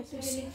I 新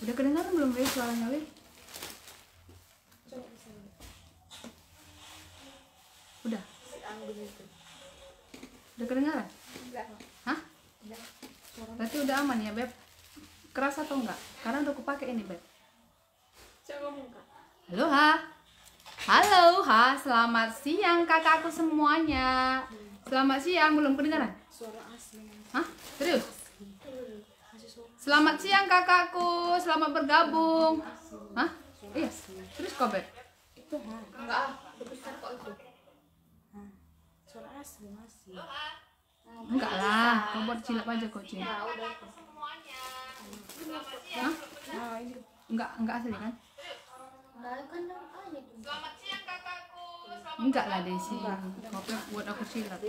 Udah kedengaran belum Wei suaranya Wei? Udah. Udah kedengaran? Hah? Berarti udah aman ya Beb? Keras atau enggak? Karena udah kupakai ini Beb. Halo Ha. Halo Ha, selamat siang kakakku semuanya. Selamat siang, belum kedengaran? Hah? Serius? Selamat siang kakakku, selamat bergabung. Hah? Iya, terus kok Beb? Enggak ah, besar kok itu. Suara asli masih. Enggak lah, kau buat cilap aja kok Cil. Nah, udah. Hah? Nah, ini Enggak, enggak asli kan? Enggak kan ada itu. Enggak lah Desi. Buat aku cilap.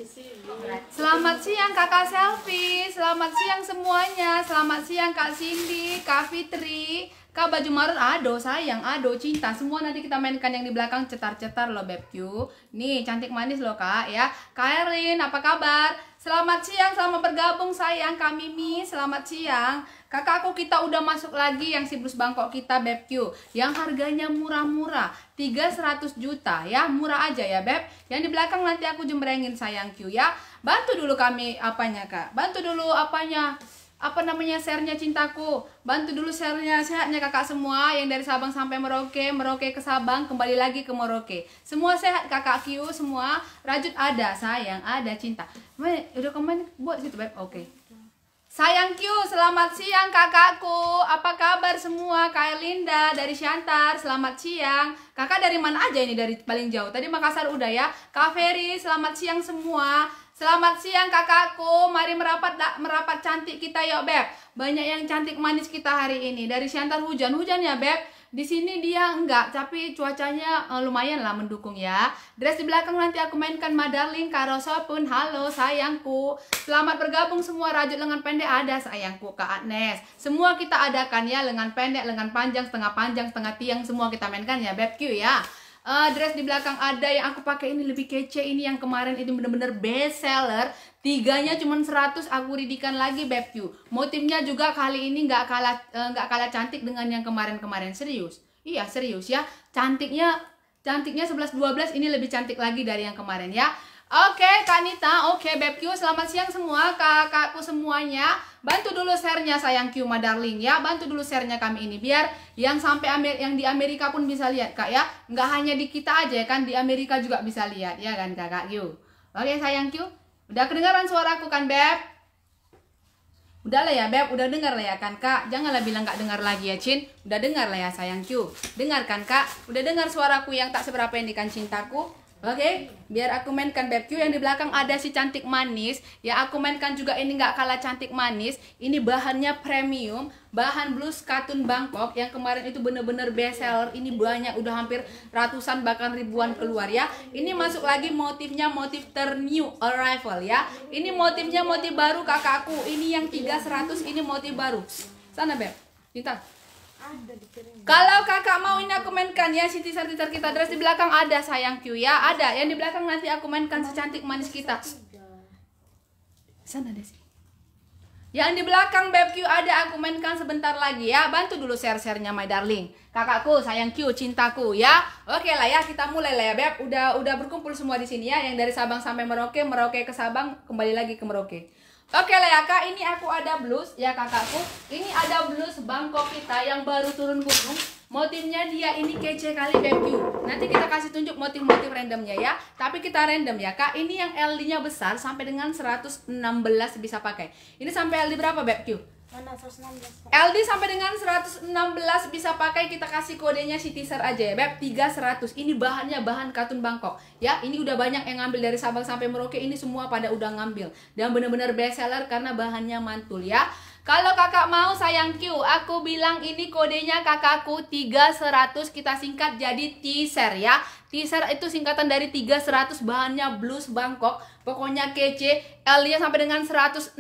Selamat siang kakak Selfie, selamat siang semuanya, selamat siang kak Cindy, kak Fitri, kak baju marun, ado sayang, ado cinta, semua nanti kita mainkan yang di belakang. Cetar-cetar loh Beb Q. Nih cantik manis loh kak ya, Kak Erin apa kabar? Selamat siang, selamat bergabung sayang Kak Mimi, selamat siang. Kakakku kita udah masuk lagi yang siblus Bangkok kita Beb Q yang harganya murah-murah. 300 juta ya. Murah aja ya Beb. Yang di belakang nanti aku jembrengin sayang Q ya. Bantu dulu kami apanya Kak? Bantu dulu apanya apa namanya sharenya cintaku bantu dulu sharenya sehatnya kakak semua yang dari Sabang sampai Merauke Merauke ke Sabang kembali lagi ke Merauke semua sehat kakak Q semua rajut ada sayang ada cinta Mana- udah komen buat situ oke Sayang Q, selamat siang kakakku. Apa kabar semua? Kak Linda dari Shantar, selamat siang. Kakak dari mana aja ini dari paling jauh? Tadi Makassar udah ya. Kak Ferry, selamat siang semua. Selamat siang kakakku. Mari merapat merapat cantik kita yuk beb. Banyak yang cantik manis kita hari ini. Dari Shantar hujan hujan ya beb. Di sini dia enggak, tapi cuacanya eh, lumayan lah mendukung ya. Dress di belakang nanti aku mainkan Madarling, Karoso pun. Halo sayangku. Selamat bergabung semua rajut lengan pendek ada sayangku Kak Agnes. Semua kita adakan ya lengan pendek, lengan panjang, setengah panjang, setengah tiang semua kita mainkan ya Beb Q ya. Eh, dress di belakang ada yang aku pakai ini lebih kece. Ini yang kemarin itu bener-bener best seller. Tiganya cuma 100 aku ridikan lagi Beb motifnya juga kali ini nggak kalah eh, nggak kalah cantik dengan yang kemarin-kemarin. Serius? Iya serius ya. Cantiknya cantiknya 11 12 ini lebih cantik lagi dari yang kemarin ya Oke Kak Nita, oke Beb Q, selamat siang semua kakakku semuanya. Bantu dulu share-nya sayang Q ma darling ya. Bantu dulu share-nya kami ini Biar yang sampai Amer yang di Amerika pun bisa lihat Kak ya. Nggak hanya di kita aja kan, di Amerika juga bisa lihat ya kan kakak Q? Oke sayang Q, udah kedengaran suaraku kan Beb? Udah lah ya Beb, udah dengar lah ya kan Kak? Janganlah bilang gak dengar lagi ya Cin Udah dengar lah ya sayang Q. Dengar kan Kak? Udah dengar suaraku yang tak seberapa yang dikan cintaku Oke, biar aku mainkan Beb Q yang di belakang ada si cantik manis. Ya aku mainkan juga ini nggak kalah cantik manis. Ini bahannya premium, bahan blues katun Bangkok yang kemarin itu bener-bener best seller. Ini banyak, udah hampir ratusan bahkan ribuan keluar ya. Ini masuk lagi motifnya motif ternew arrival ya. Ini motifnya motif baru kakakku. Ini yang 3100 ini motif baru. Sana Beb, Cinta. ada di. Kalau kakak mau ini aku mainkan ya si teaser-teaser kita dress di belakang. Ada sayang Q ya. Ada yang di belakang nanti aku mainkan secantik manis kita. Sana deh sih yang di belakang Beb Q ada aku mainkan sebentar lagi ya. Bantu dulu share-sharenya my darling. Kakakku sayang Q cintaku ya. Oke lah ya kita mulai lah ya Beb. Udah udah berkumpul semua di sini ya. Yang dari Sabang sampai Merauke Merauke ke Sabang kembali lagi ke Merauke Oke lah ya kak, ini aku ada blus ya kakakku. Ini ada blus Bangkok kita yang baru turun gunung. Motifnya dia ini kece kali BQ. Nanti kita kasih tunjuk motif-motif randomnya ya. Tapi kita random ya kak. Ini yang LD-nya besar sampai dengan 116 bisa pakai. Ini sampai LD berapa BQ? Mana 116 Pak? LD sampai dengan 116 bisa pakai kita kasih kodenya si teaser aja ya Beb. 3100 ini bahannya bahan katun Bangkok. Ya ini udah banyak yang ngambil dari Sabang sampai Merauke. Ini semua pada udah ngambil. Dan bener-bener best seller karena bahannya mantul ya kalau kakak mau sayang Q, aku bilang ini kodenya kakakku 3100 kita singkat jadi teaser ya. Teaser itu singkatan dari 300 bahannya blues Bangkok. Pokoknya kece. LD sampai dengan 116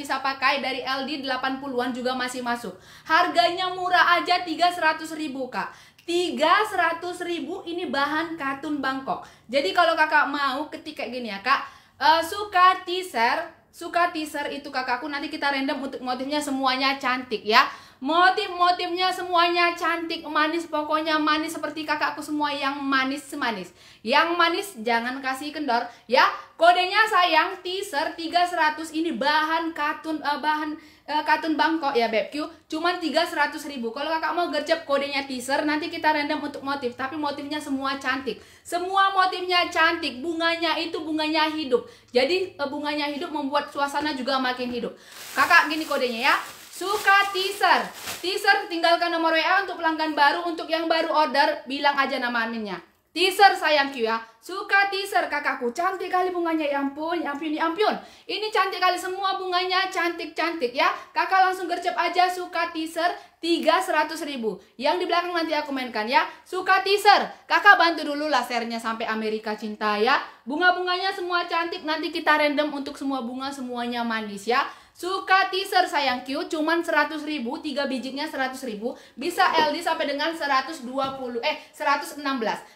bisa pakai dari LD 80-an juga masih masuk. Harganya murah aja 300 ribu kak. 300 ribu ini bahan katun Bangkok. Jadi kalau kakak mau ketika gini ya kak, uh, suka teaser suka teaser itu kakakku nanti kita random untuk motifnya semuanya cantik ya motif-motifnya semuanya cantik manis pokoknya manis seperti kakakku semua yang manis semanis. Yang manis jangan kasih kendor ya. Kodenya sayang teaser 300 ini bahan katun uh, bahan uh, katun Bangkok ya Bebq cuman 300 ribu. Kalau kakak mau gercep kodenya teaser nanti kita random untuk motif. Tapi motifnya semua cantik. Semua motifnya cantik. Bunganya itu bunganya hidup. Jadi uh, bunganya hidup membuat suasana juga makin hidup. Kakak gini kodenya ya suka teaser. Teaser tinggalkan nomor WA untuk pelanggan baru untuk yang baru order bilang aja nama adminnya Teaser sayangku ya Suka teaser kakakku. Cantik kali bunganya. Ya ampun Ya ampun Ya ampun. Ini cantik kali semua bunganya. Cantik-cantik ya. Kakak langsung gercep aja. Suka teaser tiga seratus ribu. Yang di belakang nanti aku mainkan ya. Suka teaser. Kakak bantu dulu lasernya Sampai Amerika cinta ya. Bunga-bunganya semua cantik. Nanti kita random untuk semua bunga Semuanya manis ya Suka teaser sayang. Q cuman 100 ribu 3 bijinya 100 ribu. Bisa LD sampai dengan 120 Eh 116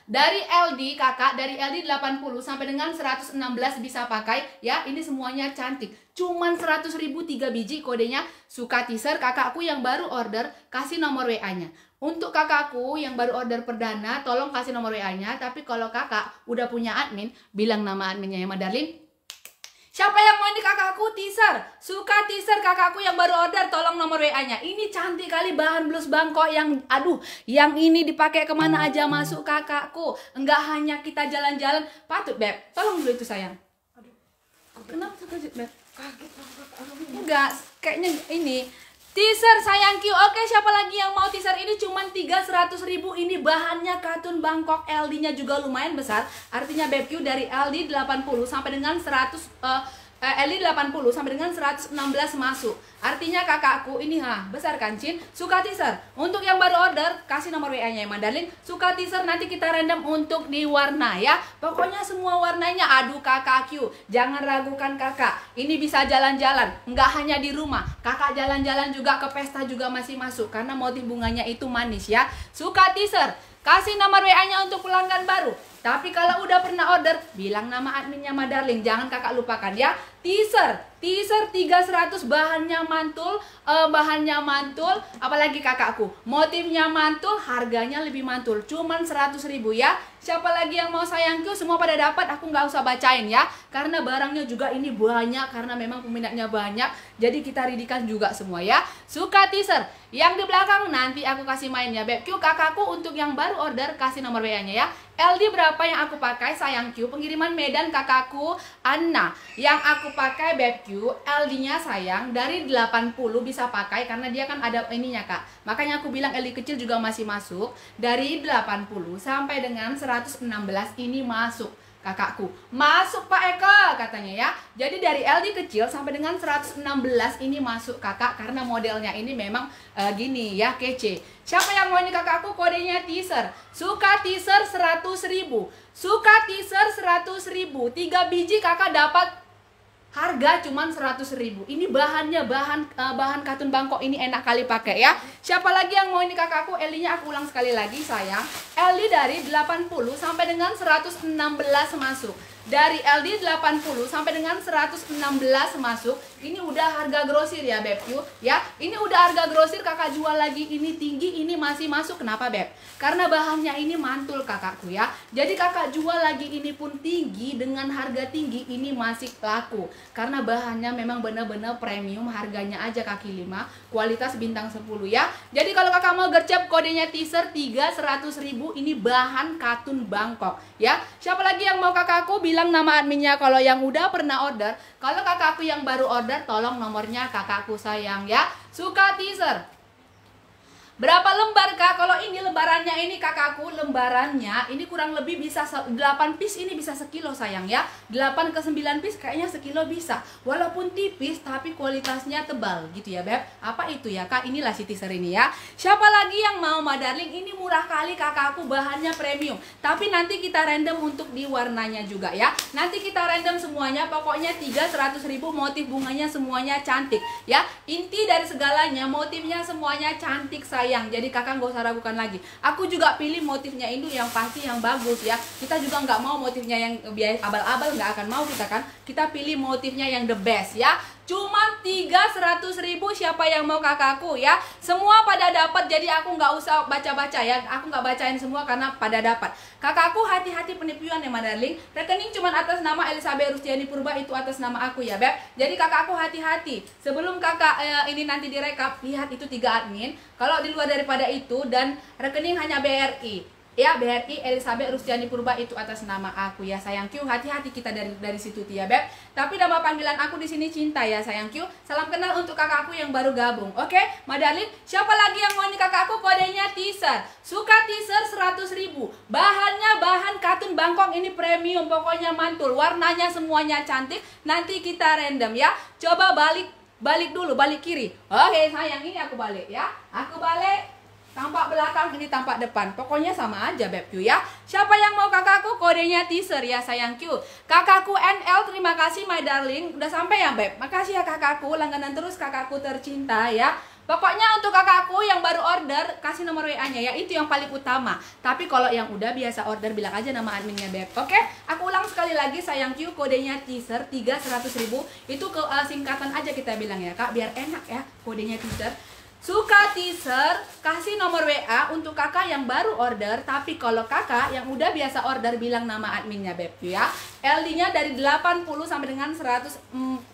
Dari LD kakak Dari LD 80 sampai dengan 116 bisa pakai. Ya ini semuanya cantik. Cuman 100 ribu 3 biji kodenya. Suka teaser kakakku yang baru order Kasih nomor WA nya untuk kakakku yang baru order perdana, tolong kasih nomor WA-nya. Tapi kalau kakak udah punya admin, bilang nama adminnya ya, Madarlin. Siapa yang mau ini kakakku teaser? Suka teaser kakakku yang baru order tolong nomor WA-nya. Ini cantik kali bahan blus Bangkok yang aduh, yang ini dipakai ke mana aja masuk kakakku. Enggak hanya kita jalan-jalan. Patut, Beb. Tolong dulu itu sayang. Kenapa terkejut, Beb? Enggak, kayaknya ini Teaser sayangku, oke siapa lagi yang mau teaser ini? Cuman 300 ribu. Ini bahannya katun Bangkok. LD nya juga lumayan besar. Artinya BBQ dari LD 80 sampai dengan 100 uh, eh, Eli 80 sampai dengan 116 masuk. Artinya kakakku ini ha, besar kan Cin? Suka teaser. Untuk yang baru order, kasih nomor WA-nya ya Mandalin. Suka teaser nanti kita random untuk di warna ya. Pokoknya semua warnanya aduh kakak Q. Jangan ragukan kakak. Ini bisa jalan-jalan, nggak hanya di rumah. Kakak jalan-jalan juga ke pesta juga masih masuk karena motif bunganya itu manis ya. Suka teaser. Kasih nomor WA-nya untuk pelanggan baru. Tapi kalau udah pernah order, bilang nama adminnya Madarling. Jangan kakak lupakan ya. Teaser, teaser 300 bahannya mantul, eh, bahannya mantul, apalagi kakakku. Motifnya mantul, harganya lebih mantul. Cuman 100 ribu ya. Siapa lagi yang mau sayangku, semua pada dapat, aku nggak usah bacain ya. Karena barangnya juga ini banyak, karena memang peminatnya banyak. Jadi kita ridikan juga semua ya. Suka teaser. Yang di belakang nanti aku kasih main ya. Bebq kakakku untuk yang baru order, kasih nomor WA-nya ya. LD berapa yang aku pakai? Sayangku pengiriman Medan kakakku Anna. Yang aku pakai BebQ LD-nya sayang. Dari 80 bisa pakai karena dia kan ada ininya kak. Makanya aku bilang LD kecil juga masih masuk. Dari 80 sampai dengan 116 ini masuk kakakku. Masuk Pak Eko katanya ya. Jadi dari LD kecil sampai dengan 116 ini masuk kakak karena modelnya ini memang uh, gini ya kece. Siapa yang mau ini kakakku? Kodenya teaser. Suka teaser 100 ribu. Suka teaser 100 ribu. 3 biji kakak dapat Harga cuman 100 ribu Ini bahannya bahan uh, bahan katun Bangkok ini enak kali pakai ya. Siapa lagi yang mau ini kakakku? Elinya aku ulang sekali lagi sayang. Eli dari 80 sampai dengan 116 masuk. Dari LD 80 sampai dengan 116 masuk ini udah harga grosir ya Beb Q ya ini udah harga grosir kakak jual lagi ini tinggi ini masih masuk. Kenapa Beb? Karena bahannya ini mantul kakakku ya. Jadi kakak jual lagi ini pun tinggi dengan harga tinggi ini masih laku. Karena bahannya memang benar-benar premium harganya aja kaki 5 kualitas bintang 10 ya. Jadi kalau kakak mau gercep kodenya teaser 3 100 ribu ini bahan katun Bangkok ya. Siapa lagi yang mau kakakku bilang nama adminnya kalau yang udah pernah order. Kalau kakakku yang baru order, tolong nomornya kakakku sayang ya. Suka teaser. Berapa lembar kak? Kalau ini lembarannya ini kakakku lembarannya ini kurang lebih bisa 8 piece ini bisa sekilo sayang ya. 8 ke 9 piece kayaknya sekilo bisa. Walaupun tipis tapi kualitasnya tebal gitu ya Beb. Apa itu ya kak? Inilah si teaser ini ya. Siapa lagi yang mau Madarling? Ini murah kali kakakku bahannya premium. Tapi nanti kita random untuk di warnanya juga ya. Nanti kita random semuanya. Pokoknya 3 100 ribu motif bunganya semuanya cantik ya. Inti dari segalanya motifnya semuanya cantik sayang sayang jadi kakak nggak usah ragukan lagi. Aku juga pilih motifnya itu yang pasti yang bagus ya. Kita juga nggak mau motifnya yang biaya abal-abal nggak akan mau kita kan? Kita pilih motifnya yang the best ya cuma tiga seratus ribu siapa yang mau kakakku ya. Semua pada dapat jadi aku nggak usah baca-baca ya. Aku nggak bacain semua karena pada dapat. Kakakku hati-hati penipuan ya darling rekening cuma atas nama Elizabeth Rustiani Purba itu atas nama aku ya beb. Jadi kakakku hati-hati. Sebelum kakak eh, ini nanti direkap lihat itu tiga admin. Kalau di luar daripada itu dan rekening hanya BRI Ya BRI Elizabeth Rusdiani Purba itu atas nama aku ya. Sayang Q hati-hati kita dari dari situ ya tapi nama panggilan aku di sini cinta ya sayang Q. Salam kenal untuk kakakku yang baru gabung. Oke okay? Madalin siapa lagi yang mau ini kakakku kodenya teaser. Suka teaser 100 ribu. Bahannya bahan katun Bangkok ini premium pokoknya mantul. Warnanya semuanya cantik. Nanti kita random ya. Coba balik balik dulu balik kiri. Oke sayang ini aku balik ya. Aku balik Tampak belakang ini tampak depan. Pokoknya sama aja Beb Q ya. Siapa yang mau kakakku kodenya teaser ya sayang Q. Kakakku NL terima kasih my darling. Udah sampai ya Beb. Makasih ya kakakku. Langganan terus kakakku tercinta ya. Pokoknya untuk kakakku yang baru order kasih nomor WA-nya ya itu yang paling utama. Tapi kalau yang udah biasa order bilang aja nama adminnya Beb. Oke? Aku ulang sekali lagi sayang Q kodenya teaser 3 100 ribu itu ke uh, singkatan aja kita bilang ya Kak biar enak ya kodenya teaser. Suka teaser, kasih nomor WA untuk kakak yang baru order Tapi kalau kakak yang udah biasa order bilang nama adminnya Beb ya. LD-nya dari 80 sampai dengan 116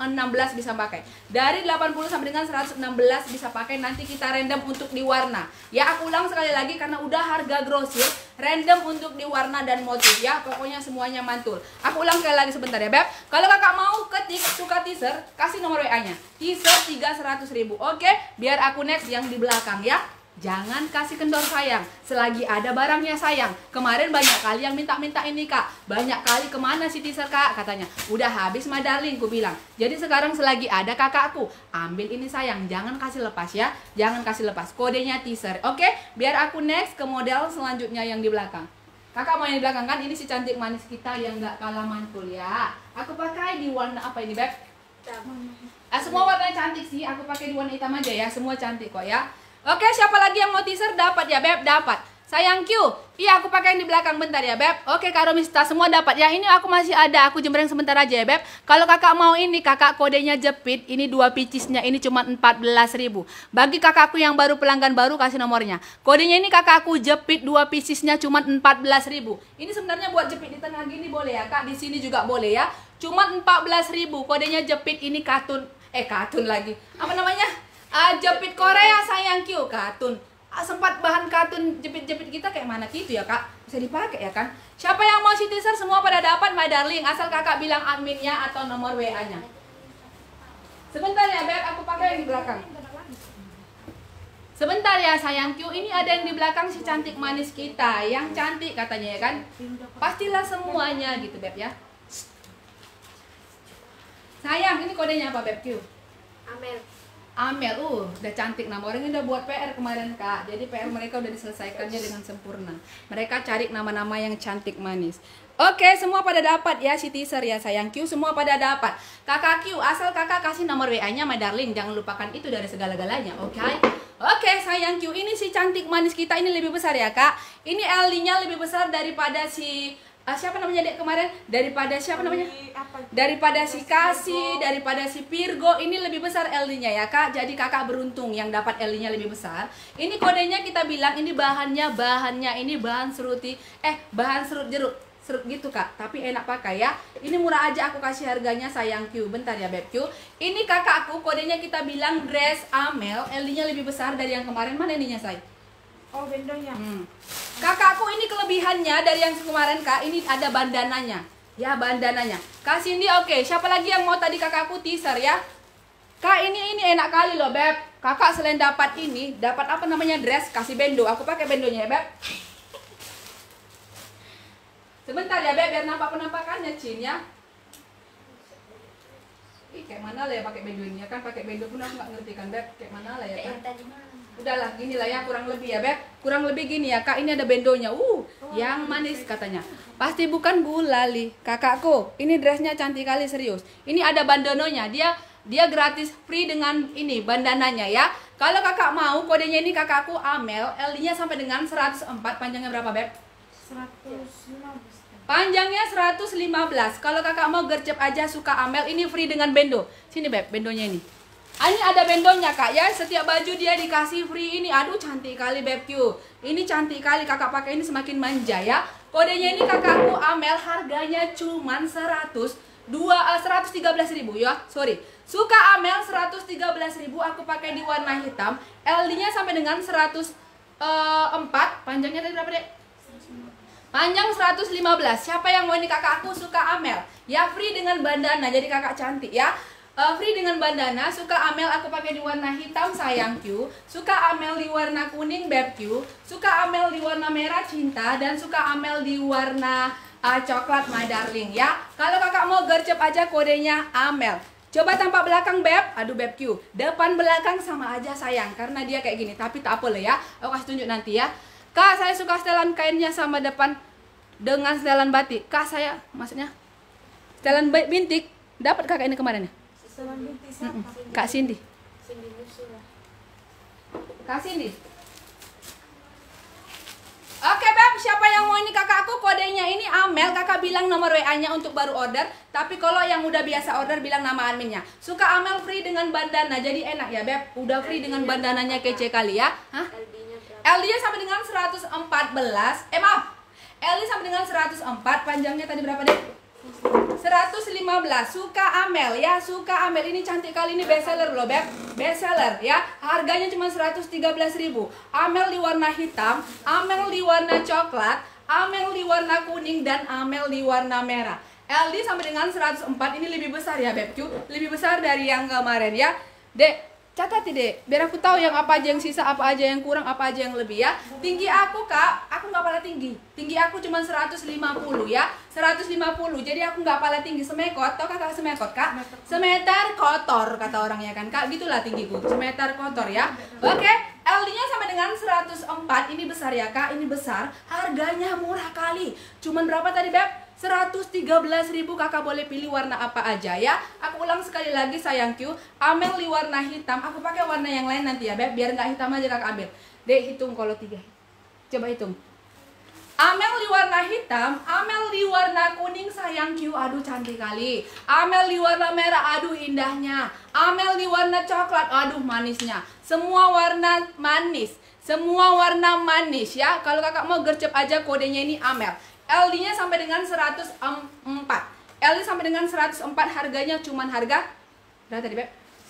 bisa pakai. Dari 80 sampai dengan 116 bisa pakai Nanti kita random untuk di warna Ya aku ulang sekali lagi karena udah harga grosir Random untuk di warna dan motif ya. Pokoknya semuanya mantul. Aku ulang sekali lagi sebentar ya Beb. Kalau kakak mau ketik suka teaser Kasih nomor WA-nya Teaser 300 ribu Oke? Biar aku next yang di belakang ya Jangan kasih kendor sayang. Selagi ada barangnya sayang. Kemarin banyak kali yang minta-minta ini kak. Banyak kali ke mana si teaser kak? Katanya Udah habis my darling ku bilang. Jadi sekarang selagi ada kakakku Ambil ini sayang. Jangan kasih lepas ya. Jangan kasih lepas Kodenya teaser Oke? Biar aku next ke model selanjutnya yang di belakang. Kakak mau yang di belakang kan? Ini si cantik manis kita yang gak kalah mantul ya. Aku pakai di warna apa ini Beb? Ah, semua warnanya cantik sih. Aku pakai di warna hitam aja ya. Semua cantik kok ya. Oke, siapa lagi yang mau teaser dapat ya, Beb? Dapat. Sayang Q. Iya, aku pakai yang di belakang bentar ya, Beb. Oke, Kak Romista semua dapat. Yang ini aku masih ada. Aku jembreng sebentar aja ya, Beb. Kalau Kakak mau ini, Kakak kodenya jepit. Ini dua picisnya ini cuma 14.000. Bagi kakakku yang baru pelanggan baru kasih nomornya. Kodenya ini kakakku jepit dua picisnya cuma 14.000. Ini sebenarnya buat jepit di tengah gini boleh ya, Kak. Di sini juga boleh ya. Cuma 14.000. Kodenya jepit ini katun eh katun lagi apa namanya uh, jepit Korea sayang Q katun. Uh, sempat bahan katun jepit-jepit kita kayak mana gitu ya kak? Bisa dipakai ya kan siapa yang mau si teaser semua pada dapat my darling. Asal kakak bilang adminnya atau nomor WA nya sebentar ya beb. Aku pakai yang di belakang. Sebentar ya sayang Q, ini ada yang di belakang si cantik manis kita. Yang cantik katanya ya kan? Pastilah semuanya gitu Beb ya. Sayang, ini kodenya apa Beb Q? Amel. Amel, uh, udah cantik nama orang ini udah buat PR kemarin kak. Jadi PR mereka udah diselesaikannya dengan sempurna. Mereka cari nama-nama yang cantik manis. Oke, semua pada dapat ya si teaser ya sayang Q, semua pada dapat. Kakak Q, asal kakak kasih nomor WA-nya my darling, jangan lupakan itu dari segala-galanya, oke? Okay? Oke, sayang Q, ini si cantik manis kita ini lebih besar ya kak. Ini LD-nya lebih besar daripada si ah, siapa namanya dek kemarin daripada siapa namanya daripada si Kasih, daripada si Virgo ini lebih besar LD-nya ya kak. Jadi kakak beruntung yang dapat LD-nya lebih besar. Ini kodenya kita bilang ini bahannya bahannya ini bahan seruti eh bahan serut jeruk serut gitu kak. Tapi enak pakai ya. Ini murah aja aku kasih harganya sayang Q. Bentar ya beb Q. Ini kakakku kodenya kita bilang dress Amel LD-nya lebih besar dari yang kemarin. Mana ininya say? Oh bendonya. Hmm. Kakakku ini kelebihannya dari yang kemarin kak, ini ada bandananya. Ya bandananya. Kak Cindy oke, siapa lagi yang mau tadi kakakku teaser ya? Kak ini ini enak kali loh beb. Kakak selain dapat ini, dapat apa namanya dress, kasih bendo. Aku pakai bendonya ya beb. Sebentar ya beb, biar nampak penampakannya Cin ya. Ih, kayak mana lah ya pakai bendo ini ya kan pakai bendo pun aku nggak ngerti kan beb kayak mana lah ya Kayak kan yang tadi malam. Udahlah gini lah ya kurang lebih ya beb. Kurang lebih gini ya kak. Ini ada bendonya. Uh yang manis katanya. Pasti bukan gulali kakakku ini dressnya cantik kali serius. Ini ada bandononya. Dia dia gratis free dengan ini bandananya ya. Kalau kakak mau kodenya ini kakakku Amel. LD nya sampai dengan 104 panjangnya berapa beb? 115. Panjangnya 115. Kalau kakak mau gercep aja suka Amel. Ini free dengan bendo. Sini beb, bendonya ini. Ini ada bendonya kak ya. Setiap baju dia dikasih free ini. Aduh cantik kali beb. Ini cantik kali kakak pakai ini semakin manja ya. Kodenya ini kakakku Amel harganya cuman 100 dua eh, 113 ribu ya sorry suka Amel 113 ribu aku pakai di warna hitam LD nya sampai dengan 104 panjangnya tadi berapa dek Panjang 115. Siapa yang mau ini kakak aku suka Amel? Ya free dengan bandana. Jadi kakak cantik ya. Eh, free dengan bandana. Suka Amel aku pakai di warna hitam sayang Q. Suka Amel di warna kuning beb Q. Suka Amel di warna merah cinta dan suka Amel di warna uh, coklat my darling ya. Kalau kakak mau gercep aja kodenya Amel. Coba tampak belakang beb, aduh beb Q. Depan belakang sama aja sayang karena dia kayak gini. Tapi tak apa lah ya. Aku kasih tunjuk nanti ya. Kak, saya suka setelan kainnya sama depan dengan setelan batik. Kak, saya maksudnya setelan bintik. Dapat kakak ini kemarin ya? Kak Cindy. Kak Cindy. Oke Beb, siapa yang mau ini kakakku? Kodenya ini Amel. Kakak bilang nomor WA-nya untuk baru order. Tapi kalau yang udah biasa order bilang nama adminnya. Suka Amel free dengan bandana Jadi enak ya Beb? Udah free dengan bandananya kece kali ya? Hah? LD-nya berapa? LD-nya sampai dengan 114 Eh maaf. LD sampai dengan 104 Panjangnya tadi berapa deh? 115 Suka Amel ya Suka Amel. Ini cantik kali ini best seller loh Beb. Best seller ya. Harganya cuma 113 ribu. Amel di warna hitam Amel di warna coklat Amel di warna kuning Dan Amel di warna merah. LD sampai dengan 104 Ini lebih besar ya Beb Cu. Lebih besar dari yang kemarin ya. Dek Catat ya, dek, biar aku tahu yang apa aja yang sisa, apa aja yang kurang, apa aja yang lebih ya. Tinggi aku kak, aku nggak pala tinggi. Tinggi aku cuma 150 ya, 150. Jadi aku nggak pala tinggi semekot. Tau kakak semekot kak? Semeter kotor kata orangnya kan kak. Gitulah tinggiku, semeter kotor ya. Oke, LD-nya sama dengan 104. Ini besar ya kak, ini besar. Harganya murah kali. Cuman berapa tadi beb? 113.000 kakak boleh pilih warna apa aja ya Aku ulang sekali lagi sayang Q Amel di warna hitam Aku pakai warna yang lain nanti ya Beb Biar nggak hitam aja kakak ambil Dek hitung kalau tiga Coba hitung Amel di warna hitam, Amel di warna kuning sayang Q, aduh cantik kali. Amel di warna merah, aduh indahnya. Amel di warna coklat, aduh manisnya. Semua warna manis, semua warna manis ya. Kalau kakak mau gercep aja kodenya ini Amel. LD-nya sampai dengan 104. LD sampai dengan 104 harganya cuman harga berapa tadi, Beb?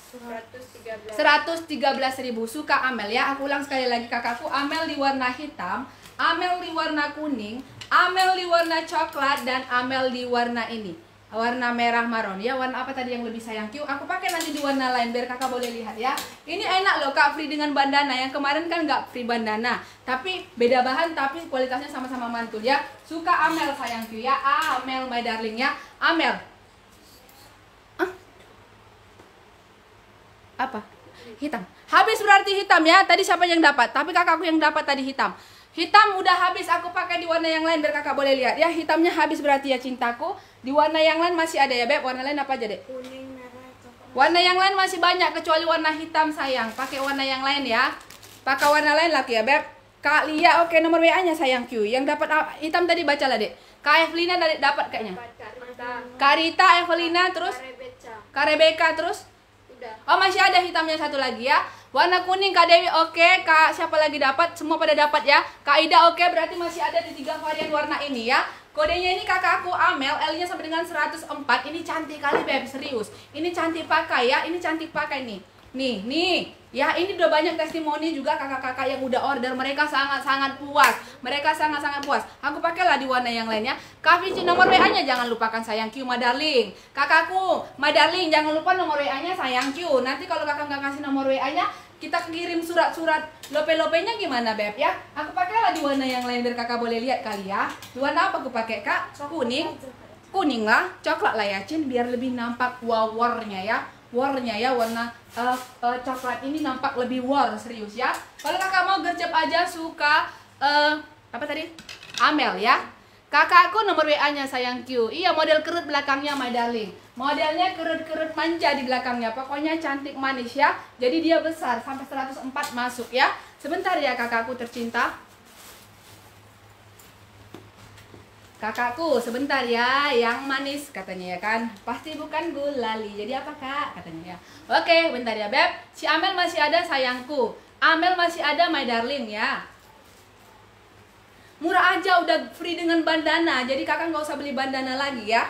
113. 113 ribu suka Amel ya aku ulang sekali lagi kakakku Amel di warna hitam Amel di warna kuning Amel di warna coklat dan Amel di warna ini warna merah maron ya warna apa tadi yang lebih sayang? Q aku pakai nanti di warna lain biar kakak boleh lihat ya. Ini enak loh kak free dengan bandana. Yang kemarin kan nggak free bandana tapi beda bahan tapi kualitasnya sama-sama mantul ya. Suka Amel sayang Q ya. Amel my darling ya. Amel. Apa? Hitam. Habis berarti hitam ya. Tadi siapa yang dapat? Tapi kakakku yang dapat tadi hitam. Hitam udah habis aku pakai di warna yang lain biar kakak boleh lihat ya. Hitamnya habis berarti ya cintaku di warna yang lain masih ada ya beb warna lain apa aja dek Kuning, merah, coklat. warna yang lain masih banyak kecuali warna hitam sayang pakai warna yang lain ya pakai warna lain lagi ya beb Kak Lia, oke nomor WA-nya sayang Q. Yang dapat ah, hitam tadi bacalah, Dek. Kak Evelina dari- dapat kayaknya. Dapat Kak Rita. Kak Rita, Evelina, terus Rebecca, terus Udah. Oh masih ada hitamnya satu lagi ya. Warna kuning Kak Dewi oke. Kak siapa lagi dapat? Semua pada dapat ya. Kak Ida oke. Berarti masih ada di tiga varian warna ini ya. Kodenya ini kakak aku Amel. L nya sampai dengan 104 Ini cantik kali Beb. Serius. Ini cantik pakai ya. Ini cantik pakai nih Nih nih. Ya ini udah banyak testimoni juga kakak-kakak yang udah order. Mereka sangat-sangat puas. Mereka sangat-sangat puas. Aku pakailah di warna yang lainnya. Kak Vici nomor WA nya jangan lupakan sayang Q my darling. Kakakku my darling jangan lupa nomor WA nya sayang Q. Nanti kalau kakak nggak kasih nomor WA nya kita kirim surat-surat. Lope-lopenya gimana Beb ya? Aku pakailah di warna yang lain biar kakak boleh lihat kali ya. Di warna apa aku pakai kak? Kuning. Kuning lah, coklat lah ya Cin biar lebih nampak wow warnya ya warnya ya warna eh, eh, coklat ini nampak lebih war serius ya. Kalau kakak mau gercep aja suka eh, apa tadi? Amel ya. Kakakku nomor WA nya sayang Q. Iya model kerut belakangnya my darling. Modelnya kerut-kerut manja di belakangnya. Pokoknya cantik manis ya. Jadi dia besar sampai 104 masuk ya. Sebentar ya kakakku tercinta Kakakku, sebentar ya, yang manis katanya ya kan. Pasti bukan gulali. Jadi apa kak? Katanya ya. Oke, bentar ya beb. Si Amel masih ada sayangku. Amel masih ada my darling ya. Murah aja udah free dengan bandana. Jadi kakak nggak usah beli bandana lagi ya.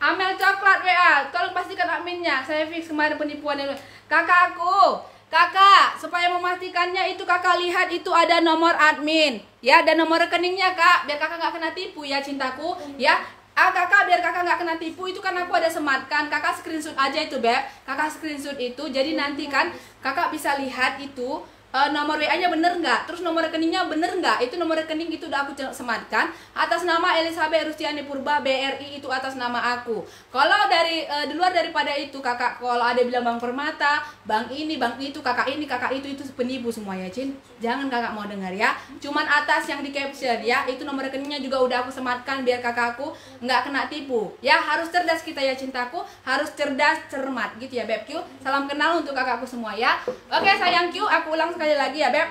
Amel coklat WA, tolong pastikan adminnya. Saya fix kemarin penipuan yang kakakku. Kakak, supaya memastikannya itu kakak lihat itu ada nomor admin, ya, dan nomor rekeningnya kak, biar kakak nggak kena tipu ya cintaku, ya. Ah kakak biar kakak nggak kena tipu itu kan aku ada sematkan, kakak screenshot aja itu beb, kakak screenshot itu, jadi nanti kan kakak bisa lihat itu eh, nomor WA-nya bener nggak, terus nomor rekeningnya bener nggak, itu nomor rekening itu udah aku sematkan atas nama Elizabeth Rustiani Purba BRI itu atas nama aku. Kalau dari eh, di luar daripada itu kakak, kalau ada bilang Bang Permata, Bang ini, Bang itu, kakak ini, kakak itu itu penipu semua ya Cin. Jangan kakak mau dengar ya. Cuman atas yang di caption ya, itu nomor rekeningnya juga udah aku sematkan biar kakakku nggak kena tipu. Ya harus cerdas kita ya cintaku, harus cerdas cermat gitu ya Beb Q. Salam kenal untuk kakakku semua ya. Oke sayang Q, aku ulang sekali lagi ya Beb.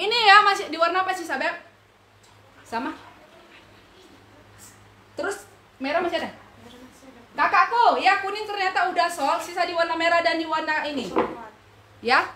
Ini ya masih di warna apa sih Beb? Sama. Terus merah masih ada? Kakakku, ya kuning ternyata udah sold, sisa di warna merah dan di warna ini. Ya.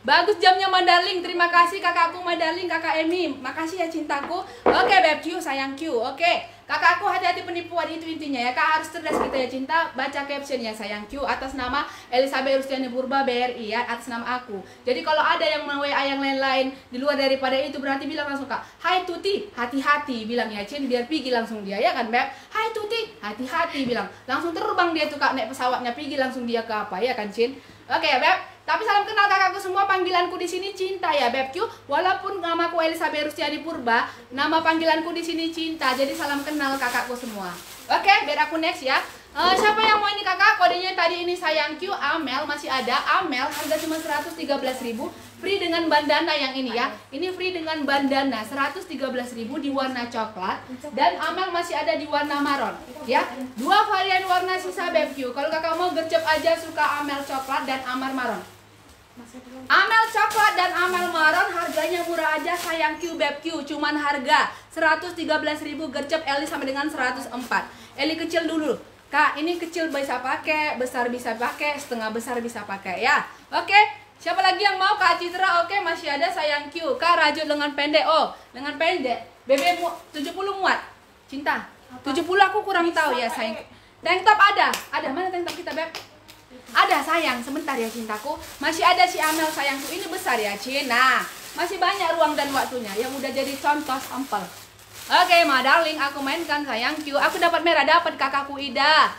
Bagus jamnya Mandarling. Terima kasih kakakku Mandarling, kakak Emi. Makasih ya cintaku. Oke, Beb Q, sayang Q. Oke. Kakakku hati-hati penipuan itu intinya ya. Kak harus cerdas kita ya cinta. Baca caption ya sayang Q atas nama Elizabeth Rustiani Purba BRI ya atas nama aku. Jadi kalau ada yang mau WA yang lain-lain di luar daripada itu berarti bilang langsung Kak. Hai Tuti, hati-hati bilang ya Cin biar pergi langsung dia ya kan Beb. Hai Tuti, hati-hati bilang. Langsung terbang dia tuh Kak naik pesawatnya pergi langsung dia ke apa ya kan Cin. Oke ya Beb. Tapi salam kenal kakakku semua, panggilanku di sini cinta ya Beb Q. Walaupun namaku Elizabeth Rustiani Purba, nama panggilanku di sini cinta. Jadi salam kenal kakakku semua. Oke, biar aku next ya. Eh, siapa yang mau ini kakak? Kodenya tadi ini sayang Q, Amel masih ada. Amel harga cuma 113.000 free dengan bandana yang ini ya. Ini free dengan bandana 113.000 di warna coklat dan Amel masih ada di warna maron ya. Dua varian warna sisa Beb Q. Kalau kakak mau gercep aja suka Amel coklat dan Amar maron. Amel coklat dan Amel maron harganya murah aja sayang. Q Beb Q. Cuman harga 113.000 gercep Eli sampai dengan 104 Eli kecil dulu. Kak ini kecil bisa pakai besar bisa pakai setengah besar bisa pakai ya. Oke siapa lagi yang mau Kak Citra? Oke masih ada sayang Q. Kak rajut lengan pendek. Oh lengan pendek. BB mu 70 muat. Cinta. 70 aku kurang tahu ya sayang. Tank top ada. Ada mana tank top kita Beb ada sayang, sebentar ya cintaku. Masih ada si Amel sayangku. Ini besar ya, Cin. Nah, masih banyak ruang dan waktunya yang udah jadi contoh sampel. Oke, ma darling, aku mainkan sayangku. Aku dapat merah, dapat kakakku Ida.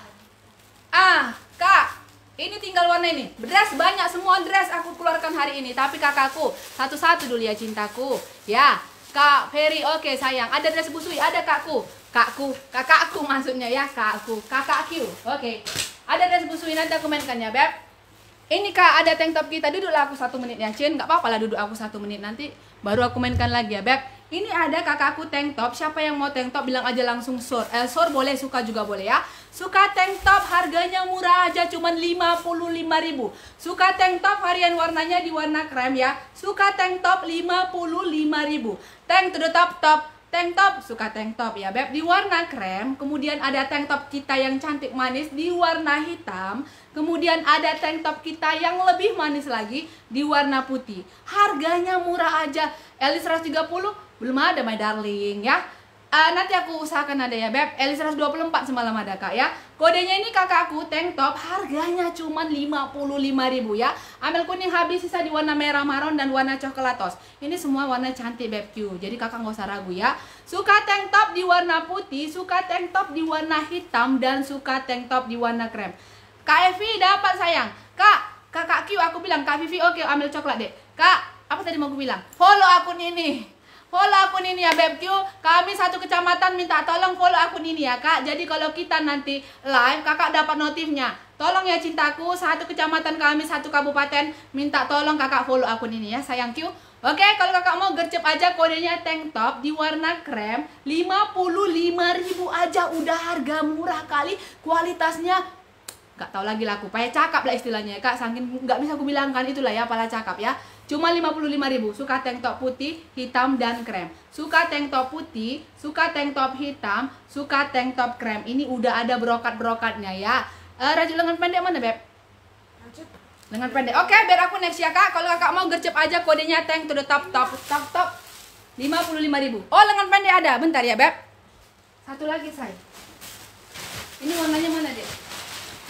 Ah, Kak, ini tinggal warna ini. Dress banyak semua dress aku keluarkan hari ini. Tapi kakakku, satu-satu dulu ya cintaku. Ya, Kak Ferry, oke sayang. Ada dress busui, ada kakku. Kakku, kakakku maksudnya ya, kakku. Kakakku, oke. Ada dress busui nanti aku mainkan ya, Beb. Ini kak ada tank top kita duduklah aku satu menit ya Cin nggak apa-apa lah duduk aku satu menit nanti baru aku mainkan lagi ya Beb Ini ada kakakku tank top. Siapa yang mau tank top bilang aja langsung sur. Eh, sur boleh, suka juga boleh ya. Suka tank top harganya murah aja cuman 55.000. Suka tank top varian warnanya di warna krem ya. Suka tank top 55.000. Tank to the top top. Tank top, suka tank top ya Beb. Di warna krem, kemudian ada tank top kita yang cantik manis di warna hitam Kemudian ada tank top kita yang lebih manis lagi di warna putih. Harganya murah aja. Eli 130 belum ada my darling ya Uh, nanti aku usahakan ada ya Beb. Eli 124 semalam ada kak ya. Kodenya ini kakakku tank top Harganya cuma 55.000 ya. Ambil kuning habis sisa di warna merah maron dan warna coklatos. Ini semua warna cantik Beb Q. Jadi kakak nggak usah ragu ya. Suka tank top di warna putih Suka tank top di warna hitam Dan suka tank top di warna krem. Kak Evi dapat sayang. Kak, kakak Q aku bilang Kak Vivi oke ambil coklat deh Kak, apa tadi mau aku bilang? Follow akun ini Follow akun ini ya BebQ. Kami satu kecamatan minta tolong follow akun ini ya kak. Jadi kalau kita nanti live kakak dapat notifnya. Tolong ya cintaku satu kecamatan kami satu kabupaten minta tolong kakak follow akun ini ya sayang Q. Oke kalau kakak mau gercep aja kodenya tank top di warna krem 55.000 aja udah harga murah kali kualitasnya nggak tahu lagi laku payah cakap lah istilahnya ya, kak saking nggak bisa aku bilangkan itulah ya pala cakap ya Cuma 55.000. Suka tank top putih, hitam dan krem. Suka tank top putih, suka tank top hitam, suka tank top krem. Ini udah ada brokat-brokatnya ya. Uh, rajut lengan pendek mana, Beb? Lengan pendek. Oke, okay, biar aku next ya, Kak. Kalau Kakak mau gercep aja kodenya tank to the top top top top. 55.000. Oh, lengan pendek ada. Bentar ya, Beb. Satu lagi, say. Ini warnanya mana, Dek?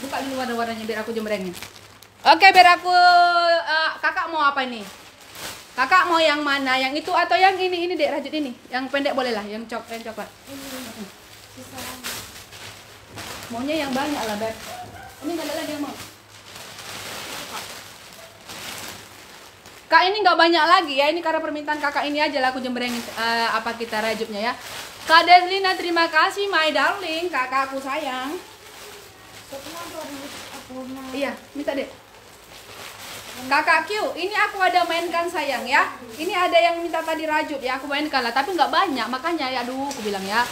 Buka dulu warna-warnanya biar aku jembrengin. Oke, biar aku uh, kakak mau apa ini? Kakak mau yang mana? Yang itu atau yang ini? Ini dek rajut ini. Yang pendek boleh lah, yang cok yang coklat. Maunya yang banyak lah, Beb. Ini enggak ada lagi yang mau. Kak ini nggak banyak lagi ya. Ini karena permintaan kakak ini aja lah aku jembrengin uh, apa kita rajutnya ya. Kak Deslina terima kasih my darling, kakakku sayang. Iya, minta deh. Kakak Q, ini aku ada mainkan sayang ya. Ini ada yang minta tadi rajut ya, aku mainkan lah. Tapi nggak banyak, makanya ya aduh, aku bilang ya.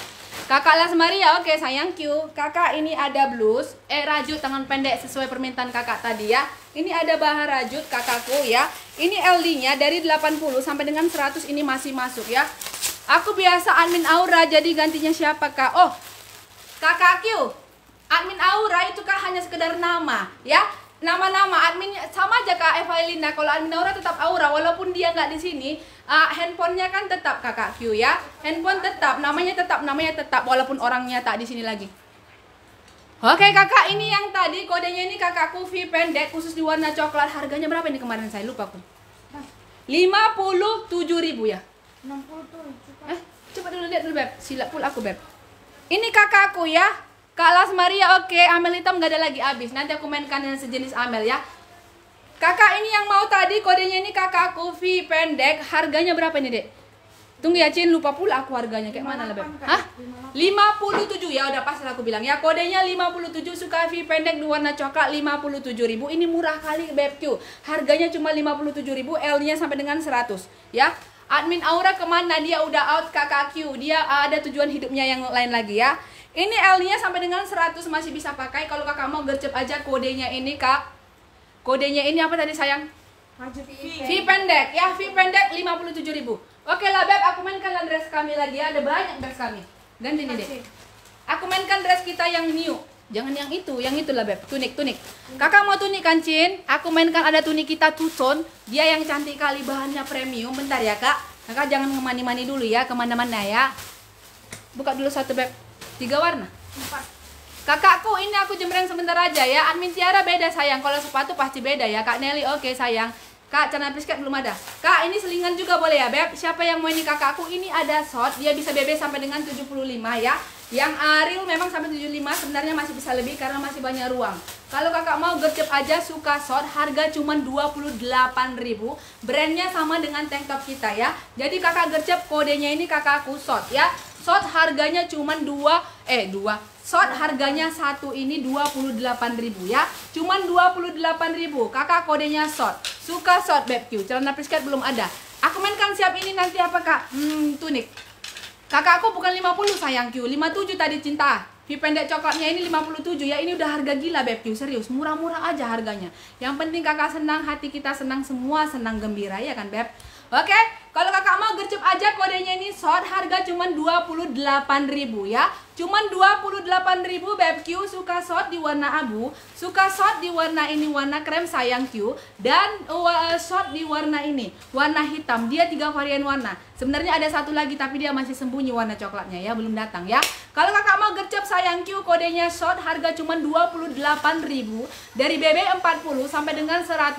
Kakak Las Maria, oke sayang Q. Kakak ini ada blus, eh rajut tangan pendek sesuai permintaan kakak tadi ya. Ini ada bahan rajut kakakku ya. Ini LD-nya dari 80 sampai dengan 100 ini masih masuk ya. Aku biasa admin Aura, jadi gantinya siapa kak? Oh, kakak Q. Admin Aura itu kak hanya sekedar nama ya nama-nama admin sama aja kak Eva Elina kalau admin Aura tetap Aura walaupun dia nggak di sini uh, handphonenya kan tetap kakak Q ya. Handphone tetap namanya tetap namanya tetap walaupun orangnya tak di sini lagi. Oke kakak ini yang tadi kodenya ini kakakku V pendek khusus di warna coklat. Harganya berapa ini kemarin? Saya lupa aku. Lima puluh tujuh ribu ya? 67 eh coba dulu lihat dulu beb. Silap pul aku beb. Ini kakakku ya Kak Las Maria oke, okay. Amel hitam gak ada lagi habis. Nanti aku mainkan yang sejenis Amel ya. Kakak ini yang mau tadi kodenya ini kakakku V pendek. Harganya berapa ini, Dek? Tunggu ya, Cin, lupa pula aku harganya kayak mana lebih? Hah? 57 ya udah pas aku bilang ya. Kodenya 57 suka V pendek di warna coklat 57.000. Ini murah kali BebQ. Harganya cuma 57.000, L-nya sampai dengan 100 ya. Admin Aura ke mana? Dia udah out kakak Q. Dia ada tujuan hidupnya yang lain lagi ya. Ini L-nya sampai dengan 100 masih bisa pakai. Kalau kakak mau gercep aja kodenya ini kak. Kodenya ini apa tadi sayang? V pendek ya, V pendek 57 ribu. Oke lah Beb, aku mainkan dress kami lagi ya. Ada banyak dress kami. Ganti ini deh. Aku mainkan dress kita yang new. Jangan yang itu, yang itu lah Beb. Tunik, tunik. Kakak mau tunik kan Cin? Aku mainkan ada tunik kita two tone. Dia yang cantik kali bahannya premium. Bentar ya kak. Kakak jangan kemani-mani dulu ya, ke mana-mana ya. Buka dulu satu Beb. Tiga warna? Empat. Kakakku, ini aku jembreng sebentar aja ya. Admin Tiara beda sayang. Kalau sepatu pasti beda ya. Kak Nelly oke okay, sayang. Kak, celana prisket belum ada. Kak, ini selingan juga boleh ya, Beb? Siapa yang mau ini kakakku? Ini ada short, dia bisa BB sampai dengan 75 ya. Yang Ariel memang sampai 75, sebenarnya masih bisa lebih karena masih banyak ruang. Kalau kakak mau gercep aja suka short, harga cuma 28.000. Brandnya sama dengan tank top kita ya. Jadi kakak gercep kodenya ini kakakku short ya. Short harganya cuma 2 eh 2 Short harganya satu ini 28.000 ya. Cuman 28.000. Kakak kodenya short. Suka short BebQ. Celana prisket belum ada. Aku aku mainkan siap ini nanti apa kak? Hmm, tunik. Kakakku bukan 50 sayang Q, 57 tadi cinta. V pendek coklatnya ini 57 ya ini udah harga gila Beb Q serius murah-murah aja harganya yang penting kakak senang hati kita senang semua senang gembira ya kan Beb Oke, kalau kakak mau gercep aja kodenya ini short harga cuma 28.000 ya. Cuman 28.000 BebQ suka short di warna abu, suka short di warna ini warna krem sayang Q dan uh, short di warna ini warna hitam. Dia tiga varian warna. Sebenarnya ada satu lagi tapi dia masih sembunyi warna coklatnya ya, belum datang ya. Kalau kakak mau gercep sayang Q kodenya short harga cuma 28.000 dari BB 40 sampai dengan 100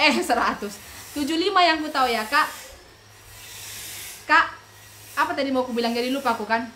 eh 100 75 yang ku tahu ya kak. Kak apa tadi mau aku bilang? Jadi lupa aku kan?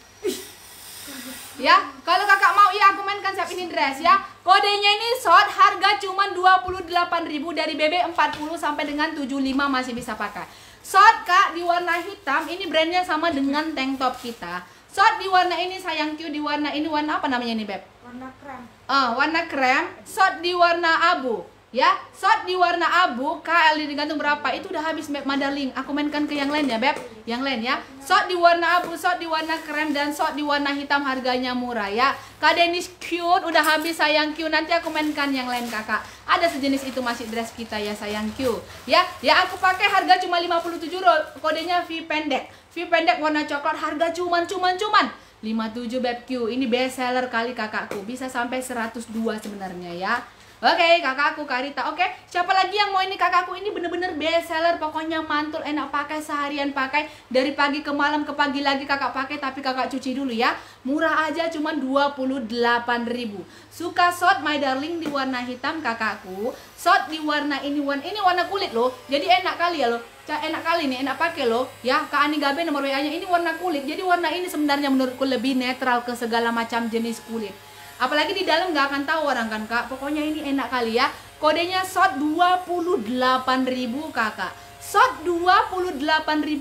Ya kalau kakak mau iya aku mainkan siap ini dress ya. Kodenya ini short harga cuma 28.000 dari BB 40 sampai dengan 75 masih bisa pakai. Short kak di warna hitam ini brandnya sama dengan tank top kita. Short di warna ini sayang Q di warna ini warna apa namanya nih beb? Warna krem. Ah, warna krem, short di warna abu ya shot di warna abu KL digantung berapa? Itu udah habis Beb. Madaling aku mainkan ke yang lain ya Beb. Yang lain ya. Shot di warna abu shot di warna krem dan shot di warna hitam harganya murah ya. Kak Denis cute. Udah habis sayang. Q nanti aku mainkan yang lain kakak. Ada sejenis itu masih dress kita ya sayang. Q ya ya aku pakai harga cuma 57 roll kodenya V pendek. V pendek warna coklat. Harga cuman cuman cuman. 57 Beb. Q ini best seller kali kakakku. Bisa sampai 102 sebenarnya ya Oke, kakakku Karita. Oke, siapa lagi yang mau ini kakakku ini bener-bener best seller. Pokoknya mantul, enak pakai seharian pakai dari pagi ke malam ke pagi lagi kakak pakai tapi kakak cuci dulu ya. Murah aja cuman 28.000. Suka shot my darling di warna hitam kakakku. Shot di warna ini warna ini warna kulit loh. Jadi enak kali ya loh. enak kali nih, enak pakai loh. Ya, Kak Ani Gabe nomor WA-nya ini warna kulit. Jadi warna ini sebenarnya menurutku lebih netral ke segala macam jenis kulit apalagi di dalam nggak akan tahu orang kan kak. Pokoknya ini enak kali ya. Kodenya SOT 28.000 kakak. SOT 28.000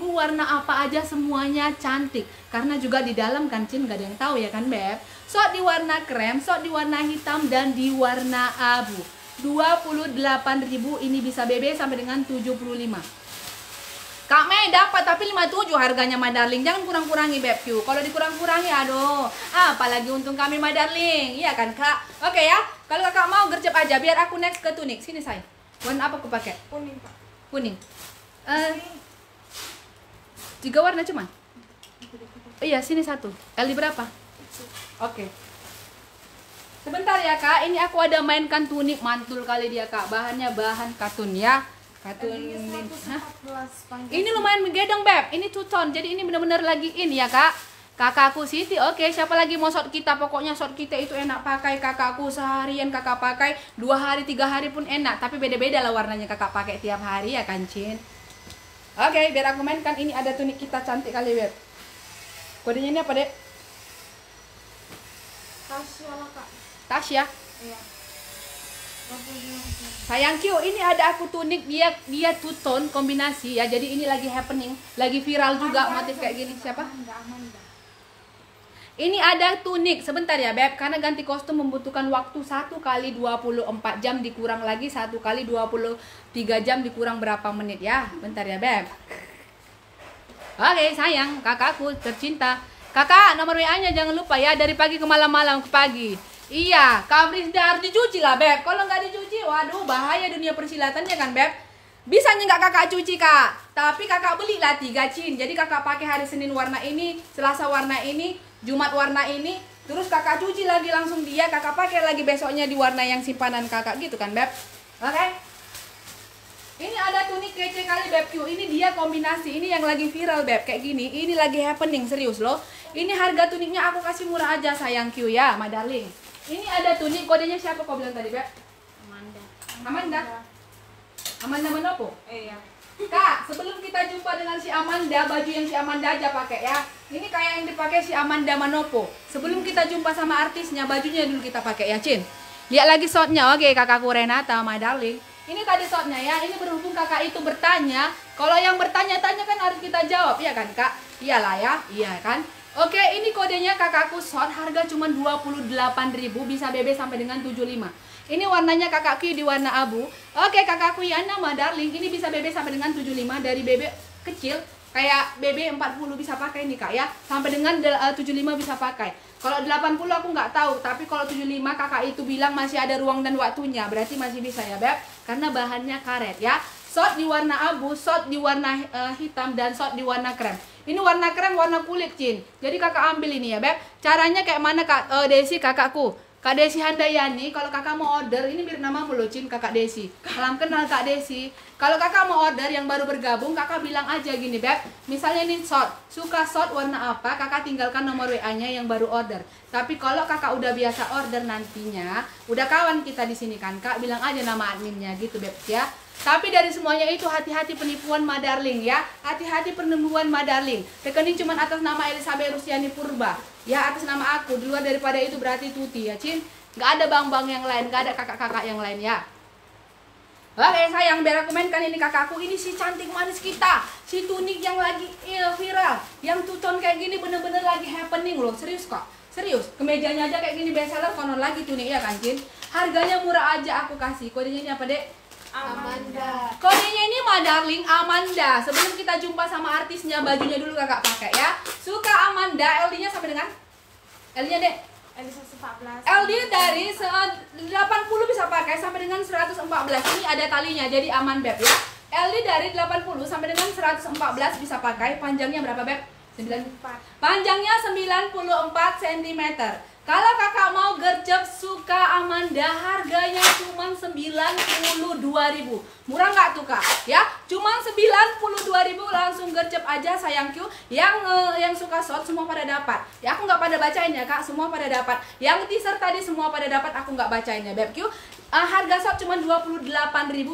warna apa aja semuanya cantik. Karena juga di dalam kan Cin gak ada yang tahu ya kan Beb? SOT di warna krem, SOT di warna hitam dan di warna abu. 28.000 ini bisa BB sampai dengan 75 Kak Mei dapat tapi 57 harganya my darling. Jangan kurang-kurangi Beb Q. Kalau dikurang-kurangi aduh. Apalagi untung kami my darling. Iya kan Kak? Oke ya. Kalau Kakak mau gercep aja biar aku next ke tunik. Sini say. Warna apa aku pakai? Kuning, Pak. Kuning. Uh, tiga warna cuma? Oh iya, sini satu. L berapa? Oke. Okay. Sebentar ya kak, ini aku ada mainkan tunik mantul kali dia kak. Bahannya bahan katun ya. Katun Ini lumayan menggedong beb. Ini two tone. Jadi ini benar-benar lagi in ya kak. Kakakku Siti, oke okay, siapa lagi mau shot kita? Pokoknya shot kita itu enak pakai kakakku seharian kakak pakai dua hari tiga hari pun enak. Tapi beda-beda lah warnanya kakak pakai tiap hari ya kan Cin. Oke, okay, biar aku mainkan ini ada tunik kita cantik kali beb. Kodenya ini apa dek? Tasya lah kak. Tasya. Iya. Sayang Q, ini ada aku tunik dia dia two tone kombinasi ya. Jadi ini lagi happening, lagi viral juga motif kayak gini. Siapa? Ini ada tunik. Sebentar ya, Beb. Karena ganti kostum membutuhkan waktu satu kali 24 jam dikurang lagi satu kali 23 jam dikurang berapa menit ya. Bentar ya, Beb. Oke, sayang, kakakku tercinta. Kakak, nomor WA-nya jangan lupa ya dari pagi ke malam-malam ke pagi. Iya, dia harus dicuci lah, Beb. Kalau nggak dicuci, waduh bahaya dunia persilatannya kan, Beb. Bisa nggak kakak cuci, Kak? Tapi kakak belilah tiga cin. Jadi kakak pakai hari Senin warna ini, Selasa warna ini, Jumat warna ini, terus kakak cuci lagi langsung dia, kakak pakai lagi besoknya di warna yang simpanan kakak gitu kan, Beb. Oke? Okay? Ini ada tunik kece kali Beb Q. Ini dia kombinasi. Ini yang lagi viral Beb kayak gini. Ini lagi happening serius loh. Ini harga tuniknya aku kasih murah aja sayang Q ya, my. Ini ada tunik kodenya siapa kau bilang tadi, Beb? Amanda. Amanda. Amanda Manopo? Iya. Kak, sebelum kita jumpa dengan si Amanda, baju yang si Amanda aja pakai ya. Ini kayak yang dipakai si Amanda Manopo. Sebelum kita jumpa sama artisnya, bajunya dulu kita pakai ya, Cin. Lihat lagi shotnya, oke kakakku Renata, my darling. Ini tadi shotnya ya, ini berhubung kakak itu bertanya. Kalau yang bertanya-tanya kan harus kita jawab, ya kan kak? Iyalah ya, iya kan? Oke, ini kodenya kakakku short harga cuma 28.000 bisa BB sampai dengan 75. Ini warnanya kakakku di warna abu. Oke, kakakku Yana Ma darling, ini bisa BB sampai dengan 75 dari BB kecil. Kayak BB 40 bisa pakai nih kak ya. Sampai dengan del- eh, 75 bisa pakai. Kalau 80 aku nggak tahu tapi kalau 75 kakak itu bilang masih ada ruang dan waktunya berarti masih bisa ya beb. Karena bahannya karet ya shot di warna abu shot di warna eh, hitam dan shot di warna krem ini warna krem warna kulit Cin jadi kakak ambil ini ya beb caranya kayak mana kak eh, Desi kakakku Kak Desi Handayani, kalau kakak mau order, ini mirip namamu loh, Cin, kakak Desi. Salam kenal Kak Desi. Kalau kakak mau order yang baru bergabung, kakak bilang aja gini, Beb. Misalnya ini short, suka short warna apa, kakak tinggalkan nomor WA-nya yang baru order. Tapi kalau kakak udah biasa order nantinya, udah kawan kita di sini kan, Kak bilang aja nama adminnya gitu, Beb, ya. Tapi dari semuanya itu hati-hati penipuan Madarling ya. Hati-hati penipuan Madarling. Rekening cuma atas nama Elizabeth Rusiani Purba. Ya atas nama aku. Di luar daripada itu berarti Tuti ya, Cin. Nggak ada bang-bang yang lain, nggak ada kakak-kakak yang lain ya. Oke sayang biar aku mainkan ini kakakku ini si cantik manis kita si tunik yang lagi eh, viral yang tuton kayak gini bener-bener lagi happening loh serius kok serius kemejanya aja kayak gini bestseller konon lagi tunik ya kan Cin harganya murah aja aku kasih kodenya ini apa dek Amanda. Kodenya ini Ma Darling Amanda. Sebelum kita jumpa sama artisnya, bajunya dulu kakak pakai ya. Suka Amanda, LD-nya sampai dengan LD-nya 14 LD dari se- 80 bisa pakai sampai dengan 114. Ini ada talinya, jadi aman beb ya. LD dari 80 sampai dengan 114 bisa pakai. Panjangnya berapa beb? 9 Panjangnya 94 cm. Kalau kakak mau gercep suka Amanda harganya cuma 92.000. Murah nggak tuh kak? Ya, cuma 92.000 langsung gercep aja sayangku. Yang eh, yang suka short semua pada dapat. Ya aku nggak pada bacain ya kak, semua pada dapat. Yang teaser tadi semua pada dapat, aku nggak bacain ya bebku. Eh, harga short cuma 28.000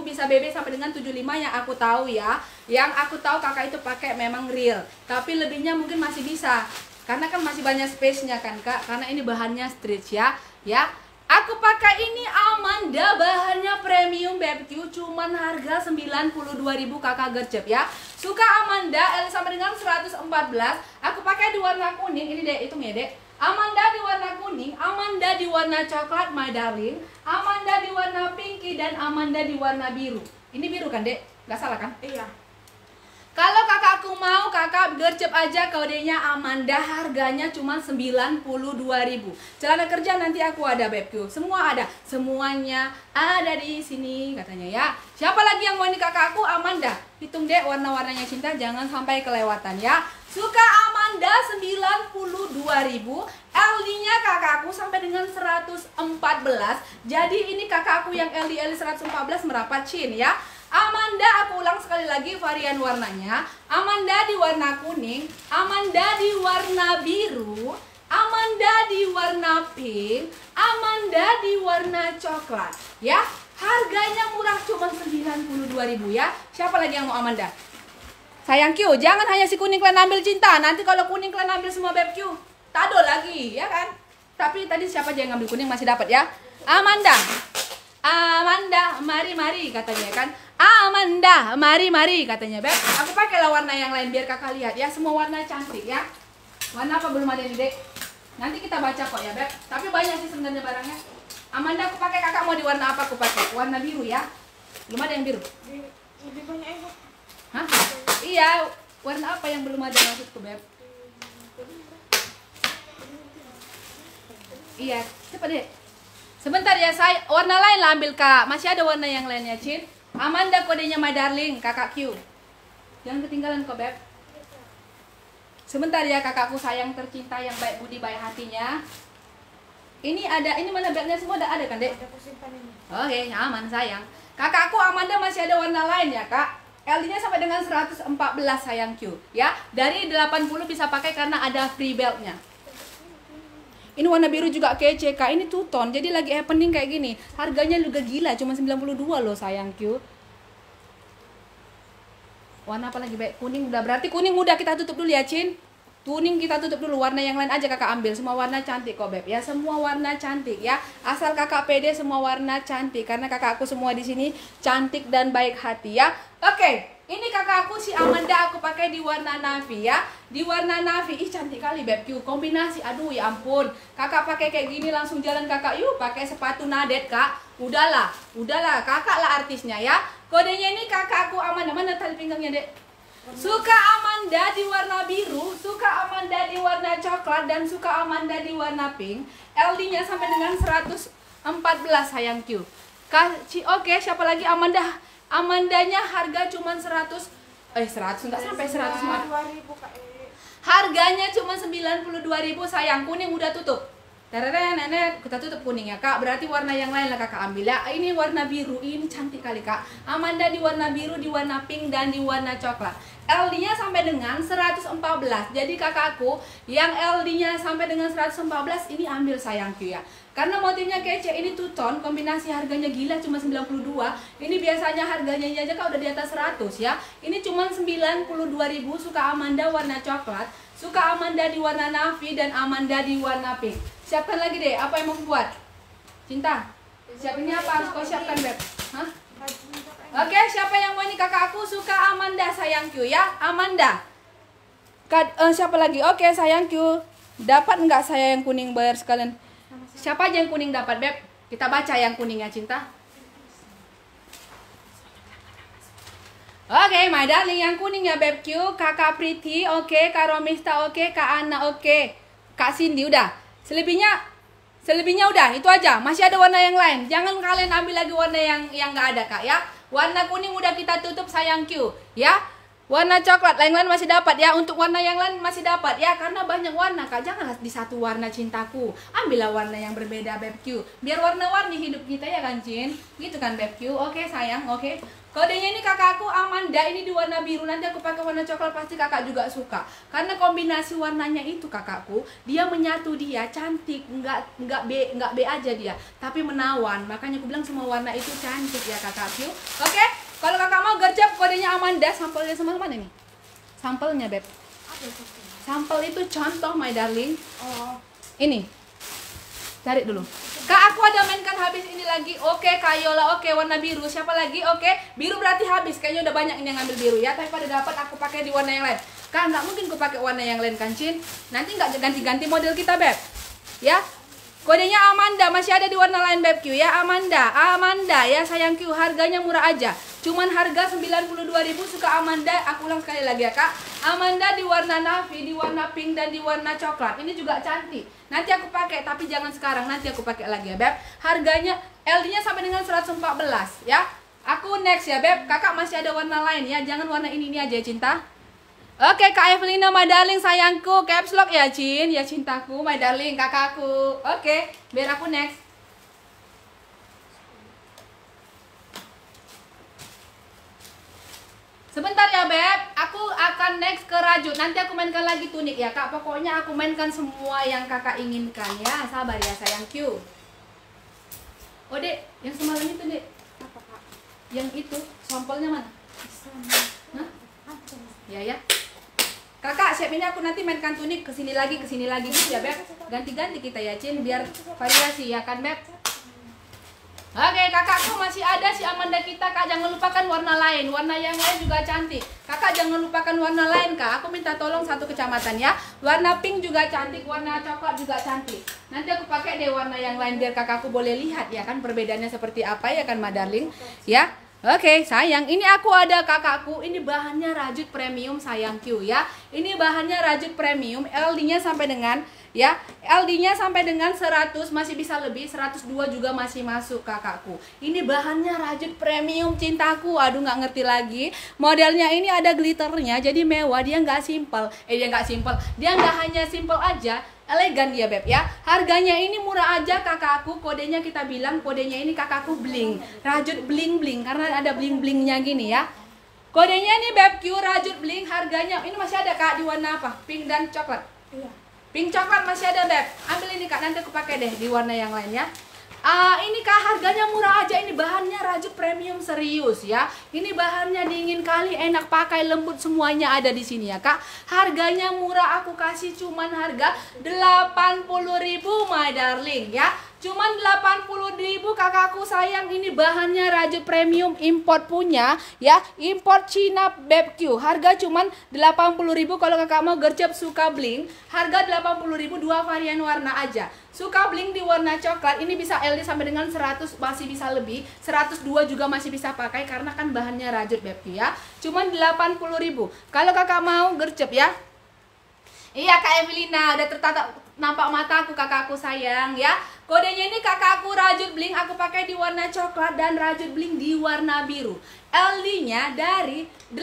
bisa BB sampai dengan 75 yang aku tahu ya. Yang aku tahu kakak itu pakai memang real. Tapi lebihnya mungkin masih bisa karena kan masih banyak space-nya kan kak. Karena ini bahannya stretch ya. Ya aku pakai ini Amanda bahannya premium BBQ cuman harga 92.000 kakak gercep ya. Suka Amanda L sama dengan 114 aku pakai di warna kuning. Ini deh hitung ya dek. Amanda di warna kuning, Amanda di warna coklat, my darling. Amanda di warna pinky, dan Amanda di warna biru. Ini biru kan, dek? Gak salah kan? Iya Kalau kakakku mau, kakak gercep aja kodenya Amanda harganya cuma 92.000. Celana kerja nanti aku ada bebku. Semua ada. Semuanya ada di sini katanya ya. Siapa lagi yang mau ini kakakku? Amanda. Hitung deh warna-warnanya cinta jangan sampai kelewatan ya. Suka Amanda 92.000. LD-nya kakakku sampai dengan 114. Jadi ini kakakku yang LD LD 114 merapat chin ya. Amanda aku ulang sekali lagi varian warnanya. Amanda di warna kuning Amanda di warna biru Amanda di warna pink Amanda di warna coklat ya. Harganya murah cuma 92.000 ya. Siapa lagi yang mau Amanda? Sayang Q jangan hanya si kuning kalian ambil cinta. Nanti kalau kuning kalian ambil semua beb Q tado lagi ya kan? Tapi tadi siapa aja yang ngambil kuning masih dapat ya? Amanda Amanda, mari mari katanya kan. Amanda, mari mari katanya beb. Aku pakailah warna yang lain biar kakak lihat ya. Semua warna cantik ya. Warna apa belum ada nih dek? Nanti kita baca kok ya beb. Tapi banyak sih sebenarnya barangnya. Amanda aku pakai kakak mau di warna apa aku pakai? Warna biru ya. Belum ada yang biru. Lebih- banyak Hah? Iya. Warna apa yang belum ada maksudku beb? Iya, cepat deh. Sebentar ya, saya warna lain lah ambil kak. Masih ada warna yang lainnya, Cin. Amanda kodenya my darling, kakak Q. Jangan ketinggalan kok, Beb. Sebentar ya kakakku sayang tercinta yang baik budi baik hatinya. Ini ada, ini mana bednya semua ada ada kan, Dek? Ada simpan ini Oke, aman sayang. Kakakku Amanda masih ada warna lain ya, Kak. LD-nya sampai dengan 114 sayang Q, ya. Dari 80 bisa pakai karena ada free belt-nya. Ini warna biru juga kece, Kak. Ini two tone, jadi lagi happening kayak gini. Harganya juga gila, cuma 92 loh sayang Q. Warna apa lagi, Baik? Kuning udah. Berarti kuning udah kita tutup dulu ya, Cin. Kuning kita tutup dulu, warna yang lain aja kakak ambil. Semua warna cantik kok, Beb. Ya, semua warna cantik ya. Asal kakak pede semua warna cantik karena kakakku semua di sini cantik dan baik hati ya. Oke, ini kakakku si Amanda aku pakai di warna navy ya. Di warna navy. Ih, cantik kali Beb Q. Kombinasi. Aduh, ya ampun. Kakak pakai kayak gini langsung jalan kakak. Yuk, pakai sepatu nadet, Kak. Udahlah, udahlah. Kakak lah artisnya ya. Kodenya ini kakakku Amanda. Mana tali pinggangnya, Dek? Suka Amanda di warna biru, suka Amanda di warna coklat dan suka Amanda di warna pink. LD-nya sampai dengan 114 sayang Q. Oke, siapa lagi Amanda? Amandanya harga cuma 100 eh 100 enggak sampai 100 maaf. 2000 Kak E. Harganya cuma 92.000 sayang. Kuning udah tutup. Nenek, kita tutup kuning ya kak. Berarti warna yang lain lah kakak ambil ya. Ini warna biru, ini cantik kali kak. Amanda di warna biru, di warna pink dan di warna coklat. LD-nya sampai dengan 114. Jadi kakakku yang LD-nya sampai dengan 114 ini ambil sayangku ya. Karena motifnya kece ini two tone, kombinasi harganya gila cuma 92. Ini biasanya harganya aja kak udah di atas 100 ya. Ini cuma 92.000 suka Amanda warna coklat, suka Amanda di warna navy dan Amanda di warna pink. Siapkan lagi deh, apa yang mau buat? Cinta. Siapinnya apa harus kau siapkan, Beb? Hah? Oke, siapa yang mau ini kakak aku suka Amanda sayangku ya, Amanda. Kad, eh, siapa lagi? Oke, sayangku. Dapat nggak saya yang kuning bayar sekalian? Siapa aja yang kuning dapat, Beb? Kita baca yang kuning ya, cinta. Oke, my darling yang kuning ya, Beb Q. Kakak Pretty, oke. Kak Romista, oke. Kak Ana, oke. Kak Cindy, udah. Selebihnya Selebihnya udah, itu aja. Masih ada warna yang lain. Jangan kalian ambil lagi warna yang yang nggak ada, Kak, ya. Warna kuning udah kita tutup sayang Q, ya. Warna coklat lain-lain masih dapat ya. Untuk warna yang lain masih dapat ya karena banyak warna, Kak. Janganlah di satu warna cintaku. Ambillah warna yang berbeda, Beb. Biar warna-warni hidup kita ya kan, Cin? Gitu kan, Beb. Oke, sayang. Oke. Kodenya ini kakakku Amanda ini di warna biru nanti aku pakai warna coklat pasti kakak juga suka karena kombinasi warnanya itu kakakku dia menyatu dia cantik nggak nggak b nggak b aja dia tapi menawan makanya aku bilang semua warna itu cantik ya kakakku oke kalau kakak mau gercep kodenya Amanda sampelnya sama mana nih sampelnya beb. Sampel itu contoh my darling. Oh, ini. Cari dulu. Kak aku ada mainkan habis ini lagi. Oke Kak Yola oke warna biru. Siapa lagi? Oke Biru berarti habis. Kayaknya udah banyak ini yang ngambil biru ya. Tapi pada dapat aku pakai di warna yang lain. Kak nggak mungkin aku pakai warna yang lain kan Cin? Nanti nggak ganti-ganti model kita Beb. Ya Kodenya Amanda masih ada di warna lain Beb ya. Amanda Amanda ya sayang Q harganya murah aja. Cuman harga 92.000 suka Amanda Aku ulang sekali lagi ya kak. Amanda di warna navy, di warna pink dan di warna coklat. Ini juga cantik. Nanti aku pakai tapi jangan sekarang. Nanti aku pakai lagi ya Beb. Harganya LD nya sampai dengan 114 ya. Aku next ya Beb. Kakak masih ada warna lain ya. Jangan warna ini ini aja ya, cinta Oke Kak Evelina, my darling sayangku. Caps lock ya Cin Ya cintaku, my darling kakakku. Oke, biar aku next. Sebentar ya Beb, aku akan next ke rajut Nanti aku mainkan lagi tunik ya Kak. Pokoknya aku mainkan semua yang kakak inginkan ya. Sabar ya sayang Q. Oh dek, yang semalam itu dek? Apa Kak? Yang itu, sampelnya mana? Hah? Ya ya. Kakak, siap ini aku nanti mainkan tunik ke sini lagi, ke sini lagi gitu ya, Beb. Ganti-ganti kita ya, Cin, biar variasi ya kan, Beb. Oke, kakakku masih ada si Amanda kita, Kak. Jangan lupakan warna lain. Warna yang lain juga cantik. Kakak jangan lupakan warna lain, Kak. Aku minta tolong satu kecamatan ya. Warna pink juga cantik, warna coklat juga cantik. Nanti aku pakai deh warna yang lain biar kakakku boleh lihat ya kan perbedaannya seperti apa ya kan, Ma Darling? Ya. Oke, sayang. Ini aku ada kakakku. Ini bahannya rajut premium sayang Q ya. Ini bahannya rajut premium. LD-nya sampai dengan ya. LD-nya sampai dengan 100 masih bisa lebih. 102 juga masih masuk kakakku. Ini bahannya rajut premium cintaku. Aduh nggak ngerti lagi. Modelnya ini ada glitternya. Jadi mewah. Dia nggak simple. Eh dia nggak simple. Dia nggak hanya simple aja elegan dia beb ya. Harganya ini murah aja kakakku. Kodenya kita bilang kodenya ini kakakku bling. Rajut bling bling karena ada bling blingnya gini ya. Kodenya ini beb Q rajut bling harganya. Ini masih ada kak di warna apa? Pink dan coklat. Iya. pink coklat masih ada beb. Ambil ini kak nanti aku pakai deh di warna yang lain ya Ah, ini kak harganya murah aja? Ini bahannya rajut premium serius ya. Ini bahannya dingin kali enak pakai lembut semuanya ada di sini ya kak. Harganya murah aku kasih cuman harga 80.000 my darling ya Cuman 80.000 kakakku sayang ini bahannya rajut premium import punya ya. Import Cina BBQ. Harga cuman 80.000 kalau kakak mau gercep suka bling. Harga 80.000 dua varian warna aja. Suka bling di warna coklat ini bisa LD sampai dengan 100 masih bisa lebih. 102 juga masih bisa pakai karena kan bahannya rajut BBQ ya. Cuman 80.000. Kalau kakak mau gercep ya. Iya Kak Evelina udah tertata nampak mataku kakakku sayang ya. Kodenya ini kakakku rajut bling aku pakai di warna coklat dan rajut bling di warna biru. LD nya dari 80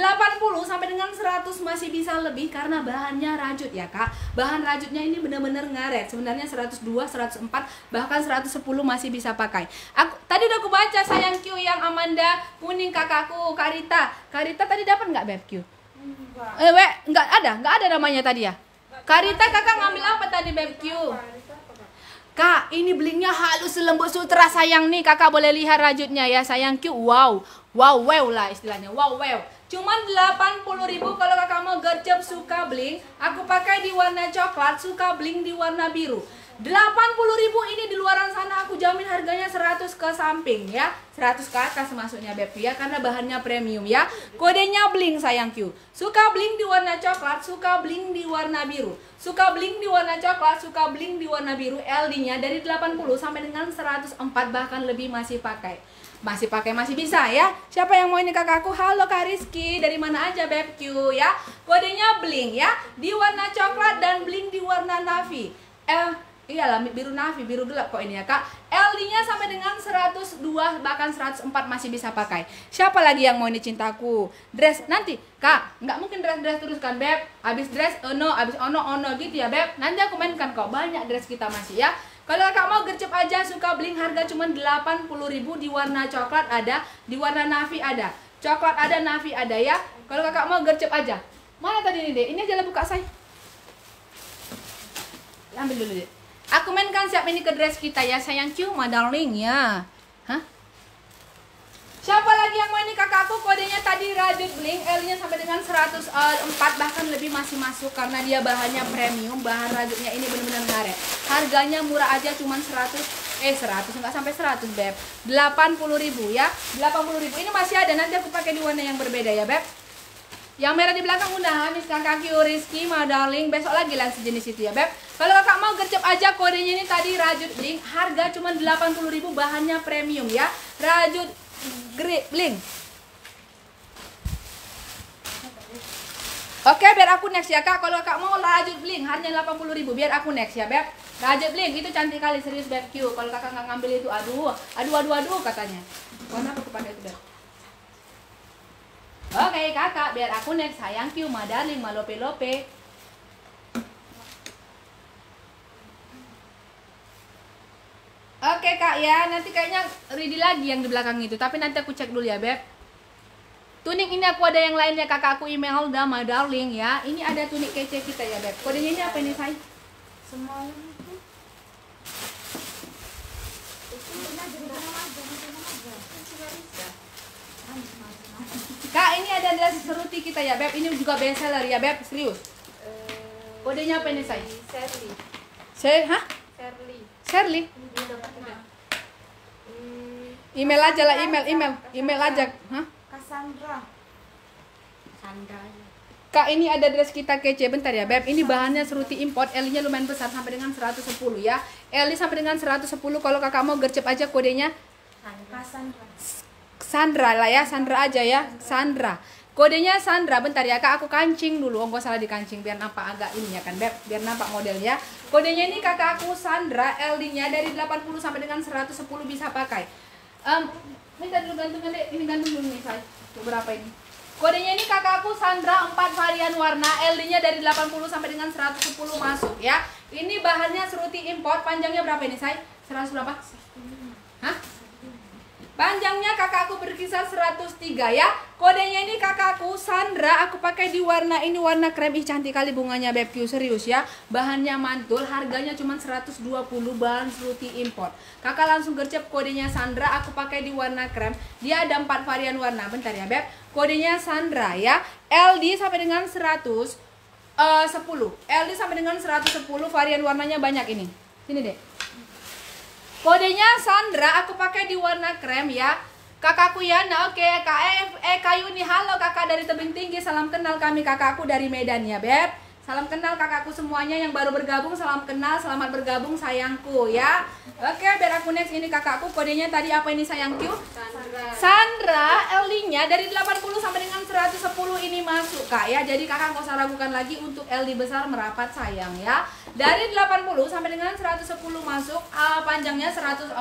sampai dengan 100 masih bisa lebih karena bahannya rajut ya kak. Bahan rajutnya ini benar-benar ngaret. Sebenarnya 102 104 bahkan 110 masih bisa pakai. Aku tadi udah aku baca sayang Q yang Amanda kuning kakakku Karita. Karita tadi dapat nggak Beb Q? Eh we nggak ada? Nggak ada namanya tadi ya Karita kakak ngambil apa tadi BBQ? Kak, ini blingnya halus lembut sutra sayang nih. Kakak boleh lihat rajutnya ya sayang Q. Wow, wow, wow lah istilahnya. Wow, wow. Cuman 80 ribu kalau kakak mau gercep suka bling. Aku pakai di warna coklat, suka bling di warna biru. 80 ribu ini di luaran sana aku jamin harganya 100 ke samping ya. 100 ke atas masuknya Beb ya karena bahannya premium ya. Kodenya bling sayang Q. Suka bling di warna coklat suka bling di warna biru. Suka bling di warna coklat suka bling di warna biru LD nya dari 80 sampai dengan 104 bahkan lebih masih pakai. Masih pakai masih bisa ya. Siapa yang mau ini kakakku? Halo Kak Rizky. Dari mana aja Beb Q ya? Kodenya bling ya. Di warna coklat dan bling di warna navy eh Iya lah biru navy, biru gelap kok ini ya kak LD-nya sampai dengan 102 bahkan 104 masih bisa pakai Siapa lagi yang mau ini cintaku? Dress nanti kak, nggak mungkin dress-dress terus kan beb Abis dress ono, abis ono ono gitu ya beb Nanti aku mainkan kok, banyak dress kita masih ya kalau kakak mau gercep aja suka bling harga cuma 80 ribu di warna coklat ada, di warna navy ada. Coklat ada, navy ada ya. Kalau kakak mau gercep aja. Mana tadi ini deh? Ini aja lah buka saya. Ambil dulu deh. Aku mainkan siap ini ke dress kita ya sayang cuma darling ya. Hah? Siapa lagi yang mau ini kakakku kodenya tadi rajut bling L-nya sampai dengan 104 eh, bahkan lebih masih masuk karena dia bahannya premium. Bahan rajutnya ini benar-benar ngaret. Harganya murah aja cuman 100 eh 100 enggak sampai 100 beb. 80 ribu ya 80 ribu. Ini masih ada nanti aku pakai di warna yang berbeda ya beb yang merah di belakang udah habis kakak Q Rizky mau darling besok lagi lah sejenis itu ya beb kalau kakak mau gercep aja kodenya ini tadi rajut bling harga cuma 80 ribu bahannya premium ya rajut bling Oke, biar aku next ya kak. Kalau kak mau rajut bling, harganya 80 ribu. Biar aku next ya, beb. Rajut bling itu cantik kali, serius beb Q. Kalau kakak nggak ngambil itu, aduh, aduh, aduh, aduh katanya. Warna apa kepada itu beb? Oke kakak, biar aku next sayang Q, madaling, malope-lope. Oke kak ya, nanti kayaknya ready lagi yang di belakang itu. Tapi nanti aku cek dulu ya beb. Tunik ini aku ada yang lainnya kakak aku email dah my darling ya. Ini ada tunik kece kita ya beb. Kodenya ini apa ini say? Semalam Kak ini ada dress seruti kita ya beb. Ini juga best seller ya beb. Serius. Kodenya apa ini say? Shirley. Saya, hah? Shirley. Shirley? Email aja lah, email, email, email aja. Hah? Cassandra. Kak ini ada dress kita kece bentar ya Beb Ini bahannya seruti import L nya lumayan besar sampai dengan 110 ya L sampai dengan 110 Kalau kakak mau gercep aja kodenya Cassandra. Sandra lah ya Sandra aja ya Sandra. Kodenya Sandra bentar ya kak aku kancing dulu. Oh gak salah dikancing biar nampak agak ini ya kan Beb? Biar nampak modelnya Kodenya ini kakak aku Sandra LD nya dari 80 sampai dengan 110 bisa pakai. Um, Minta dulu gantungan deh Ini gantung dulu nih saya Beberapa ini? Kodenya ini kakakku Sandra 4 varian warna. LD-nya dari 80 sampai dengan 110 masuk ya. Ini bahannya seruti import, panjangnya berapa ini, Say? 100 berapa? Hah? Panjangnya kakakku berkisar 103 ya. Kodenya ini kakakku Sandra, aku pakai di warna ini warna krem. Ih cantik kali bunganya BBQ serius ya. Bahannya mantul, harganya cuma 120 bahan seruti import. Kakak langsung gercep kodenya Sandra, aku pakai di warna krem. Dia ada 4 varian warna. Bentar ya, Beb. Kodenya Sandra ya. LD sampai dengan 100 eh 10. LD sampai dengan 110 varian warnanya banyak ini. Sini deh. Kodenya Sandra, aku pakai di warna krem ya. Kakakku Yana, oke. Kak eh, eh Kayu nih, halo kakak dari tebing tinggi. Salam kenal kami kakakku dari Medan ya, Beb. Salam kenal kakakku semuanya yang baru bergabung, salam kenal, selamat bergabung sayangku ya. Oke, biar aku next ini kakakku. Kodenya tadi apa ini sayangku? Sandra. Sandra, LD-nya dari 80 sampai dengan 110 ini masuk kak ya. Jadi kakak nggak usah ragukan lagi untuk LD besar merapat sayang ya. Dari 80 sampai dengan 110 masuk, uh, panjangnya 104.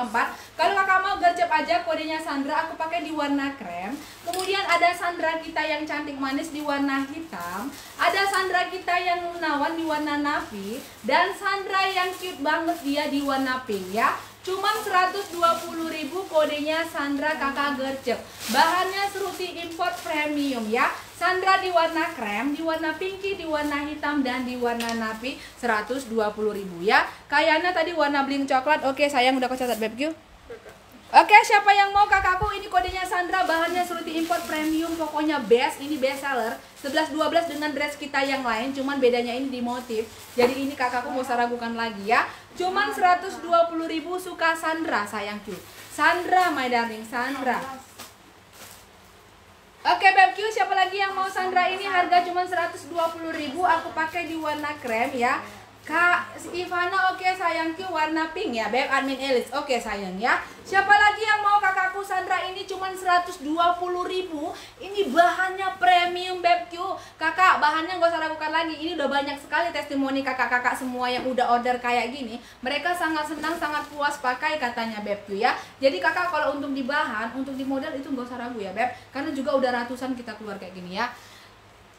Kalau kakak mau gercep aja kodenya Sandra, aku pakai di warna krem. Kemudian ada Sandra kita yang cantik manis di warna hitam. Ada Sandra kita yang menawan di warna navy dan Sandra yang cute banget dia di warna pink ya. Cuman 120.000 kodenya Sandra kakak gercep. Bahannya seruti import premium ya. Sandra di warna krem, di warna pinky, di warna hitam dan di warna navy 120.000 ya. Kayaknya tadi warna bling coklat. Oke, sayang udah kau catat BBQ. Oke, siapa yang mau kakakku? Ini kodenya Sandra, bahannya seruti import premium, pokoknya best. Ini best seller. 11 12 dengan dress kita yang lain, cuman bedanya ini di motif. Jadi ini kakakku mau usah ragukan lagi ya. Cuman 120.000 suka Sandra sayangku. Sandra my darling, Sandra. Oke BBQ, siapa lagi yang mau Sandra ini harga cuma 120.000 aku pakai di warna krem ya. Kak Ivana oke sayangku warna pink ya Beb. Admin Elis oke sayang ya. Siapa lagi yang mau kakakku Sandra ini? Cuma 120 ribu. Ini bahannya premium Bebq Kakak bahannya gak usah ragukan lagi. Ini udah banyak sekali testimoni kakak-kakak semua yang udah order kayak gini. Mereka sangat senang sangat puas pakai katanya Bebq ya. Jadi kakak kalau untuk di bahan untuk di model itu gak usah ragu ya Beb. Karena juga udah ratusan kita keluar kayak gini ya.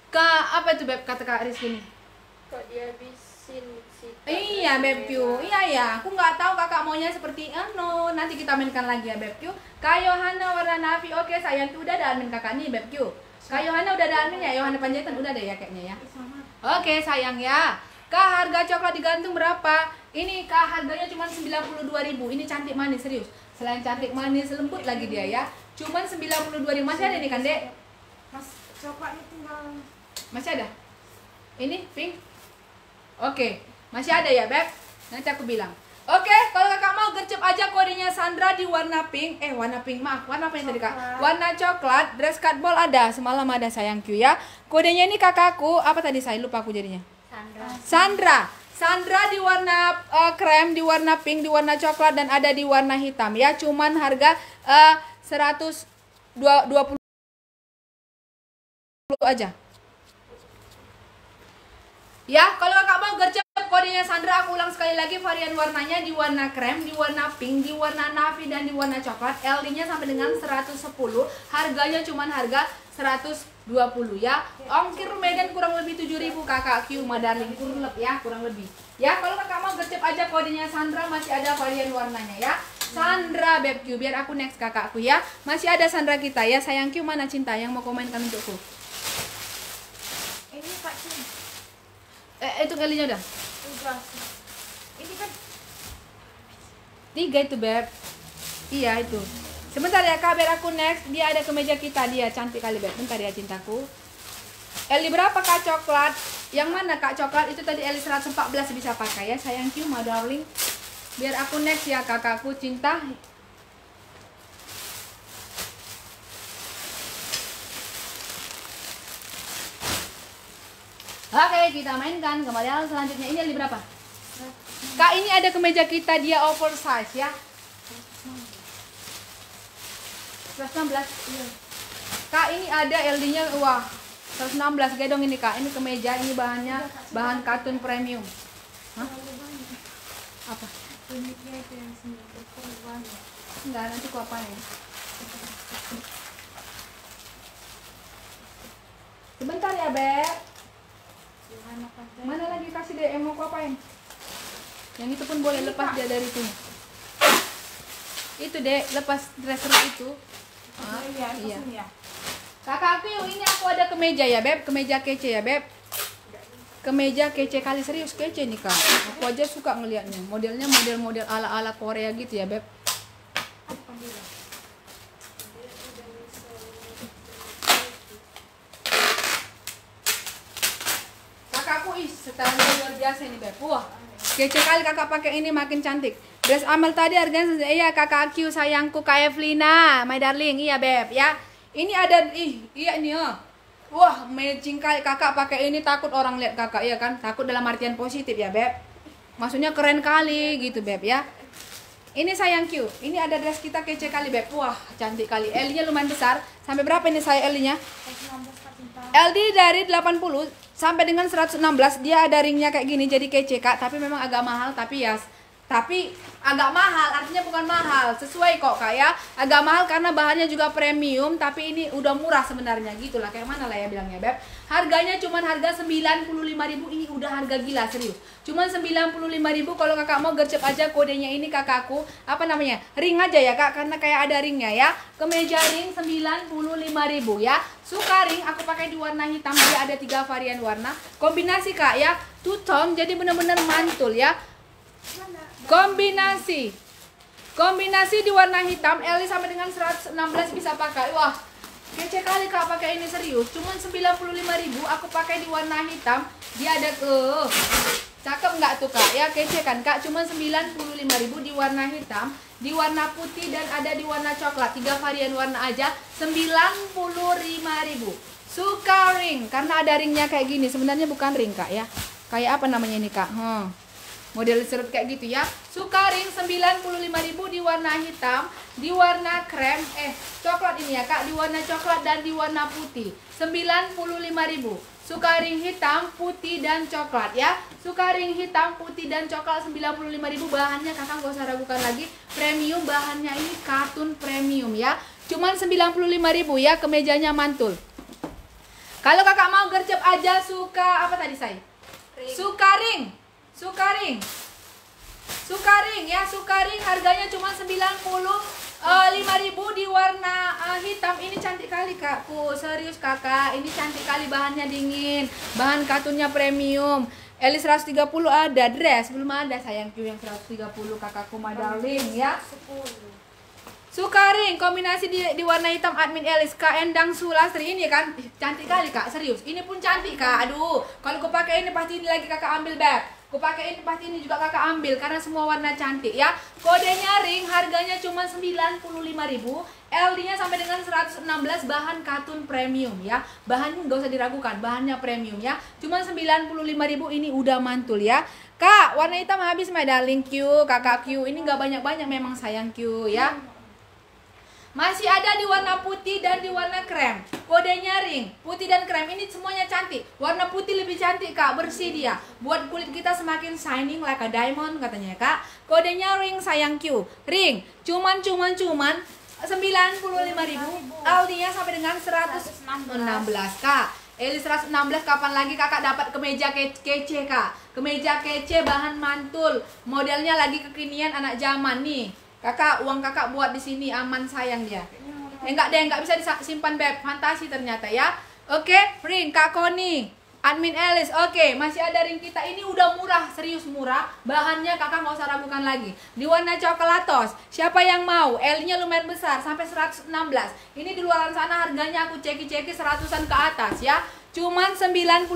Kak apa itu Beb kata Kak Rizky ini? Kok dia bisa Iya Bebq, iya ya. Aku nggak tahu kakak maunya seperti ano. Nanti kita mainkan lagi ya Bebq. Kak Yohana warna navy, oke sayang tuh udah ada admin kakak nih Bebq. Kak Yohana udah ada admin ya, Yohana Panjaitan udah ada ya kayaknya ya. Oke sayang ya. Kak harga coklat digantung berapa? Ini kak harganya cuma 92.000 Ini cantik manis serius. Selain cantik manis lembut lagi dia ya. Cuman 92.000 masih ada nih kan dek? Mas coklatnya tinggal Masih ada? Ini pink? Oke, masih ada ya Beb? Nanti aku bilang. Oke, kalau kakak mau gercep aja kodenya Sandra di warna pink. Eh, warna pink maaf. Warna apa yang tadi kak? Warna coklat. Dress cut ball ada. Semalam ada sayangku ya. Kodenya ini kakakku. Apa tadi saya lupa aku jadinya. Sandra. Sandra. Sandra di warna eh, krem, di warna pink, di warna coklat dan ada di warna hitam ya. Cuman harga eh, 120 aja. Ya, kalau kakak mau gercep kodenya Sandra, aku ulang sekali lagi varian warnanya di warna krem, di warna pink, di warna navy dan di warna coklat. LD-nya sampai dengan 110. Harganya cuman harga 120 ya. Ongkir Medan kurang lebih 7000 kakak Q Madarling kurang lebih ya, kurang lebih. Ya, kalau kakak mau gercep aja kodenya Sandra masih ada varian warnanya ya. Sandra Beb Q, biar aku next kakakku ya. Masih ada Sandra kita ya. Sayang Q mana cinta yang mau komenkan untukku? ini Kak Cin. Eh, itu kalinya udah. Udah. Ini kan Tiga itu beb. Iya itu. Sebentar ya kak, biar aku next. Dia ada kemeja kita dia cantik kali beb. Bentar ya cintaku. Eli berapa kak coklat? Yang mana kak coklat itu tadi Eli 114 bisa pakai ya sayang you my darling. Biar aku next ya kakakku cinta. Oke kita mainkan kembali hal selanjutnya ini Eli berapa? Kak ini ada kemeja kita dia oversize ya. 116 iya. Kak ini ada LD-nya wah 116 gedong ini Kak. Ini kemeja ini bahannya bahan katun premium. Hah? Apa? ya. Enggak, nanti ku apain. Sebentar ya, Beb. Mana lagi kasih deh mau ku apain? Yang itu pun boleh lepas dia dari sini. Itu deh, lepas dresser itu. Iya, itu iya. sini ya. Kakakku yuk, ini aku ada kemeja ya beb, kemeja kece ya beb. Kemeja kece kali serius kece nih kak. Aku aja suka ngelihatnya. Modelnya model-model ala-ala Korea gitu ya beb. Setelan luar biasa ini beb. Wah, Kece kali kakak pakai ini makin cantik. Dress Amel tadi harganya iya kakak Q sayangku kayak Evelina, my darling. Iya beb ya. Ini ada ih iya nih oh. Wah, matching kali kakak pakai ini takut orang lihat kakak ya kan? Takut dalam artian positif ya beb. Maksudnya keren kali gitu beb ya. Ini sayang Q. Ini ada dress kita kece kali beb. Wah, cantik kali. L-nya lumayan besar. Sampai berapa ini saya L-nya? 16 Kak Cinta. LD dari 80 sampai dengan 116 dia ada ringnya kayak gini jadi kece kak. Tapi memang agak mahal tapi ya tapi agak mahal artinya bukan mahal. Sesuai kok kak ya. Agak mahal karena bahannya juga premium tapi ini udah murah sebenarnya. Gitulah kayak mana lah ya bilangnya beb harganya cuman harga 95.000 ini udah harga gila serius. Cuman 95.000 kalau kakak mau gercep aja kodenya ini kakakku. Apa namanya? Ring aja ya kak karena kayak ada ringnya ya. Kemeja ring 95.000 ya. Suka ring aku pakai di warna hitam dia ada tiga varian warna. Kombinasi kak ya. Two tone jadi bener-bener mantul ya. Kombinasi. Kombinasi di warna hitam Eli sampai dengan 116 bisa pakai. Wah kece kali kak pakai ini serius. Cuman 95.000 aku pakai di warna hitam dia ada ke. Cakep nggak tuh kak? Ya kece kan kak? Cuman 95.000 di warna hitam di warna putih dan ada di warna coklat. Tiga varian warna aja 95.000 suka ring karena ada ringnya kayak gini. Sebenarnya bukan ring kak ya. Kayak apa namanya ini kak? Hmm model serut kayak gitu ya. Suka ring 95.000 di warna hitam di warna krem eh coklat ini ya kak. Di warna coklat dan di warna putih 95.000 suka ring hitam putih dan coklat ya. Suka ring hitam putih dan coklat 95.000 bahannya kakak gak usah ragukan lagi. Premium bahannya ini kartun premium ya. Cuman 95.000 ya kemejanya mantul. Kalau kakak mau gercep aja suka apa tadi saya suka ring. Sukaring. Sukaring ya, Sukaring harganya cuma 90 eh, 5000 di warna eh, hitam. Ini cantik kali Kakku. Serius Kakak, ini cantik kali bahannya dingin. Bahan katunnya premium. Eli 130 ada dress, belum ada sayangku yang 130 kakakku my darling ya. 10. Sukaring kombinasi di, di warna hitam admin Elis Kak Endang Sulastri ini kan cantik kali kak serius ini pun cantik kak aduh kalau aku pakai ini pasti ini lagi kakak ambil beb ini pasti ini juga kakak ambil karena semua warna cantik ya kodenya ring harganya cuma 95.000 LD nya sampai dengan 116 bahan katun premium ya bahannya nggak usah diragukan bahannya premium ya cuma 95.000 ini udah mantul ya Kak, warna hitam habis my darling Q, kakak Q. Ini nggak banyak-banyak memang sayang Q ya. Masih ada di warna putih dan di warna krem. Kodenya ring, putih dan krem ini semuanya cantik. Warna putih lebih cantik kak, bersih dia. Buat kulit kita semakin shining like a diamond katanya kak. Kodenya ring sayang Q. Ring, cuman cuman cuman 95.000 Aldinya sampai dengan 116 kak. Eli 116 kapan lagi kakak dapat kemeja ke kece kak Kemeja kece bahan mantul Modelnya lagi kekinian anak zaman nih Kakak, uang kakak buat di sini aman sayang dia. Eh, enggak deh, enggak bisa disimpan beb. Fantasi ternyata ya. Oke, ring Kak Koni. Admin Alice, oke, masih ada ring kita ini udah murah, serius murah. Bahannya kakak nggak usah ragukan lagi. Di warna coklatos, siapa yang mau? L-nya lumayan besar, sampai 116. Ini di luar sana harganya aku ceki-ceki seratusan ke atas ya. Cuman 95.000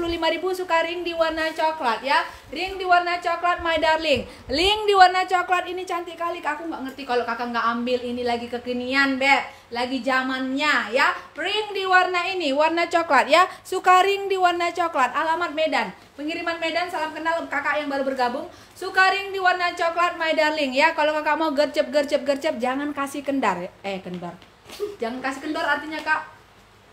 suka ring di warna coklat ya. Ring di warna coklat my darling. Ring di warna coklat ini cantik kali. Aku nggak ngerti kalau kakak nggak ambil ini lagi kekinian, Be. Lagi zamannya ya. Ring di warna ini, warna coklat ya. Suka ring di warna coklat. Alamat Medan. Pengiriman Medan, salam kenal kakak yang baru bergabung. Suka ring di warna coklat my darling ya. Kalau kakak mau gercep gercep gercep jangan kasih kendar. Eh, kendar. Jangan kasih kendor artinya kak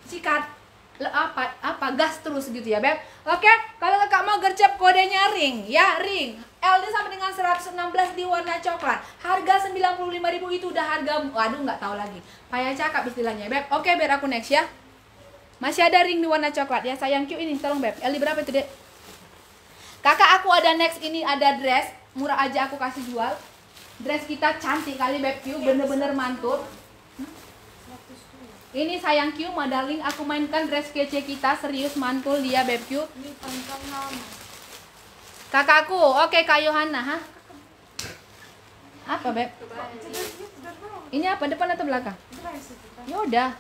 sikat apa apa gas terus gitu ya beb? Oke kalau kakak mau gercep kodenya ring. Ya ring. LD sampai dengan 116 di warna coklat. Harga 95.000 itu udah harga waduh nggak tahu lagi. Payah cakap istilahnya beb. Oke biar aku next ya. Masih ada ring di warna coklat. Ya sayang Q ini tolong beb. LD berapa itu dek? Kakak aku ada next. Ini ada dress. Murah aja aku kasih jual. Dress kita cantik kali beb bener-bener mantul ini sayang Q, modeling aku mainkan dress kece kita serius mantul dia beb Q. Kakakku, oke Kak Yohana, ha? Apa beb? Ini apa depan atau belakang? Ya udah.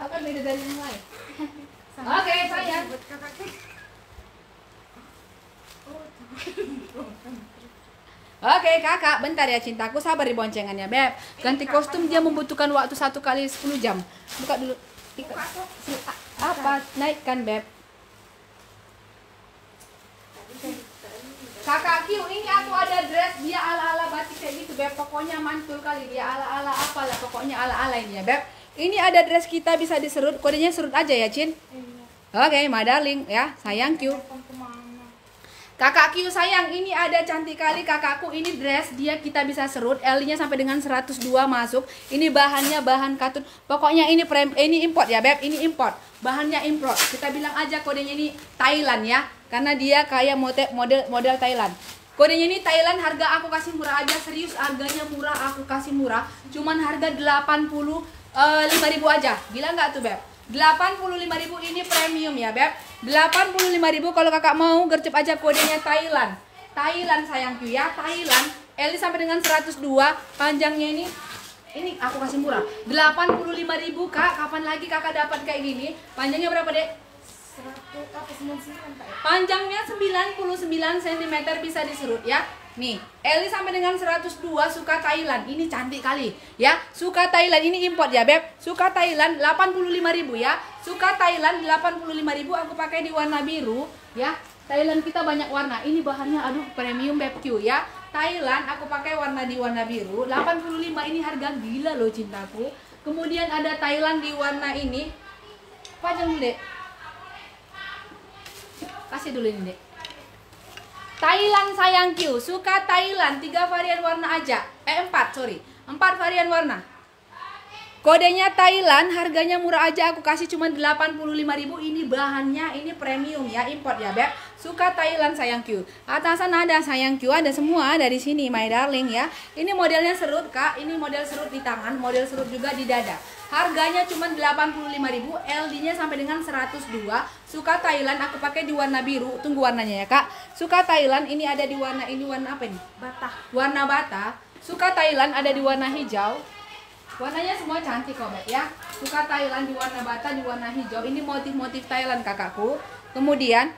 Apa beda dari yang lain? Oke sayang. Oke kakak, bentar ya cintaku, sabar di boncengannya Beb. Ganti kostum dia membutuhkan waktu satu kali 10 jam. Buka dulu. Buka. Apa? Naikkan Beb. Kakak Q, ini aku ada dress. Dia ala-ala batik kayak gitu Beb. Pokoknya mantul kali. Dia ala-ala apalah Pokoknya ala-ala ini ya Beb. Ini ada dress kita bisa diserut. Kodenya serut aja ya Cin. Iya. Oke, my darling ya, sayang Q. Kakak Q sayang, ini ada cantik kali kakakku. Ini dress dia kita bisa serut. L-nya sampai dengan 102 masuk. Ini bahannya bahan katun. Pokoknya ini prem, ini import ya, Beb. Ini import. Bahannya import. Kita bilang aja kodenya ini Thailand ya. Karena dia kayak model model Thailand. Kodenya ini Thailand harga aku kasih murah aja serius harganya murah aku kasih murah cuman harga 80 eh, 5000 aja gila nggak tuh beb 85.000 ini premium ya beb. 85.000 kalau kakak mau gercep aja kodenya Thailand. Thailand sayangku ya Thailand. Eli sampai dengan 102 panjangnya ini ini aku kasih murah. 85.000 kak. Kapan lagi kakak dapat kayak gini? Panjangnya berapa dek 100 apa 99 Kak ya? Panjangnya 99 cm bisa diserut ya. Nih, Eli sampai dengan 102 suka Thailand. Ini cantik kali ya. Suka Thailand ini import ya, Beb. Suka Thailand 85.000 ya. Suka Thailand 85.000 aku pakai di warna biru ya. Thailand kita banyak warna. Ini bahannya aduh premium Beb Q ya. Thailand aku pakai warna di warna biru. 85 ini harga gila loh cintaku. Kemudian ada Thailand di warna ini. Panjang Dek. Kasih dulu ini, Dek. Thailand sayang Q, suka Thailand, tiga varian warna aja. Eh empat, sorry, empat varian warna. Kodenya Thailand, harganya murah aja. Aku kasih cuma 85.000 Ini bahannya, ini premium ya, import ya Beb. Suka Thailand sayang Q. Atasan ada sayang Q, ada semua dari sini my darling ya. Ini modelnya serut kak, ini model serut di tangan, model serut juga di dada. Harganya cuma 85.000 LD nya sampai dengan 102 Suka Thailand, aku pakai di warna biru. Tunggu warnanya ya kak. Suka Thailand, ini ada di warna, ini warna apa ini? Bata. warna bata. Suka Thailand ada di warna hijau. Warnanya semua cantik kok Beb ya. Suka Thailand di warna bata di warna hijau. Ini motif-motif Thailand kakakku. Kemudian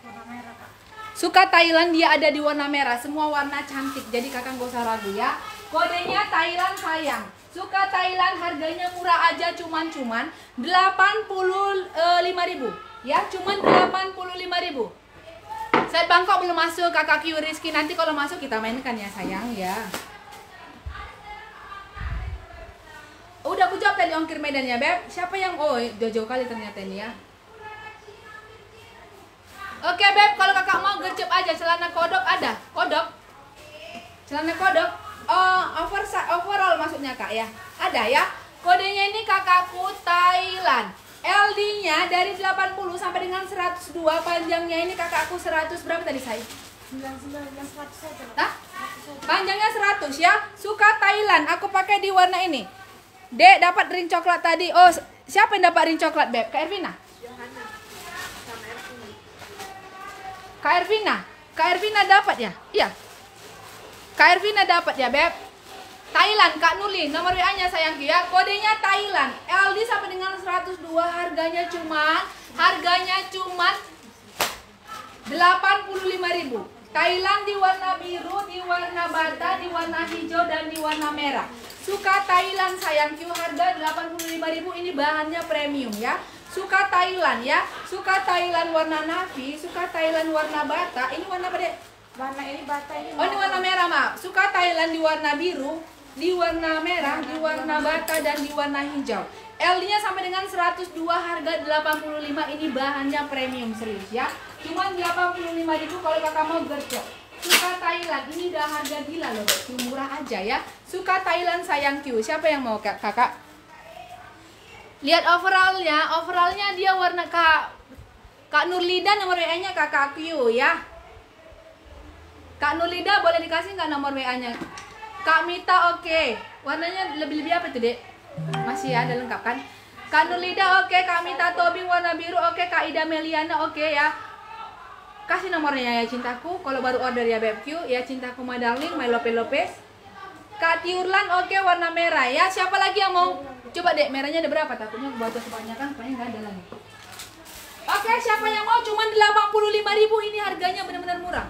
Warna merah Kak. suka Thailand dia ada di warna merah. Semua warna cantik. Jadi kakak gak usah ragu ya. Kodenya Thailand sayang. Suka Thailand harganya murah aja cuman cuman 85.000 ya cuman 85.000 Set Bangkok belum masuk kakak Q Rizky. Nanti kalau masuk kita mainkan ya sayang ya. Udah aku jawab tadi ongkir medannya Beb. Siapa yang Oh jauh-jauh kali ternyata ini ya. Oke Beb kalau kakak mau gercep aja celana kodok ada. Kodok. Celana kodok. Oh over overall maksudnya kak ya. Ada ya. Kodenya ini kakakku Thailand LD nya dari 80 sampai dengan 102 Panjangnya ini kakakku 100 berapa tadi saya? 99 yang 100 saja Kak. Hah? 100 saja. Panjangnya 100 ya. Suka Thailand. Aku pakai di warna ini. Dek dapat ring coklat tadi. Oh, siapa yang dapat ring coklat, Beb? Kak Ervina? Johanna sama Ervina. Kak Ervina? Kak Ervina dapat ya? Iya. Kak Ervina dapat ya, Beb? Thailand, Kak Nuli, nomor WA-nya sayang ya. Kodenya Thailand. LD sampai dengan 102 harganya cuman harganya cuman 85.000. Thailand di warna biru, di warna bata, di warna hijau dan di warna merah. Suka Thailand sayang Q harga 85.000 ini bahannya premium ya. Suka Thailand ya. Suka Thailand warna navy, suka Thailand warna bata. Ini warna apa, Dek? Warna ini bata ini. Oh, ini warna merah, maaf. Suka Thailand di warna biru, di warna merah, di warna bata dan di warna hijau. LD-nya sampai dengan 102 harga 85 ini bahannya premium serius ya. Cuman 85.000 kalau kakak mau gercep. Suka Thailand ini udah harga gila loh, Beb. murah aja ya. Suka Thailand sayang Q. Siapa yang mau Kak? kakak? Lihat overallnya, overallnya dia warna Kak Kak Nurlida nomor WA-nya Kakak Q ya. Kak Nurlida boleh dikasih nggak nomor WA-nya? Kak Mita oke. Warnanya lebih-lebih apa tuh, Dek? Masih ada lengkap kan? Kak Nurlida oke, Kak Mita Tobing warna biru oke, Kak Ida Meliana oke ya. Kasih nomornya ya cintaku kalau baru order ya BebQ ya cintaku my darling my Lope Lopez. Kak Tiurlan oke warna merah ya. Siapa lagi yang mau? Coba dek merahnya ada berapa? Takutnya baca kebanyakan kayaknya nggak ada lagi. Oke, siapa yang mau? Cuman 85.000 ini harganya benar-benar murah.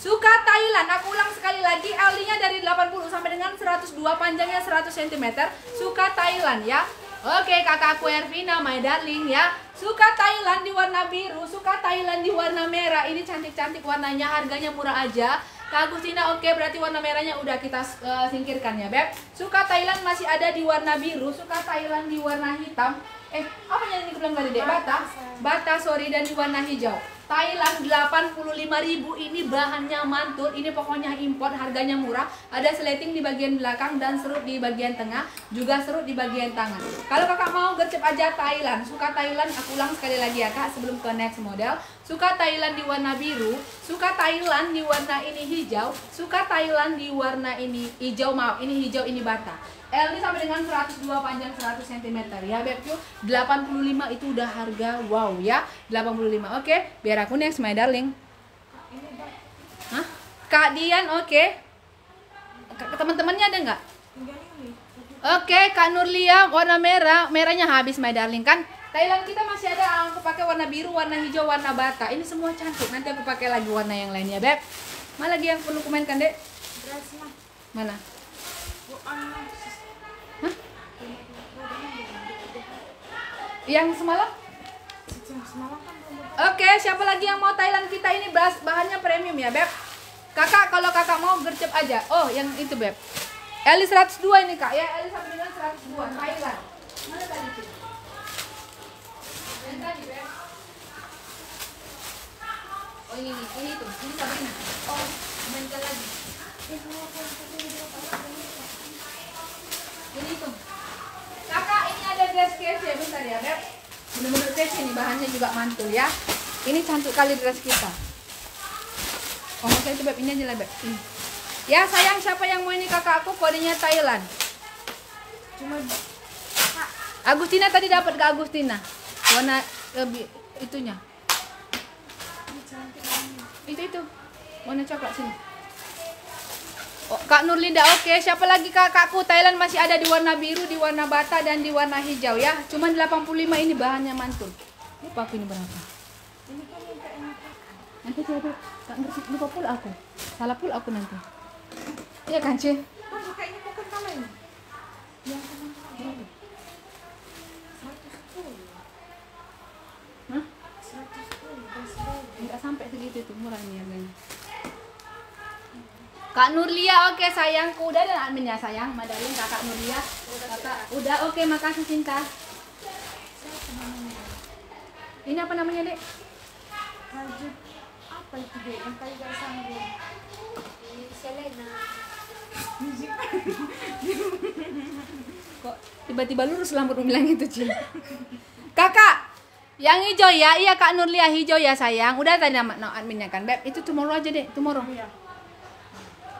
Suka Thailand, aku ulang sekali lagi L-nya dari 80 sampai dengan 102 panjangnya 100 cm Suka Thailand ya. Oke kakakku Ervina, my darling ya. Suka Thailand di warna biru, suka Thailand di warna merah. Ini cantik-cantik warnanya, harganya murah aja. Kak Agustina oke berarti warna merahnya udah kita uh, singkirkan ya Beb. Suka Thailand masih ada di warna biru, suka Thailand di warna hitam. Eh apa yang ini bilang tadi dek? Bata? Bata sorry dan di warna hijau Thailand 85.000 ini bahannya mantul ini pokoknya import harganya murah. Ada sleting di bagian belakang dan serut di bagian tengah juga serut di bagian tangan. Kalau kakak mau gercep aja Thailand. Suka Thailand aku ulang sekali lagi ya kak sebelum ke next model. Suka Thailand di warna biru suka Thailand di warna ini hijau suka Thailand di warna ini hijau maaf ini hijau ini bata L ini sampai dengan 102 panjang 100 cm ya Bebku 85 itu udah harga wow ya 85 oke biar aku next my darling Hah? Kak Dian oke okay. teman-temannya ada nggak Oke, okay, Kak Nurlia warna merah, merahnya habis my darling kan. Thailand kita masih ada aku pakai warna biru, warna hijau, warna bata. Ini semua cantik. Nanti aku pakai lagi warna yang lainnya, Beb. Mana lagi yang perlu komenkan, Dek? Mana? Yang semalam? Oke, okay, siapa lagi yang mau Thailand kita ini bahas bahannya premium ya, Beb? Kakak kalau kakak mau gercep aja. Oh, yang itu, Beb. Eli 102 ini, Kak. Ya, Eli sampai dengan 102 Thailand. Mana tadi, Cik? Yang tadi, Beb. Oh, ini, ini, ini tuh. Ini Sabrina. Oh, mental lagi. Ini tuh. Kakak, ini ada dress case ya, bentar ya, Beb. Bener-bener case ini, bahannya juga mantul ya. Ini cantik kali dress kita. Oh, saya itu Beb, ini aja lah, Beb. Ini. Ya, sayang, siapa yang mau ini kakak aku? Kodenya Thailand. Cuma Agustina tadi dapat ke Agustina. Warna lebih itunya. Itu itu. Warna coklat sini. Oh, Kak Nurlinda oke. Okay. Siapa lagi kakakku? Thailand masih ada di warna biru, di warna bata dan di warna hijau ya. Cuman 85 ini bahannya mantul. Lupa aku ini berapa. Nanti saya tuh Kak ngerti lupa pula aku. Salah pula aku nanti. Iya kan, Ci? Kan kayaknya bukan ini. Yang? 110. Hah? 110. Enggak sampai segitu tuh murah ini harganya. Kak Nurlia, oke sayangku udah dan adminnya sayang, Madalin kakak Nurlia. Kakak, udah oke makasih cinta. Ini apa namanya dek? Hajut apa itu deh? Yang tadi gak sanggup. Selena. Kok tiba-tiba lurus lampu bilang itu Cin? Kakak, yang hijau ya, iya Kak Nurlia hijau ya sayang. Udah tadi nama no, adminnya kan, Beb. Itu tomorrow aja deh, tomorrow. Iya.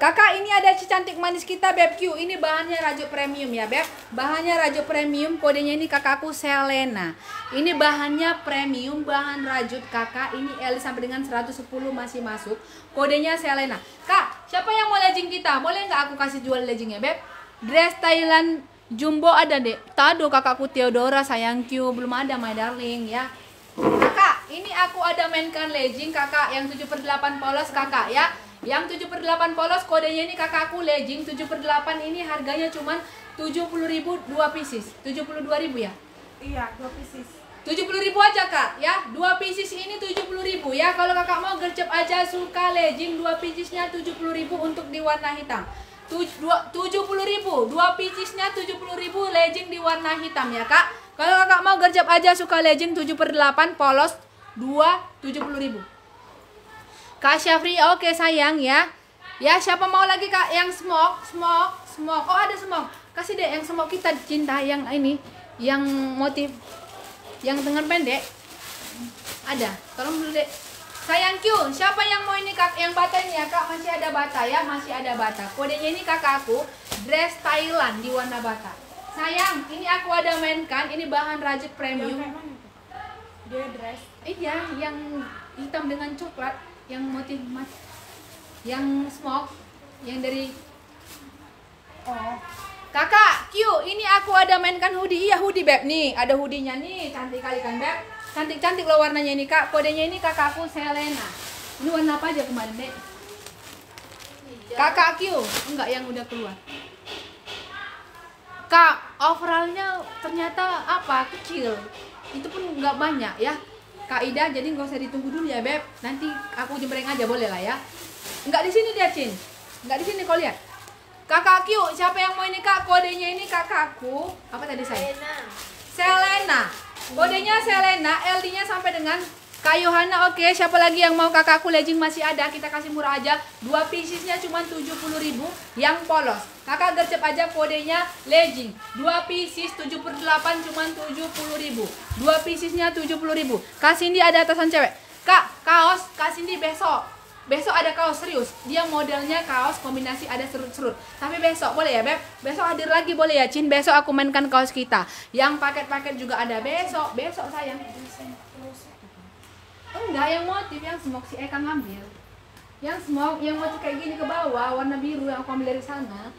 Kakak ini ada cantik manis kita Beb Q. Ini bahannya Rajo Premium ya Beb. Bahannya Rajo Premium Kodenya ini kakakku Selena. Ini bahannya premium Bahan rajut kakak. Ini L sampai dengan 110 masih masuk. Kodenya Selena. Kak siapa yang mau legging kita? Boleh nggak aku kasih jual leggingnya Beb? Dress Thailand Jumbo ada deh Tado kakakku Theodora sayang Q. Belum ada my darling ya. Kakak ini aku ada mainkan legging kakak Yang 7 per 8 polos kakak ya yang 7 per 8 polos kodenya ini kakakku legging 7 per 8 ini harganya cuman 70.000 dua pieces. 72.000 ya? Iya, dua pieces. 70.000 aja kak. Ya dua pieces ini 70.000 ya kalau kakak mau gercep aja suka legging dua piecesnya 70.000 untuk di warna hitam. Tuj- dua- 70.000 dua piecesnya 70.000 legging di warna hitam ya kak. Kalau kakak mau gercep aja suka legging 7 per 8 polos 2 70.000 Kak Syafri, oke sayang ya. Ya, siapa mau lagi Kak yang smoke, smoke, smoke. Oh, ada smoke. Kasih deh yang smoke kita cinta yang ini, yang motif yang dengan pendek. Ada. Tolong dulu deh. Sayang Q, siapa yang mau ini Kak? Yang bata ini ya Kak, masih ada bata ya, masih ada bata. Kodenya ini kakakku, dress Thailand di warna bata. Sayang, ini aku ada mainkan, ini bahan rajut premium. Dia dress. Iya, yang hitam dengan coklat, yang motif mas, yang smoke, yang dari Oh, kakak Q. Ini aku ada mainkan hoodie, iya hoodie beb nih, ada hoodie-nya nih, cantik kali kan beb, cantik cantik loh warnanya ini kak. Kodenya ini kakakku Selena. Ini warna apa aja kemarin dek? Kakak Q, enggak yang udah keluar. Kak, overallnya ternyata apa? Kecil. Itu pun nggak banyak ya. Kak Ida, jadi nggak usah ditunggu dulu ya Beb. Nanti aku jembreng aja boleh lah ya. Nggak di sini dia Cin. Nggak di sini kau lihat. Kakak Q, siapa yang mau ini kak? Kodenya ini kakakku. Apa tadi saya? Selena. Selena. Kodenya Selena, LD-nya sampai dengan Kak Yohana, oke. Siapa lagi yang mau kakakku legging masih ada? Kita kasih murah aja. Dua piecesnya cuma 70.000 yang polos. Kakak gercep aja kodenya legging. Dua pieces 7 per 8 cuma 70.000. Dua piecesnya 70.000. Kak Cindy ada atasan cewek. Kak, kaos Kak Cindy besok. Besok ada kaos serius. Dia modelnya kaos kombinasi ada serut-serut. Tapi besok boleh ya, Beb? Besok hadir lagi boleh ya, Cin? Besok aku mainkan kaos kita. Yang paket-paket juga ada besok. Besok sayang. Enggak, yang motif yang smoke si Eka ngambil. Yang smoke, yang motif kayak gini ke bawah, warna biru yang aku ambil dari sana.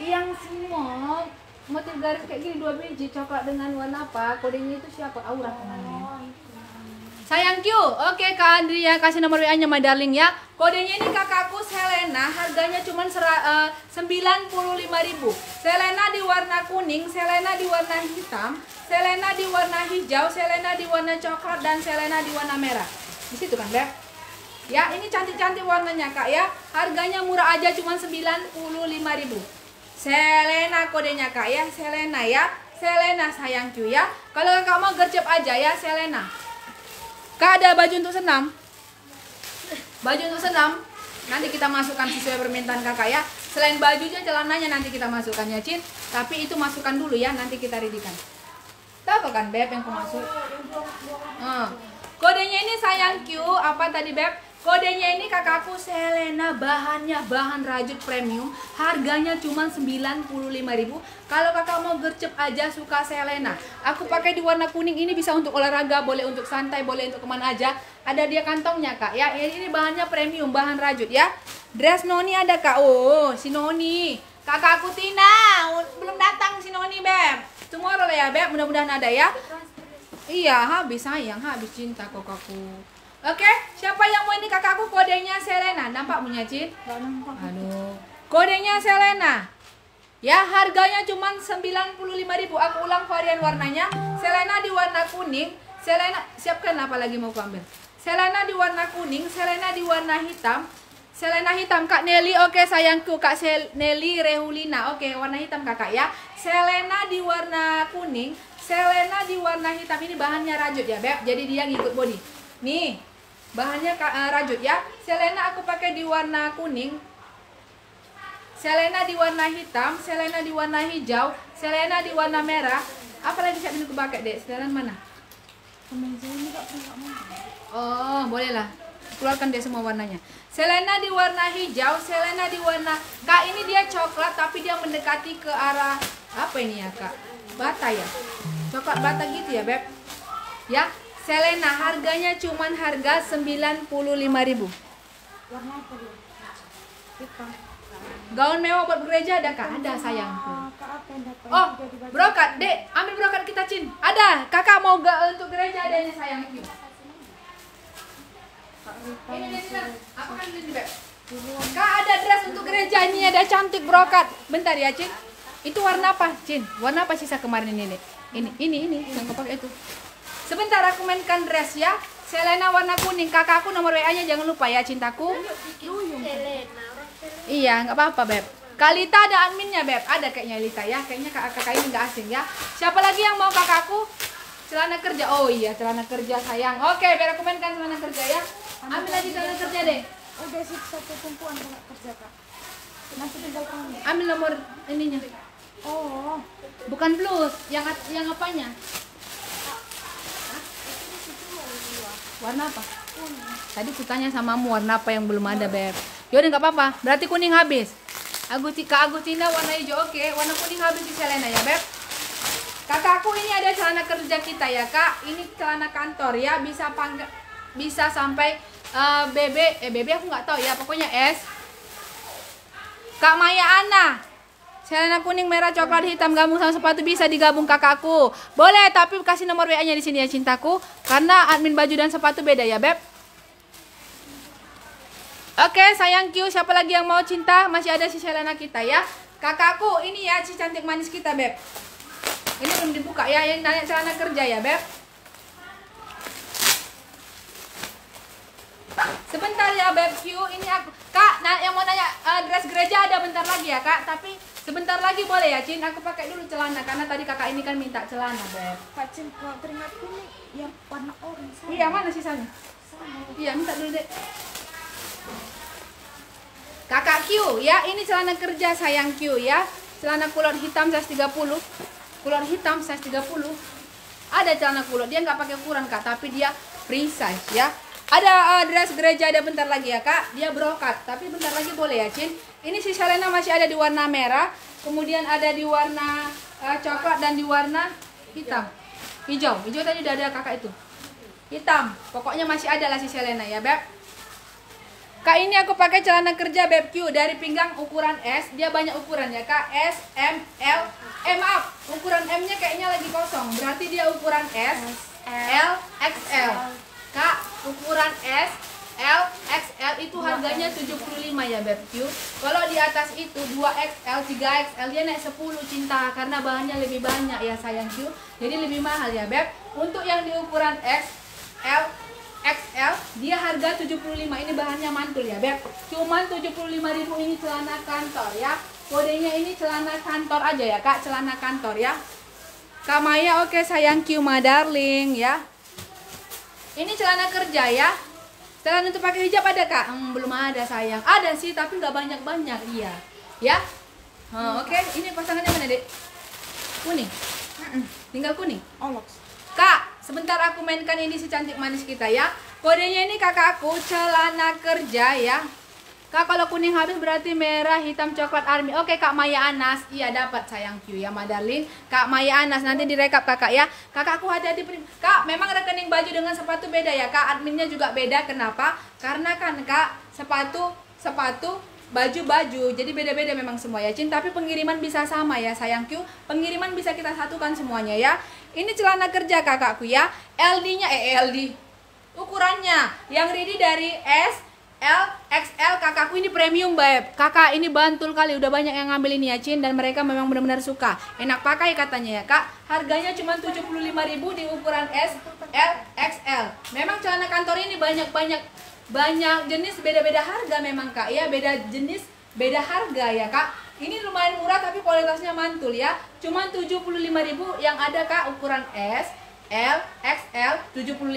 Yang smoke, motif garis kayak gini dua biji coklat dengan warna apa? Kodenya itu siapa? Aura namanya. Sayang Q, oke Kak Andrea kasih nomor WA-nya my darling ya. Kodenya ini kakakku Selena, harganya cuma eh, 95.000. Selena di warna kuning, Selena di warna hitam, Selena di warna hijau, Selena di warna coklat dan Selena di warna merah. Di situ kan, Beb? Ya, ini cantik-cantik warnanya Kak ya. Harganya murah aja cuma 95.000. Selena kodenya Kak ya, Selena ya. Selena sayang Q ya. Kalau Kakak mau gercep aja ya Selena. Kak ada baju untuk senam? Baju untuk senam? Nanti kita masukkan sesuai permintaan kakak ya. Selain bajunya, celananya nanti kita masukkan ya, Cin. Tapi itu masukkan dulu ya, nanti kita ridikan. Tahu kan, Beb, yang aku masuk? Hmm. Kodenya ini sayang Q, apa tadi, Beb? Kodenya ini kakakku Selena, bahannya bahan rajut premium, harganya cuma 95.000. Kalau kakak mau gercep aja suka Selena. Aku pakai di warna kuning ini bisa untuk olahraga, boleh untuk santai, boleh untuk ke mana aja. Ada dia kantongnya kak ya. Ini bahannya premium, bahan rajut ya. Dress Noni ada kak. Oh, si Noni. Kakakku Tina, belum datang si Noni beb. Tomorrow ya beb, mudah-mudahan ada ya. Iya, habis sayang, habis cinta kakakku. Oke, siapa yang mau ini kakakku kodenya Selena? Nampak punya Cin? Gak nampak. Aduh. Kodenya Selena. Ya, harganya cuma 95.000. Aku ulang varian warnanya. Selena di warna kuning. Selena, siapkan apa lagi mau aku ambil? Selena di warna kuning, Selena di warna hitam. Selena hitam, Kak Nelly, oke sayangku, Kak Sel Nelly Rehulina, oke warna hitam kakak ya. Selena di warna kuning, Selena di warna hitam ini bahannya rajut ya beb, jadi dia ngikut body. Nih, bahannya eh, rajut ya. Selena aku pakai di warna kuning, Selena di warna hitam, Selena di warna hijau, Selena di warna merah. Apa lagi saya aku pakai dek? Selena mana? Ini. Oh, bolehlah. Keluarkan dia semua warnanya. Selena di warna hijau, Selena di warna Kak ini dia coklat tapi dia mendekati ke arah apa ini ya, Kak? Bata ya. Coklat bata gitu ya, Beb. Ya, Selena harganya cuman harga 95.000. Warna apa dia? Hitam. Gaun mewah buat gereja ada Kak? Ada sayangku. Kak apa yang dapat? Oh, brokat, Dek. Ambil brokat kita, Cin. Ada. Kakak mau gak untuk gereja adanya sayang. Ini dia, Apa kan ini, Beb? Kak ada dress untuk gereja ini ada cantik brokat. Bentar ya, Cin. Itu warna apa, Cin? Warna apa sisa kemarin ini? Ini, ini, ini yang kau pakai itu. Sebentar aku mainkan dress ya. Selena warna kuning. Kakakku nomor WA-nya jangan lupa ya, cintaku. Iya, nggak apa-apa, Beb. Kalita ada adminnya, Beb. Ada kayaknya Lita ya. Kayaknya kakak-kakak ini nggak asing ya. Siapa lagi yang mau kakakku? Celana kerja. Oh iya, celana kerja sayang. Oke, biar aku mainkan celana kerja ya. Ambil lagi celana kerja deh. Udah sih satu tumpuan kalau kerja kak. Nanti tinggal kamu. Ambil nomor ininya. Oh, Bukan plus, yang yang apanya? Warna apa? Tadi kutanya samamu warna apa yang belum ada, Beb. Yaudah nggak apa-apa. Berarti kuning habis. Agusti, Kak Agustina warna hijau oke. Warna kuning habis di Selena ya, Beb. Kakakku ini ada celana kerja kita ya, Kak. Ini celana kantor ya, bisa pangga, bisa sampai eh, BB, eh BB aku nggak tahu ya, pokoknya S. Kak Maya Ana, Celana kuning, merah, coklat, hitam gabung sama sepatu bisa digabung kakakku. Boleh, tapi kasih nomor WA-nya di sini ya cintaku. Karena admin baju dan sepatu beda ya, Beb. Oke, sayang Q, siapa lagi yang mau cinta? Masih ada si Selena kita ya. Kakakku, ini ya si cantik manis kita, Beb. Ini belum dibuka ya, nanya celana kerja ya, Beb. Sebentar ya, Beb Q. Ini aku, Kak, nah yang mau nanya uh, dress gereja ada bentar lagi ya, Kak. Tapi sebentar lagi boleh ya, Cin. Aku pakai dulu celana karena tadi kakak ini kan minta celana, Beb. Kak Cin, kalau teringatku nih yang warna orange. Iya, mana sisanya? Sama. Iya, minta dulu deh. Kakak Q ya, ini celana kerja sayang Q ya. Celana kulot hitam size 30. Kulot hitam size 30. Ada celana kulot, dia nggak pakai ukuran Kak, tapi dia free size ya. Ada uh, dress gereja ada bentar lagi ya Kak. Dia brokat, tapi bentar lagi boleh ya Cin. Ini si Selena masih ada di warna merah, kemudian ada di warna uh, coklat dan di warna hitam. Hijau, hijau tadi udah ada kakak itu. Hitam, pokoknya masih ada lah si Selena ya Beb. Kak ini aku pakai celana kerja Beb Q dari pinggang ukuran S. Dia banyak ukuran ya Kak. S, M, L. Eh maaf, ukuran M-nya kayaknya lagi kosong. Berarti dia ukuran S, L, XL. Kak, ukuran S, L, XL itu harganya 75 ya Beb Q. Kalau di atas itu 2XL, 3XL dia naik 10 cinta karena bahannya lebih banyak ya sayang Q. Jadi lebih mahal ya Beb. Untuk yang di ukuran S, L, XL dia harga 75 ini bahannya mantul ya beb. Cuman 75.000 ini celana kantor ya. Kodenya ini celana kantor aja ya kak. Celana kantor ya. Kak Maya oke sayang Q ma darling ya ini celana kerja ya. Celana untuk pakai hijab ada kak? Hmm, belum ada sayang. Ada sih tapi nggak banyak banyak iya. Ya? Hmm, oke. Ini pasangannya mana dek? Kuning? Tinggal kuning? Olox. Kak, sebentar aku mainkan ini si cantik manis kita ya. Kodenya ini kakakku celana kerja ya. Kak kalau kuning habis berarti merah, hitam, coklat, army. Oke Kak Maya Anas, iya dapat sayang Q ya Madalin. Kak Maya Anas nanti direkap kakak ya. Kakakku ada di prim. Kak, memang rekening baju dengan sepatu beda ya Kak. Adminnya juga beda. Kenapa? Karena kan Kak sepatu sepatu baju-baju jadi beda-beda memang semua ya Cin tapi pengiriman bisa sama ya sayang Q pengiriman bisa kita satukan semuanya ya ini celana kerja kakakku ya LD nya eh LD ukurannya yang ready dari S L XL kakakku ini premium babe kakak ini bantul kali udah banyak yang ngambil ini ya Cin dan mereka memang benar-benar suka. Enak pakai katanya ya kak. Harganya cuma 75.000 di ukuran S L XL memang celana kantor ini banyak-banyak banyak jenis beda-beda harga memang kak. Ya beda jenis beda harga ya kak. Ini lumayan murah tapi kualitasnya mantul ya. Cuman 75.000 yang ada kak ukuran S L, XL 75.000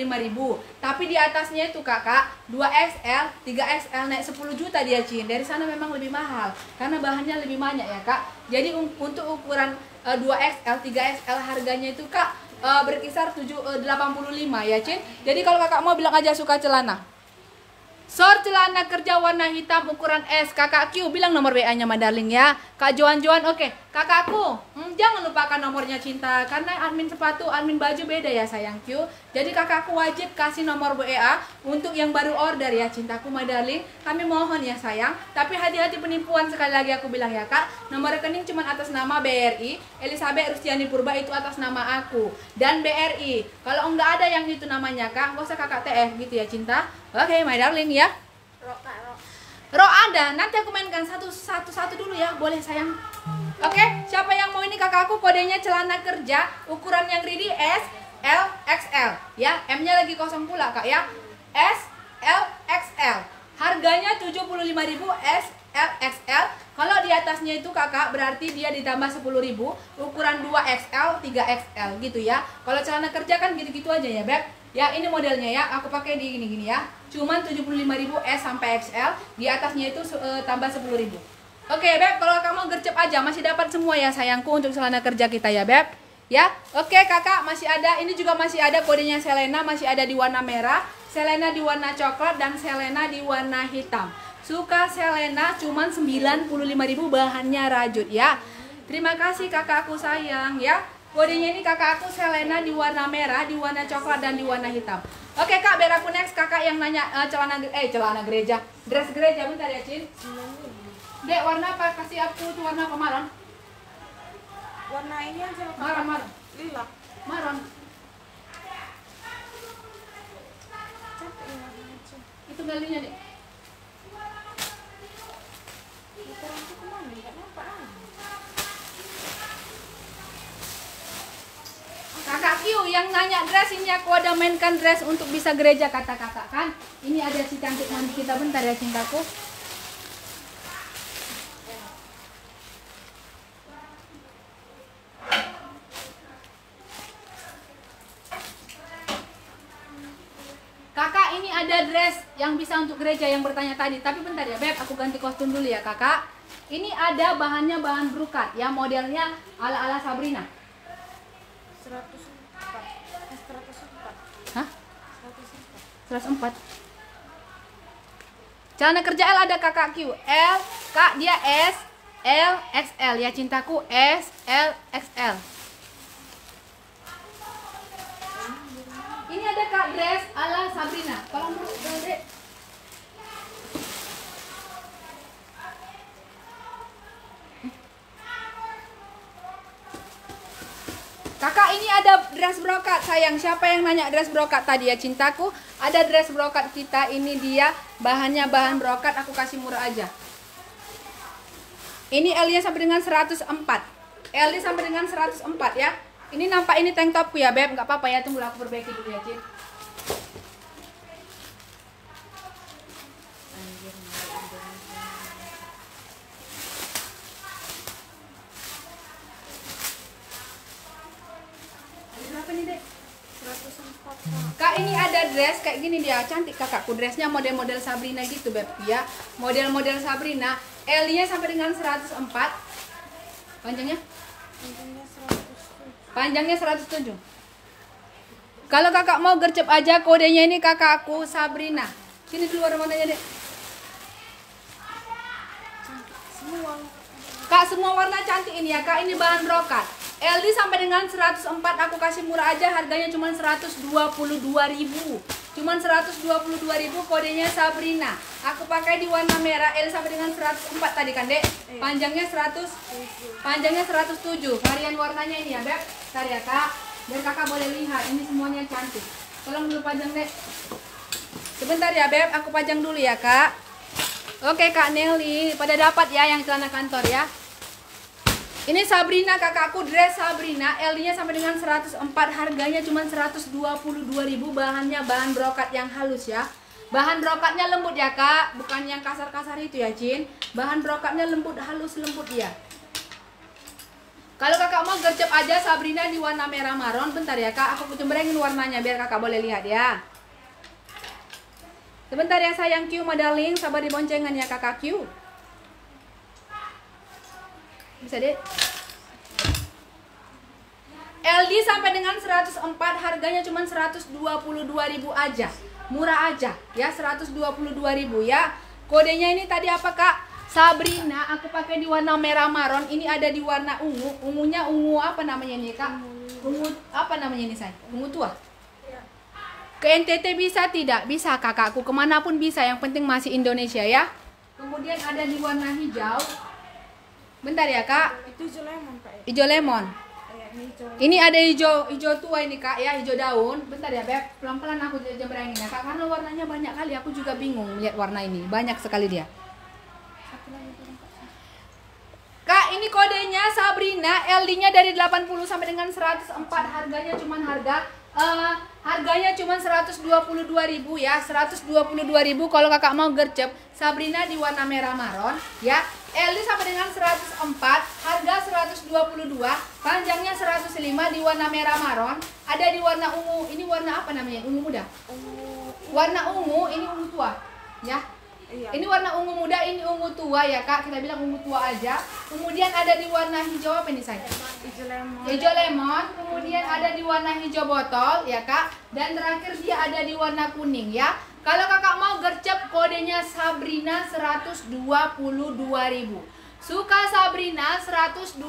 tapi di atasnya itu kakak 2XL, 3XL naik 10 juta dia Cin. Dari sana memang lebih mahal karena bahannya lebih banyak ya kak. Jadi un- untuk ukuran eh, 2XL, 3XL harganya itu kak eh, berkisar 7, eh, 85 ya Cin. Jadi kalau kakak mau bilang aja suka celana Sor celana kerja warna hitam ukuran S Kakak Q. Bilang nomor WA-nya Madaling ya. Kak Joan-Joan oke. Kakakku hmm, Jangan lupakan nomornya cinta. Karena admin sepatu, admin baju beda ya sayang Q Jadi kakakku wajib kasih nomor WA Untuk yang baru order ya cintaku Madaling Kami mohon ya sayang. Tapi hati-hati penipuan sekali lagi aku bilang ya kak. Nomor rekening cuma atas nama BRI Elizabeth Rustiani Purba itu atas nama aku. Dan BRI Kalau enggak ada yang itu namanya kak Gak usah kakak TF gitu ya cinta. Oke my darling ya. Rok kak. Ro. Ada, nanti aku mainkan satu satu satu dulu ya, boleh sayang. Oke, siapa yang mau ini kakakku? Kodenya celana kerja, ukuran yang ready S, L, XL, ya. M-nya lagi kosong pula kak ya. S, L, XL. Harganya 75.000 S, L, XL. Kalau di atasnya itu kakak berarti dia ditambah 10.000 ukuran 2XL, 3XL gitu ya. Kalau celana kerja kan gitu-gitu aja ya, Beb. Ya, ini modelnya ya. Aku pakai di gini-gini ya. Cuman 75.000 S sampai XL. Di atasnya itu eh, tambah 10.000. Oke, Beb, kalau kamu gercep aja masih dapat semua ya sayangku untuk celana kerja kita ya, Beb. Ya. Oke, Kakak, masih ada. Ini juga masih ada kodenya Selena, masih ada di warna merah, Selena di warna coklat dan Selena di warna hitam. Suka Selena cuman 95.000 bahannya rajut ya. Terima kasih kakakku sayang ya. Kodenya ini kakak aku Selena di warna merah, di warna coklat dan di warna hitam. Oke kak, biar aku next kakak yang nanya eh, celana eh celana gereja, dress gereja bentar ya Cin. Dek warna apa? Kasih aku tuh warna apa maron? warna ini aja marah marah. Lila. Marah. Itu galinya deh Kakak Kiu yang nanya dress ini aku ada mainkan dress untuk bisa gereja kata kakak kan? Ini ada si cantik mandi kita bentar ya cintaku. Kakak ini ada dress yang bisa untuk gereja yang bertanya tadi Tapi bentar ya Beb, aku ganti kostum dulu ya kakak Ini ada bahannya bahan brokat ya Modelnya ala-ala Sabrina 104. Eh, 104. Hah? 104. 104 Celana kerja L ada kakak Q L, kak dia S, L, XL ya cintaku S, L, XL Ini ada kak dress ala Sabrina. Tolong dulu, Dek. Kakak ini ada dress brokat sayang. Siapa yang nanya dress brokat tadi ya? Cintaku Ada dress brokat kita. Ini dia bahannya bahan brokat. Aku kasih murah aja. Ini nya sampai dengan 104 L nya sampai dengan 104 ya. Ini nampak ini tank topku ya Beb. Nggak apa-apa ya Tunggu aku perbaiki dulu ya Cin Berapa nih dek? 104. Kak ini ada dress kayak gini dia cantik kakakku dressnya model-model Sabrina gitu beb. Ya model-model Sabrina. L nya sampai dengan 104 panjangnya? Panjangnya 107. panjangnya 107 kalau kakak mau gercep aja kodenya ini kakakku Sabrina. Sini dulu warna warnanya semua. kak semua warna cantik ini ya kak. Ini bahan brokat LD sampai dengan 104 aku kasih murah aja harganya cuma 122.000 cuman 122.000 kodenya Sabrina. Aku pakai di warna merah L sampai dengan 104 tadi kan dek? Panjangnya 100 panjangnya 107 varian warnanya ini ya beb Bentar ya kak. Biar kakak boleh lihat ini semuanya cantik. Tolong dulu pajang dek. Sebentar ya beb. Aku pajang dulu ya kak. Oke kak Nelly. Pada dapat ya yang celana kantor ya ini Sabrina kakakku dress Sabrina. LD-nya sampai dengan 104 harganya cuma 122.000 bahannya bahan brokat yang halus ya. Bahan brokatnya lembut ya kak. Bukan yang kasar-kasar itu ya Jin. Bahan brokatnya lembut halus lembut ya kalau kakak mau gercep aja Sabrina di warna merah maron bentar ya kak. Aku cemberengin warnanya biar kakak boleh lihat ya. Sebentar ya sayang Q modeling sabar di boncengan ya kakak Q bisa deh LD sampai dengan 104 harganya cuma 122.000 aja. Murah aja ya 122.000 ya. Kodenya ini tadi apa kak? Sabrina aku pakai di warna merah maron ini ada di warna ungu. Ungunya ungu apa namanya ini kak? Ungu apa namanya ini saya ungu tua? Ke NTT bisa tidak? Bisa kakakku. Ke mana pun bisa yang penting masih Indonesia ya. Kemudian ada di warna hijau bentar ya kak Itu hijau lemon, Pak. ya? hijau lemon Iya, ini ada hijau hijau tua ini kak ya hijau daun. Bentar ya beb, pelan pelan aku jembrengin ya kak karena warnanya banyak kali. Aku juga bingung melihat warna ini banyak sekali dia. Kak ini kodenya Sabrina LD-nya dari 80 sampai dengan 104 harganya cuman harga eh, harganya cuman 122.000 ya 122.000 kalau kakak mau gercep Sabrina di warna merah maron ya LD sampai dengan 104 harga 122 panjangnya 105 di warna merah maron ada di warna ungu ini warna apa namanya ungu muda Ungu. warna ungu ini ungu tua ya Iya. ini warna ungu muda, ini ungu tua ya kak. Kita bilang ungu tua aja. Kemudian ada di warna hijau apa nih saya? hijau lemon. Hijau lemon. Kemudian ada di warna hijau botol ya kak. Dan terakhir dia ada di warna kuning ya. Kalau kakak mau gercep kodenya Sabrina 122.000. Suka Sabrina 122.000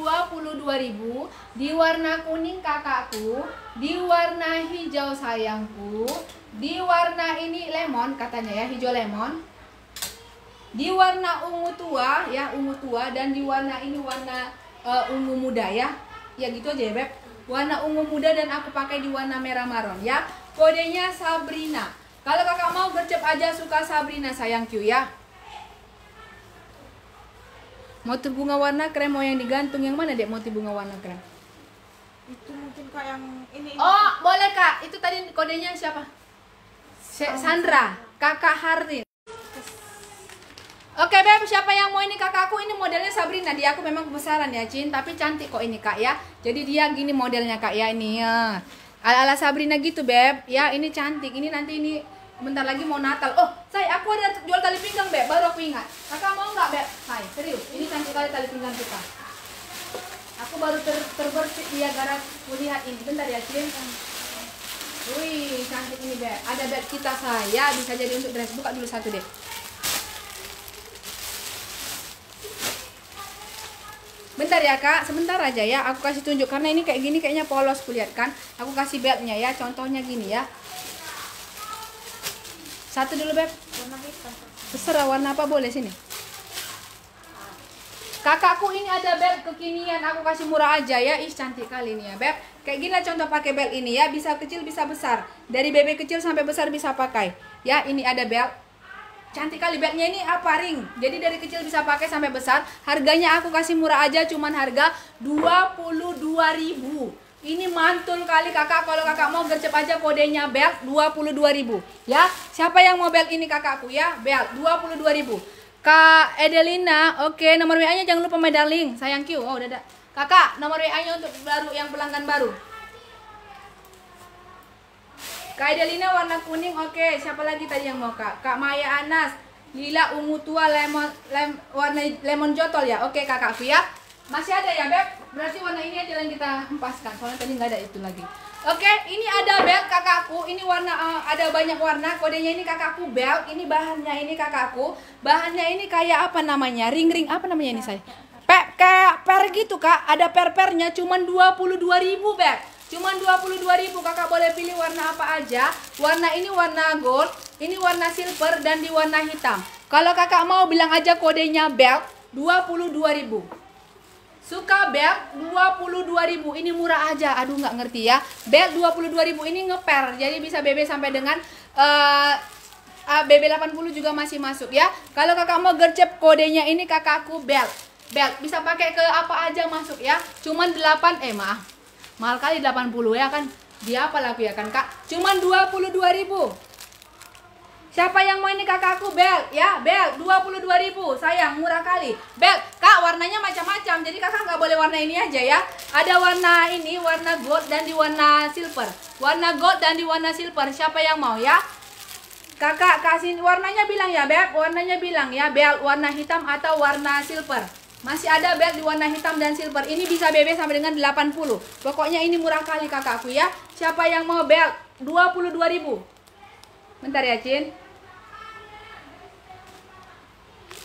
di warna kuning kakakku, di warna hijau sayangku, di warna ini lemon katanya ya, hijau lemon. Di warna ungu tua ya ungu tua dan di warna ini warna eh, ungu muda ya. Ya gitu aja ya beb. Warna ungu muda dan aku pakai di warna merah maron ya. Kodenya Sabrina kalau kakak mau gercep aja suka Sabrina sayang Q ya motif bunga warna krem mau yang digantung yang mana dek motif bunga warna krem Itu mungkin kak yang ini. ini. Oh, boleh kak. Itu tadi kodenya siapa? Se- Sandra, kakak Hardin. Oke beb, siapa yang mau ini kakakku? Ini modelnya Sabrina. Dia aku memang kebesaran ya, Cin. Tapi cantik kok ini kak ya. Jadi dia gini modelnya kak ya ini ya. Ala ala Sabrina gitu beb. Ya ini cantik. Ini nanti ini bentar lagi mau Natal. Oh, saya aku ada jual tali pinggang beb. Baru aku ingat. Kakak mau nggak beb? Hai, serius. Ini cantik kali tali pinggang kita. Aku baru ter terbersih dia gara melihat ini. Bentar ya, Cin. Wih, cantik ini beb. Ada beb kita saya bisa jadi untuk dress. Buka dulu satu deh. Bentar ya kak, sebentar aja ya. Aku kasih tunjuk karena ini kayak gini kayaknya polos kulihat kan. Aku kasih beltnya ya. Contohnya gini ya. Satu dulu beb. Terserah warna apa boleh sini. Kakakku ini ada belt kekinian, aku kasih murah aja ya. Ih cantik kali ini ya beb. Kayak gini lah contoh pakai belt ini ya, bisa kecil bisa besar. Dari bebek kecil sampai besar bisa pakai. Ya ini ada belt. Cantik kali beltnya ini apa ring. Jadi dari kecil bisa pakai sampai besar. Harganya aku kasih murah aja, cuman harga 22.000 ini mantul kali kakak. Kalau kakak mau gercep aja kodenya belt 22.000 ya siapa yang mau belt ini kakakku? Ya belt 22.000 Kak Edelina oke nomor WA nya jangan lupa medaling sayang Q. Oh udah ada kakak nomor WA nya untuk baru yang pelanggan baru Kak Edelina warna kuning oke. Siapa lagi tadi yang mau kak? Kak Maya Anas. Lila ungu tua lemon lem, warna lemon jotol ya? Oke kakakku ya masih ada ya beb? Berarti warna ini aja yang kita hempaskan. Soalnya tadi nggak ada itu lagi. Oke ini ada belt kakakku. Ini warna eh, ada banyak warna. Kodenya ini kakakku belt ini bahannya ini kakakku. Bahannya ini kayak apa namanya? Ring ring apa namanya ini saya Pe, kayak per gitu kak. Ada per pernya cuman 22.000 beb cuman 22.000 kakak boleh pilih warna apa aja warna ini warna gold ini warna silver dan di warna hitam kalau kakak mau bilang aja kodenya belt 22.000 Suka belt 22.000 ini murah aja. Aduh nggak ngerti ya. Belt 22.000 ini ngeper. Jadi bisa BB sampai dengan uh, uh, BB 80 juga masih masuk ya. Kalau kakak mau gercep kodenya ini kakakku belt. Belt bisa pakai ke apa aja masuk ya. Cuman 8 eh maaf. Mahal kali 80 ya kan. Dia apa lah ya kan Kak? Cuman 22.000. Siapa yang mau ini kakakku? Belt ya belt 22.000 sayang murah kali. Belt kak warnanya macam-macam. Jadi kakak nggak boleh warna ini aja ya. Ada warna ini warna gold dan di warna silver. Warna gold dan di warna silver. Siapa yang mau ya? Kakak kasih warnanya bilang ya beb warnanya bilang ya belt warna hitam atau warna silver masih ada belt di warna hitam dan silver ini bisa BB sampai dengan 80 pokoknya ini murah kali kakakku ya siapa yang mau belt 22.000 bentar ya Cin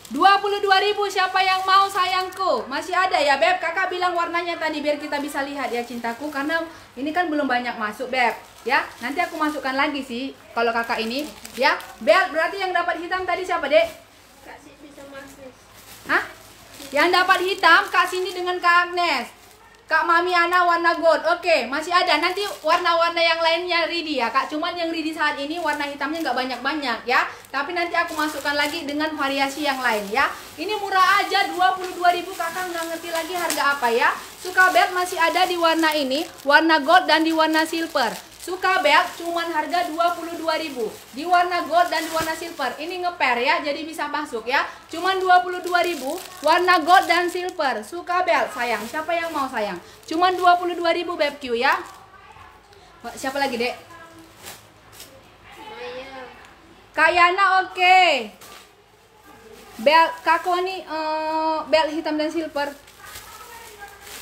22.000 siapa yang mau sayangku? Masih ada ya Beb? Kakak bilang warnanya tadi biar kita bisa lihat ya cintaku Karena ini kan belum banyak masuk Beb Ya, nanti aku masukkan lagi sih Kalau kakak ini Ya, Beb berarti yang dapat hitam tadi siapa dek? Kak Siti sama. Hah? Yang dapat hitam Kak Cindy dengan Kak Agnes Kak Mami Ana warna gold. Oke, masih ada. Nanti warna-warna yang lainnya ready ya, Kak. Cuman yang ready saat ini warna hitamnya nggak banyak-banyak ya. Tapi nanti aku masukkan lagi dengan variasi yang lain ya. Ini murah aja 22.000 Kakak nggak ngerti lagi harga apa ya. Suka belt masih ada di warna ini, warna gold dan di warna silver. Suka belt cuman harga 22.000 di warna gold dan di warna silver. Ini ngeper ya, jadi bisa masuk ya. Cuman 22.000 warna gold dan silver. Suka belt sayang. Siapa yang mau sayang? Cuman 22.000 beb ya. Siapa lagi, Dek? Kayana oke. Belt kako nih eh, belt hitam dan silver.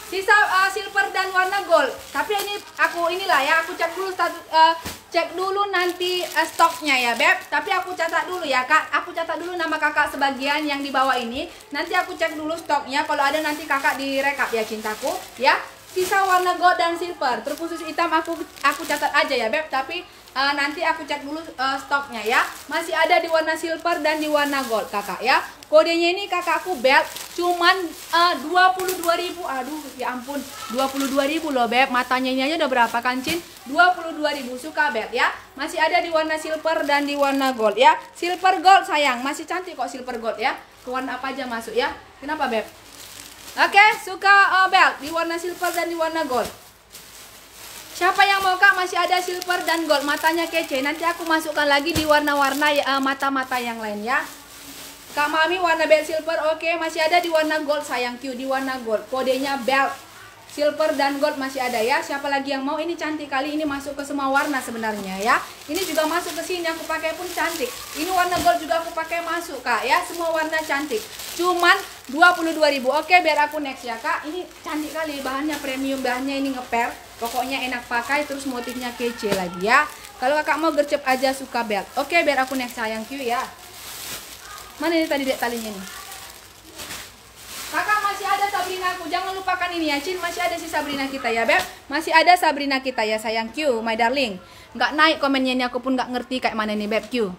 Sisa eh, silver dan warna gold. Tapi ini aku inilah ya, aku cek dulu eh, cek dulu nanti eh, stoknya ya, Beb. Tapi aku catat dulu ya, Kak. Aku catat dulu nama Kakak sebagian yang di bawah ini. Nanti aku cek dulu stoknya. Kalau ada nanti Kakak direkap ya, cintaku, ya. Sisa warna gold dan silver. Terkhusus hitam aku aku catat aja ya, Beb. Tapi eh, nanti aku cek dulu eh, stoknya ya. Masih ada di warna silver dan di warna gold, Kakak ya. Kodenya ini kakakku belt cuman eh, 22.000. Aduh, ya ampun. 22.000 loh, Beb. Matanya ini aja udah berapa kan, Cin? 22.000 suka belt ya. Masih ada di warna silver dan di warna gold ya. Silver gold sayang, masih cantik kok silver gold ya. Ke warna apa aja masuk ya. Kenapa, Beb? Oke, suka eh, belt di warna silver dan di warna gold. Siapa yang mau kak masih ada silver dan gold matanya kece. Nanti aku masukkan lagi di warna-warna ya, mata-mata yang lain ya. Kak Mami warna belt silver oke masih ada di warna gold sayang Q di warna gold. Kodenya belt silver dan gold masih ada ya. Siapa lagi yang mau? Ini cantik kali ini masuk ke semua warna sebenarnya ya. Ini juga masuk ke sini aku pakai pun cantik. Ini warna gold juga aku pakai masuk kak ya. Semua warna cantik. Cuman 22.000. Oke biar aku next ya kak. Ini cantik kali bahannya premium bahannya ini ngepel. Pokoknya enak pakai terus motifnya kece lagi ya. Kalau kakak mau gercep aja suka belt. Oke biar aku next sayang Q ya. Mana ini tadi dek talinya nih? Kakak masih ada Sabrina aku. Jangan lupakan ini ya, Cin. Masih ada si Sabrina kita ya, Beb. Masih ada Sabrina kita ya, sayang Q, my darling. Nggak naik komennya ini aku pun nggak ngerti kayak mana nih, Beb Q.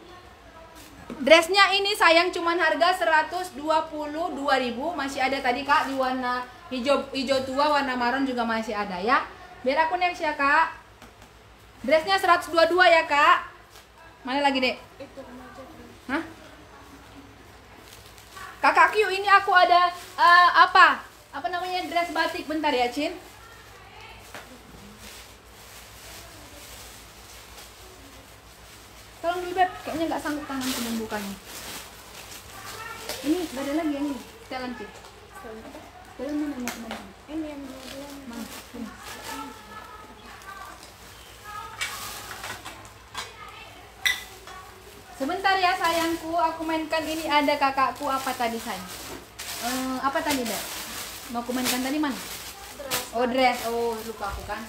Dressnya ini sayang cuman harga 122.000 Masih ada tadi kak di warna hijau hijau tua warna marun juga masih ada ya Biar aku next ya kak Dressnya 122 ya kak Mana lagi dek? Itu. Hah? Kakak Q ini aku ada eh, apa? Apa namanya dress batik bentar ya, Cin? Tolong dulu Beb, kayaknya nggak sanggup tanganku membukanya. Ini ada lagi yang ini, jalan Cin. Jalan mana mau ke mana? Ini yang dua Mana? Sebentar ya sayangku, aku mainkan ini ada kakakku apa tadi sayang? Eh, apa tadi dah? Mau aku mainkan tadi mana? Oh dress, oh lupa aku kan.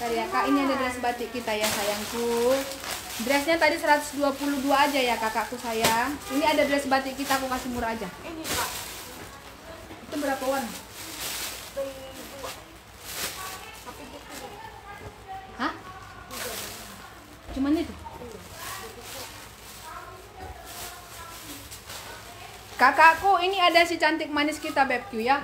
Tadi ya kak, ini ada dress batik kita ya sayangku. Dressnya tadi 122 aja ya kakakku sayang. Ini ada dress batik kita aku kasih murah aja. Ini kak. Itu berapa warna? Tiga. Hah? Cuman itu? Kakakku, ini ada si cantik manis kita Bebku ya.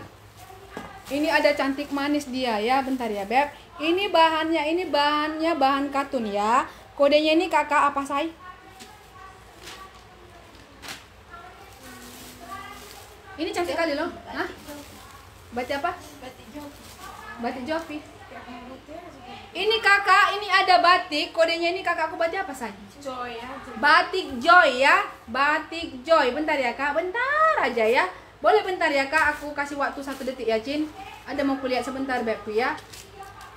Ini ada cantik manis dia ya, bentar ya Beb. Ini bahannya, ini bahannya bahan katun ya. Kodenya ini kakak apa say? Ini cantik kali loh. Hah? Batik apa? Batik jauh. Batik Jovi. Ini kakak, ini ada batik. Kodenya ini kakakku batik apa say? Joy aja. Batik Joy ya, Batik Joy. Bentar ya kak, bentar aja ya. Boleh bentar ya kak, aku kasih waktu satu detik ya Cin. Ada mau kulihat sebentar bebku ya.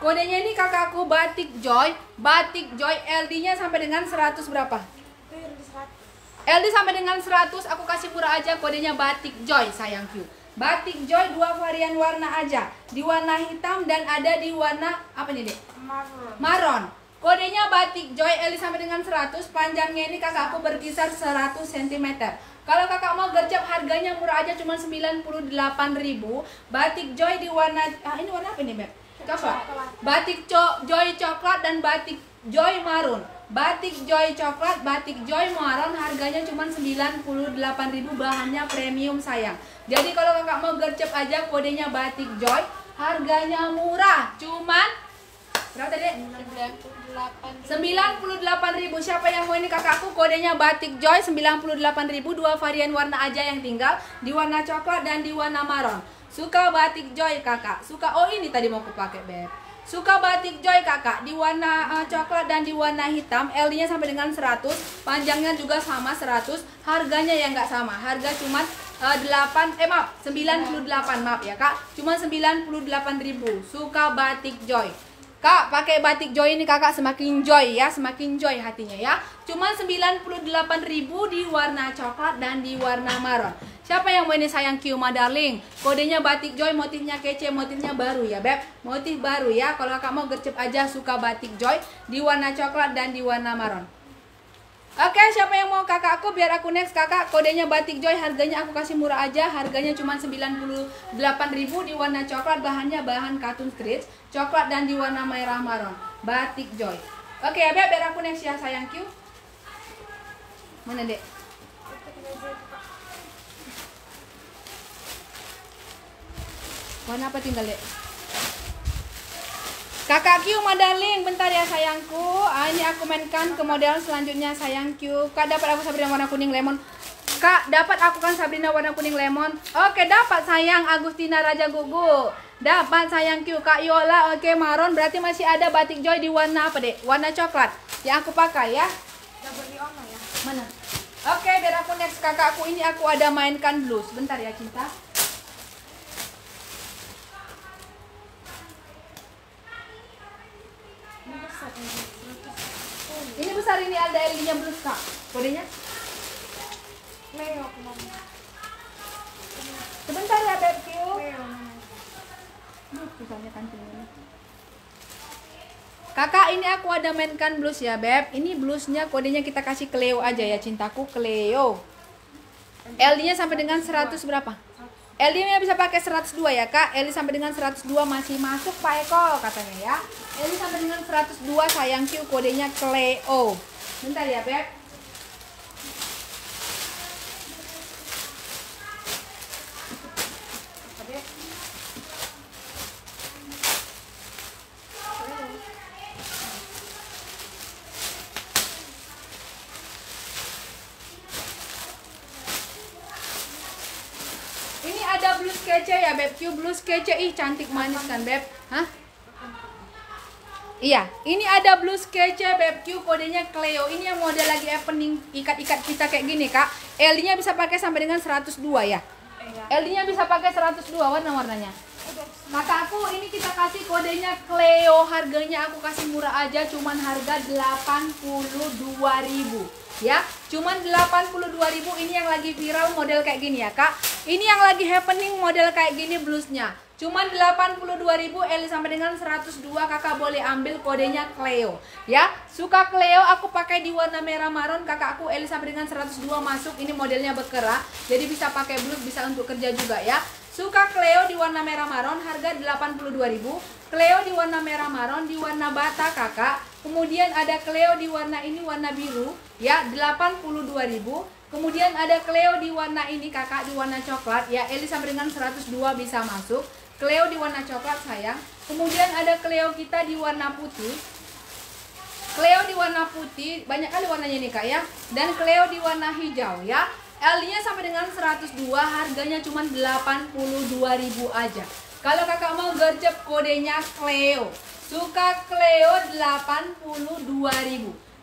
Kodenya ini kakakku Batik Joy, Batik Joy LD-nya sampai dengan 100 berapa? LD sampai dengan 100 aku kasih murah aja kodenya Batik Joy sayangku. Batik Joy dua varian warna aja. Di warna hitam dan ada di warna apa nih, Dek? Marun. Maron. Kodenya batik Joy Eli sampai dengan 100, panjangnya ini kakakku berkisar 100 cm. Kalau kakak mau gercep harganya murah aja cuma 98.000. Batik Joy di warna ah ini warna apa nih, Beb? Coklat. Batik co Joy coklat dan batik Joy marun. Batik Joy coklat, batik Joy marun harganya cuma 98.000 bahannya premium sayang. Jadi kalau kakak mau gercep aja kodenya batik Joy, harganya murah, cuman berapa tadi? Delapan. 98.000 Siapa yang mau ini kakakku kodenya Batik Joy 98.000 dua varian warna aja yang tinggal di warna coklat dan di warna marron. Suka Batik Joy kakak. Suka oh ini tadi mau aku pakai beb. Suka Batik Joy kakak di warna eh, coklat dan di warna hitam. LD-nya sampai dengan 100, panjangnya juga sama 100. Harganya yang nggak sama. Harga cuma eh, 8 eh maaf 98 maaf ya kak. Cuma 98.000. Suka Batik Joy. Kak, pakai batik joy ini kakak semakin joy ya, semakin joy hatinya ya. Cuma 98.000 di warna coklat dan di warna marron. Siapa yang mau ini sayang Kiuma darling? Kodenya batik joy, motifnya kece, motifnya baru ya beb. Motif baru ya. Kalau kakak mau gercep aja suka batik joy di warna coklat dan di warna marron. Oke, siapa yang mau kakakku biar aku next. Kakak kodenya batik joy harganya aku kasih murah aja. Harganya cuma 98.000 di warna coklat bahannya bahan katun stretch coklat dan di warna merah marron batik joy. Oke ya Beb, biar aku next ya sayangku Mana dek? Warna apa tinggal dek? Kakak Q, darling, bentar ya sayangku. Ah, ini aku mainkan ke model selanjutnya sayang Q. Kak dapat aku Sabrina warna kuning lemon. Kak dapat aku kan Sabrina warna kuning lemon. Oke dapat sayang Agustina Raja Gugu. Dapat sayang Q Kak Yola oke maron berarti masih ada batik joy di warna apa dek? Warna coklat yang aku pakai ya. Ya. Mana? Oke, biar aku next kakakku ini aku ada mainkan blues. Bentar ya cinta. Ini besar ini. 100. Ini besar ini ada LD-nya blues kak. Kodenya? Leo? Sebentar ya Beb. Leo susahnya. Kakak ini aku ada mainkan blues ya Beb Ini bluesnya kodenya kita kasih Cleo aja ya cintaku Cleo LD nya sampai dengan 100 berapa? Nya bisa pakai 102 ya kak. LD sampai dengan 102 masih masuk Pak Eko katanya ya. LD sampai dengan 102 sayang Q kodenya Cleo. Bentar ya Beb Ini ada blus kece ya Blus kece ih cantik manis kan Beb Hah? Iya, ini ada blus kece Beb Q kodenya Cleo. Ini yang model lagi happening ikat-ikat kita kayak gini, Kak. LD-nya bisa pakai sampai dengan 102 ya. Iya. LD-nya bisa pakai 102 warna-warnanya. Maka aku ini kita kasih kodenya Cleo. Harganya aku kasih murah aja cuman harga 82.000 ya. Cuman 82.000 ini yang lagi viral model kayak gini ya, Kak. Ini yang lagi happening model kayak gini blusnya. Cuman 82.000 L sampai dengan 102 kakak boleh ambil kodenya Cleo ya. Suka Cleo aku pakai di warna merah maron kakak aku L sampai dengan 102 masuk ini modelnya bergerak. Jadi bisa pakai blus bisa untuk kerja juga ya. Suka Cleo di warna merah maron harga 82.000. Cleo di warna merah maron di warna bata kakak. Kemudian ada Cleo di warna ini warna biru ya 82.000. Kemudian ada Cleo di warna ini kakak di warna coklat ya Eli sampai dengan 102 bisa masuk. Cleo di warna coklat sayang. Kemudian ada Cleo kita di warna putih. Cleo di warna putih, banyak kali warnanya nih kak ya. Dan Cleo di warna hijau ya. LD-nya sampai dengan 102, harganya cuma 82.000 aja. Kalau kakak mau gercep kodenya Cleo. Suka Cleo 82.000.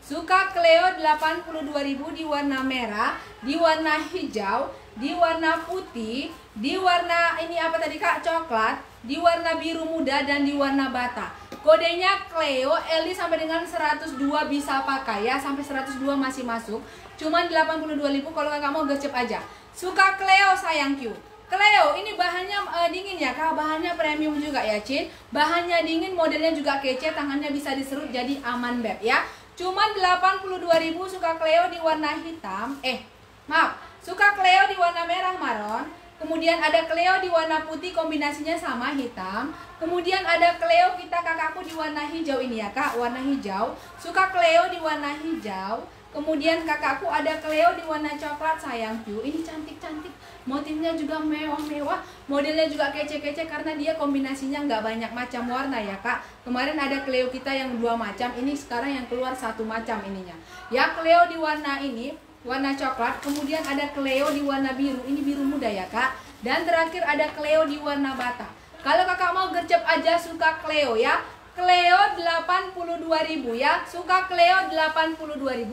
Suka Cleo 82.000 di warna merah, di warna hijau, di warna putih, di warna ini apa tadi Kak? Coklat, di warna biru muda dan di warna bata. Kodenya Cleo, Eli sampai dengan 102 bisa pakai ya, sampai 102 masih masuk. Cuman 82.000 kalau kakak mau gercep aja. Suka Cleo sayangku. Cleo, ini bahannya eh, dingin ya kak, bahannya premium juga ya Cin. Bahannya dingin, modelnya juga kece, tangannya bisa diserut jadi aman beb ya. Cuman 82.000 suka Cleo di warna hitam. Eh, maaf, suka Cleo di warna merah maron. Kemudian ada Cleo di warna putih kombinasinya sama hitam. Kemudian ada Cleo kita kakakku di warna hijau ini ya kak, warna hijau. Suka Cleo di warna hijau. Kemudian kakakku ada Cleo di warna coklat sayangku. Ini cantik-cantik. Motifnya juga mewah-mewah. Modelnya juga kece-kece karena dia kombinasinya nggak banyak macam warna ya kak. Kemarin ada Cleo kita yang dua macam. Ini sekarang yang keluar satu macam ininya. Ya Cleo di warna ini warna coklat. Kemudian ada Cleo di warna biru. Ini biru muda ya kak. Dan terakhir ada Cleo di warna bata. Kalau kakak mau gercep aja suka Cleo ya. Cleo 82.000 ya. Suka Cleo 82.000.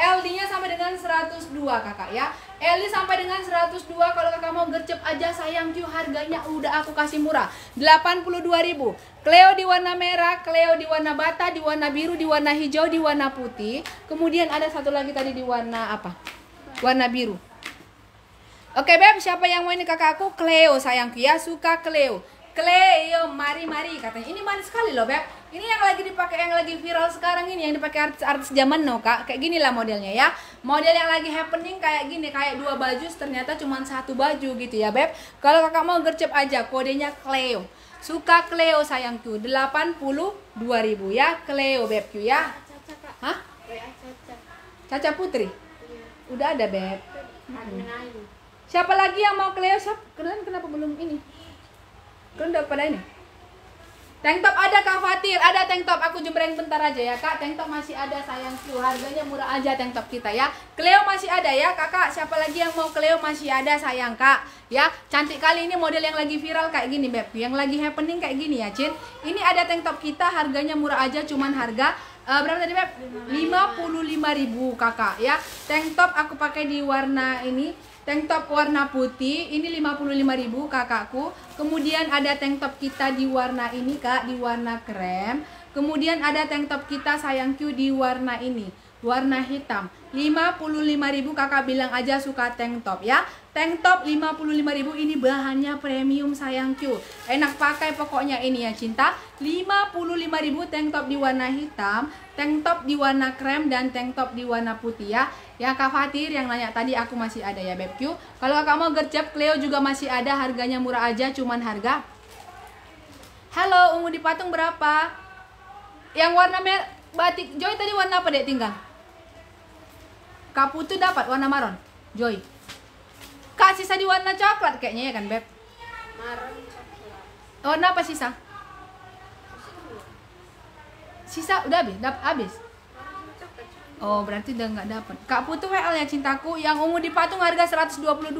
LD-nya sampai dengan 102 kakak ya. LD sampai dengan 102 kalau kakak mau gercep aja sayang cuy harganya udah aku kasih murah 82.000. Cleo di warna merah, Cleo di warna bata, di warna biru, di warna hijau, di warna putih. Kemudian ada satu lagi tadi di warna apa? Warna biru. Oke beb, siapa yang mau ini kakakku? Cleo sayangku ya, suka Cleo. Cleo, mari mari katanya. Ini manis sekali loh beb. Ini yang lagi dipakai yang lagi viral sekarang ini yang dipakai artis-artis zaman now kak. Kayak gini lah modelnya ya. Model yang lagi happening kayak gini, kayak dua baju ternyata cuma satu baju gitu ya beb. Kalau kakak mau gercep aja, kodenya Cleo. Suka Cleo sayangku, 82.000 ya. Cleo bebku ya. Caca kak. Hah? Caca. Caca Putri. Iya. Udah ada beb. Ayu. Siapa lagi yang mau Cleo? Siapa? Kalian kenapa belum ini? Udah pada ini? Tank top ada Kak Fatir, ada tank top. Aku jembreng bentar aja ya Kak. Tank top masih ada sayangku. Harganya murah aja tank top kita ya. Cleo masih ada ya Kakak. Siapa lagi yang mau Cleo masih ada sayang Kak. Ya, cantik kali ini model yang lagi viral kayak gini Beb. Yang lagi happening kayak gini ya Cin. Ini ada tank top kita harganya murah aja cuman harga uh, berapa tadi Beb? 55.000 Kakak ya. Tank top aku pakai di warna ini Tank top warna putih ini 55.000 kakakku. Kemudian ada tank top kita di warna ini kak, di warna krem. Kemudian ada tank top kita sayangku di warna ini, warna hitam. 55.000 kakak bilang aja suka tank top ya. Tank top 55.000 ini bahannya premium sayangku. Enak pakai pokoknya ini ya cinta. 55.000 tank top di warna hitam, tank top di warna krem dan tank top di warna putih ya. Ya Kak Fatir yang nanya tadi aku masih ada ya BebQ. Kalau kakak mau gercep Cleo juga masih ada harganya murah aja cuman harga Halo, ungu di patung berapa? Yang warna merah batik Joy tadi warna apa dek tinggal? Kaputu dapat warna maron. Joy. Kak sisa di warna coklat kayaknya ya kan Beb? Maron coklat. Warna apa sisa? Sisa udah habis, habis. Oh, berarti udah nggak dapat. Kak Putu WL ya cintaku, yang ungu di patung harga 122.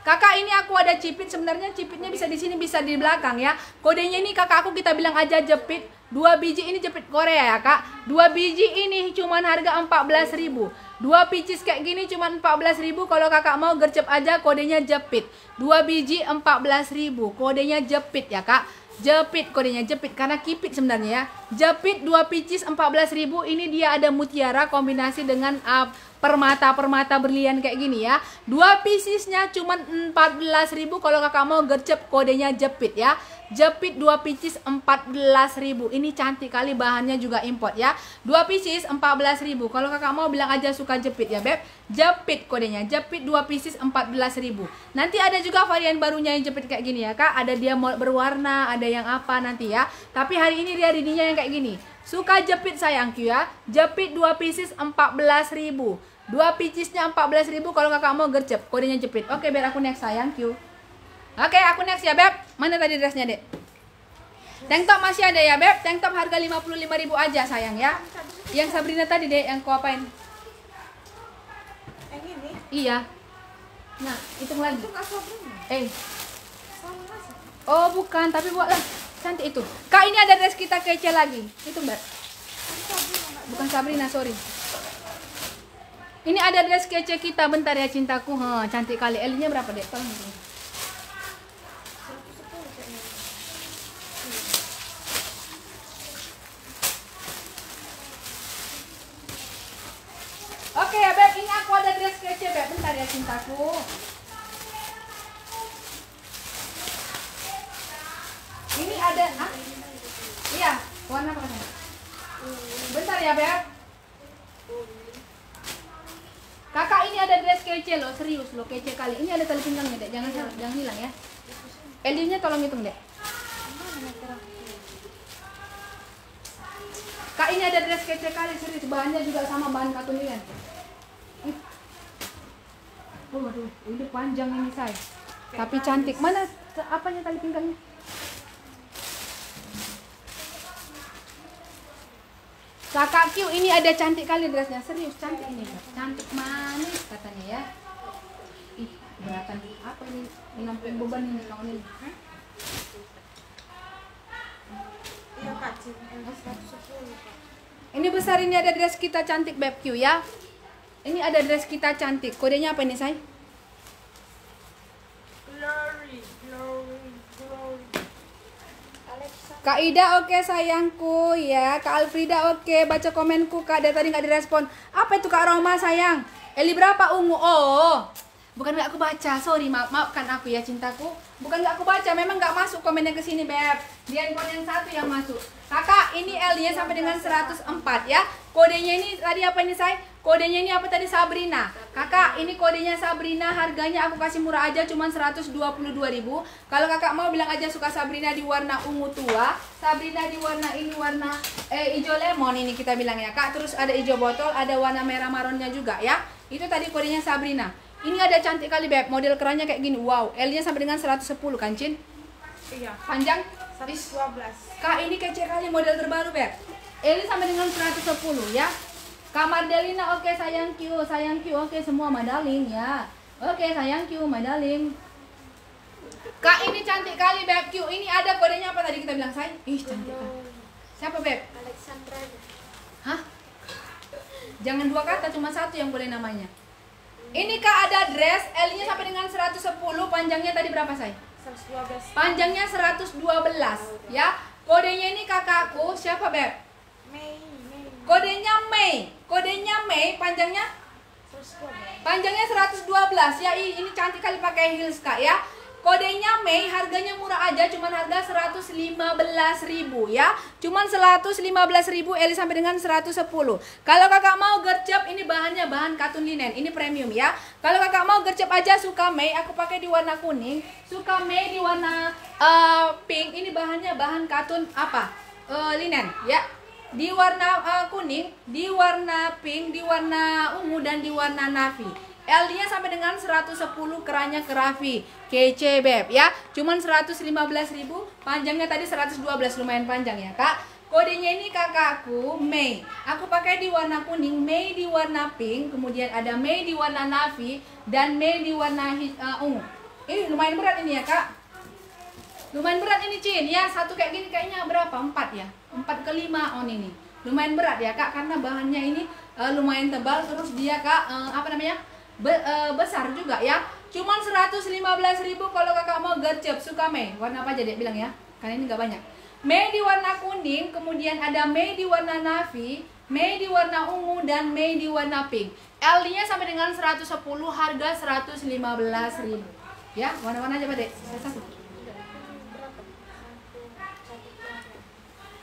Kakak ini aku ada cipit, sebenarnya cipitnya bisa di sini bisa di belakang ya. Kodenya ini kakak aku kita bilang aja jepit. Dua biji ini jepit Korea ya kak. Dua biji ini cuman harga 14.000. Dua pieces kayak gini cuman 14.000. Kalau kakak mau gercep aja kodenya jepit. Dua biji 14.000. Kodenya jepit ya kak. Jepit kodenya jepit karena kipit sebenarnya ya. Jepit 2 pieces 14.000 ini dia ada mutiara kombinasi dengan uh, permata-permata berlian kayak gini ya. Dua piecesnya cuman 14.000 kalau kakak mau gercep kodenya jepit ya. Jepit 2 pieces 14.000. Ini cantik kali bahannya juga import ya. 2 pieces 14.000. Kalau kakak mau bilang aja suka jepit ya, Beb. Jepit kodenya. Jepit 2 pieces 14.000. Nanti ada juga varian barunya yang jepit kayak gini ya, Kak. Ada dia berwarna, ada yang apa nanti ya. Tapi hari ini dia ridinya yang kayak gini. Suka jepit sayangku ya. Jepit 2 pieces 14.000. Dua piecesnya 14.000 kalau kakak mau gercep. Kodenya jepit. Oke, biar aku next sayang, Q. Oke, aku next ya, Beb. Mana tadi dressnya, Dek? Tank top masih ada ya, Beb. Tank top harga 55.000 aja, sayang ya. Yang Sabrina tadi, Dek, yang kau apain? Yang ini Iya. Nah, hitung lagi. itu. Eh, oh bukan, tapi buatlah. Cantik itu. Kak, ini ada dress kita kece lagi. Itu, Beb. Bukan Sabrina, sorry. Ini ada dress kece kita, bentar ya cintaku. Ha, cantik kali. L-nya berapa, Dek? Tolong hitung. Oke ya Beb, ini aku ada dress kece Beb. Bentar ya cintaku. Ini ada, ah? Iya, warna apa? Bentar ya Beb. Kakak ini ada dress kece loh, serius loh, kece kali. Ini ada tali pinggangnya dek, jangan jangan hilang ya. Elinya tolong hitung dek. Kak ini ada dress kece kali, serius. Bahannya juga sama bahan katun ini kan. Ih. Oh, waduh, ini panjang ini say. Tapi cantik. Mana apanya tali pinggangnya? Kakak Q ini ada cantik kali dressnya, serius cantik ini. Cantik manis katanya ya. Ih, beratan apa ini? Menampung beban ini kamu ini. Iya kak, Yang 110 kak. Ini besar ini ada dress kita cantik Beb Q ya. Ini ada dress kita cantik. Kodenya apa ini, say? Glory, glory, glory. Alexa. Kak Ida oke sayangku ya. Kak Alfrida oke. Baca komenku Kak. Dari tadi nggak direspon. Apa itu Kak Roma sayang? Eli berapa ungu? Oh. Bukan nggak aku baca, sorry maaf maafkan aku ya cintaku. Bukan nggak aku baca, memang nggak masuk komennya ke sini beb. Di handphone yang satu yang masuk. Kakak, ini L-nya sampai dengan 104 ya. Kodenya ini tadi apa ini say? Kodenya ini apa tadi Sabrina. Kakak, ini kodenya Sabrina. Harganya aku kasih murah aja cuman 122.000. Kalau kakak mau bilang aja suka Sabrina di warna ungu tua, Sabrina di warna ini warna eh hijau lemon ini kita bilang ya kak. Terus ada hijau botol, ada warna merah maronnya juga ya. Itu tadi kodenya Sabrina. Ini ada cantik kali beb, model kerannya kayak gini. Wow, L-nya sampai dengan 110 kan Cin? Iya, Panjang? 112 Kak ini kece kali model terbaru Beb. Ini sampai dengan 110 ya. Kak Mardelina oke sayang Q Sayang Q oke semua madaling ya. Oke sayang Q madaling Kak ini cantik kali Beb. Q Ini ada kodenya apa tadi kita bilang? Say Ih cantik kan Siapa Beb? Alexandra. Hah? Jangan dua kata cuma satu yang boleh namanya Ini Kak ada dress L-nya sampai dengan 110 Panjangnya tadi berapa say? 112 Panjangnya 112 ya. Kodenya ini kakakku, siapa Beb? Mei Mei Kodenya Mei. Kodenya Mei, panjangnya 112 panjangnya 112 ya. Ini cantik kali pakai heels Kak ya. Kodenya Mei, harganya murah aja, cuman harga 115.000 ya. Cuman 115.000 Eli sampai dengan 110. Kalau kakak mau gercep, ini bahannya bahan katun linen, ini premium ya. Kalau kakak mau gercep aja suka Mei, aku pakai di warna kuning. Suka Mei di warna eh, pink, ini bahannya bahan katun apa? Eh, linen ya. Di warna eh, kuning, di warna pink, di warna ungu dan di warna navy. LD-nya sampai dengan 110 kerannya kerafi. Kece beb ya. Cuman 115.000, panjangnya tadi 112 lumayan panjang ya, Kak. Kodenya ini kakakku Mei. Aku pakai di warna kuning, Mei di warna pink, kemudian ada Mei di warna navy dan Mei di warna uh, ungu. Ini lumayan berat ini ya, Kak. Lumayan berat ini Cin ya satu kayak gini kayaknya berapa empat ya empat ke lima on ini lumayan berat ya kak karena bahannya ini eh, lumayan tebal terus dia kak eh, apa namanya be- eh, besar juga ya. Cuman 115.000 kalau kakak mau gercep suka Mei warna apa aja dek bilang ya? Karena ini nggak banyak. Mei di warna kuning kemudian ada Mei di warna navy Mei di warna ungu dan Mei di warna pink. LD nya sampai dengan 110 harga 115.000 ya warna-warna aja pak dek.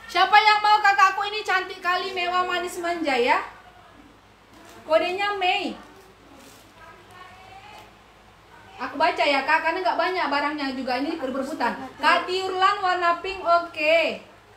Siapa yang mau kakakku ini cantik kali mewah manis manja ya? Kodenya Mei. Aku baca ya kak, karena nggak banyak barangnya juga ini berebutan. Kak Tiurlan warna pink oke.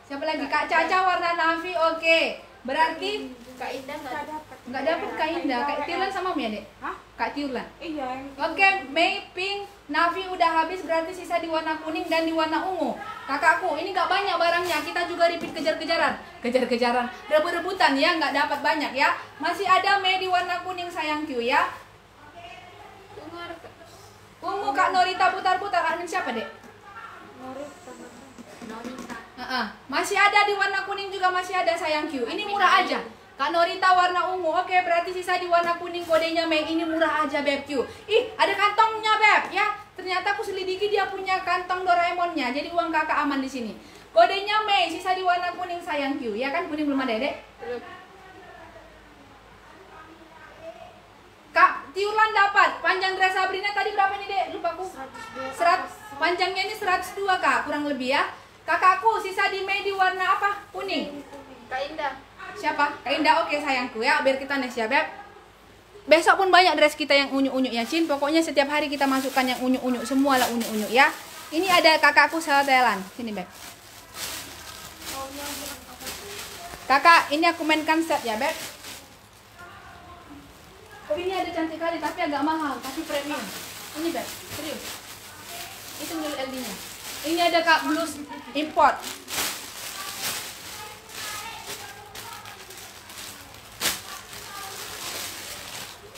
Siapa lagi? Kak Caca warna navy oke. Berarti Kak Indah nggak dapat. nggak dapet Kak Indah. Kak Tiurlan sama Mia dek? Hah? Kak Tiurlan. Iya Oke, Mei pink, Navi udah habis berarti sisa di warna kuning dan di warna ungu. Kakakku, ini nggak banyak barangnya. Kita juga repeat kejar-kejaran, kejar-kejaran, rebut-rebutan ya, nggak dapat banyak ya. Masih ada Mei di warna kuning sayang Q ya. Ungu Kak Norita putar-putar. Admin siapa dek? Norit sama Nonita. Heeh. Masih ada di warna kuning juga masih ada sayang Q. Ini murah aja. Kak Norita warna ungu. Oke, berarti sisa di warna kuning kodenya Mei ini murah aja Beb Q. Ih, ada kantongnya Beb ya. Ternyata aku selidiki dia punya kantong Doraemonnya. Jadi uang kakak aman di sini. Kodenya Mei, sisa di warna kuning sayang Q. Ya kan kuning belum ada ya, Dek? Belum. Kak, Tiulan dapat. Panjang dress Sabrina tadi berapa nih, Dek? Lupa aku. 102. Serat, panjangnya ini 102 kak, kurang lebih ya. Kakakku sisa di Mei di warna apa? Kuning. Kak Indah. Siapa? Kak Indah, oke sayangku ya, biar kita next ya, Beb. Besok pun banyak dress kita yang unyu-unyu ya, Cin. Pokoknya setiap hari kita masukkan yang unyu-unyu, semua lah unyu-unyu ya. Ini ada kakakku Thailand. Sini, Beb. Kakak, ini aku mainkan set ya, Beb. Oh, ini ada cantik kali, tapi agak mahal, tapi premium. Ini, Beb, serius. Itu milik LD-nya. Ini ada Kak Blues import.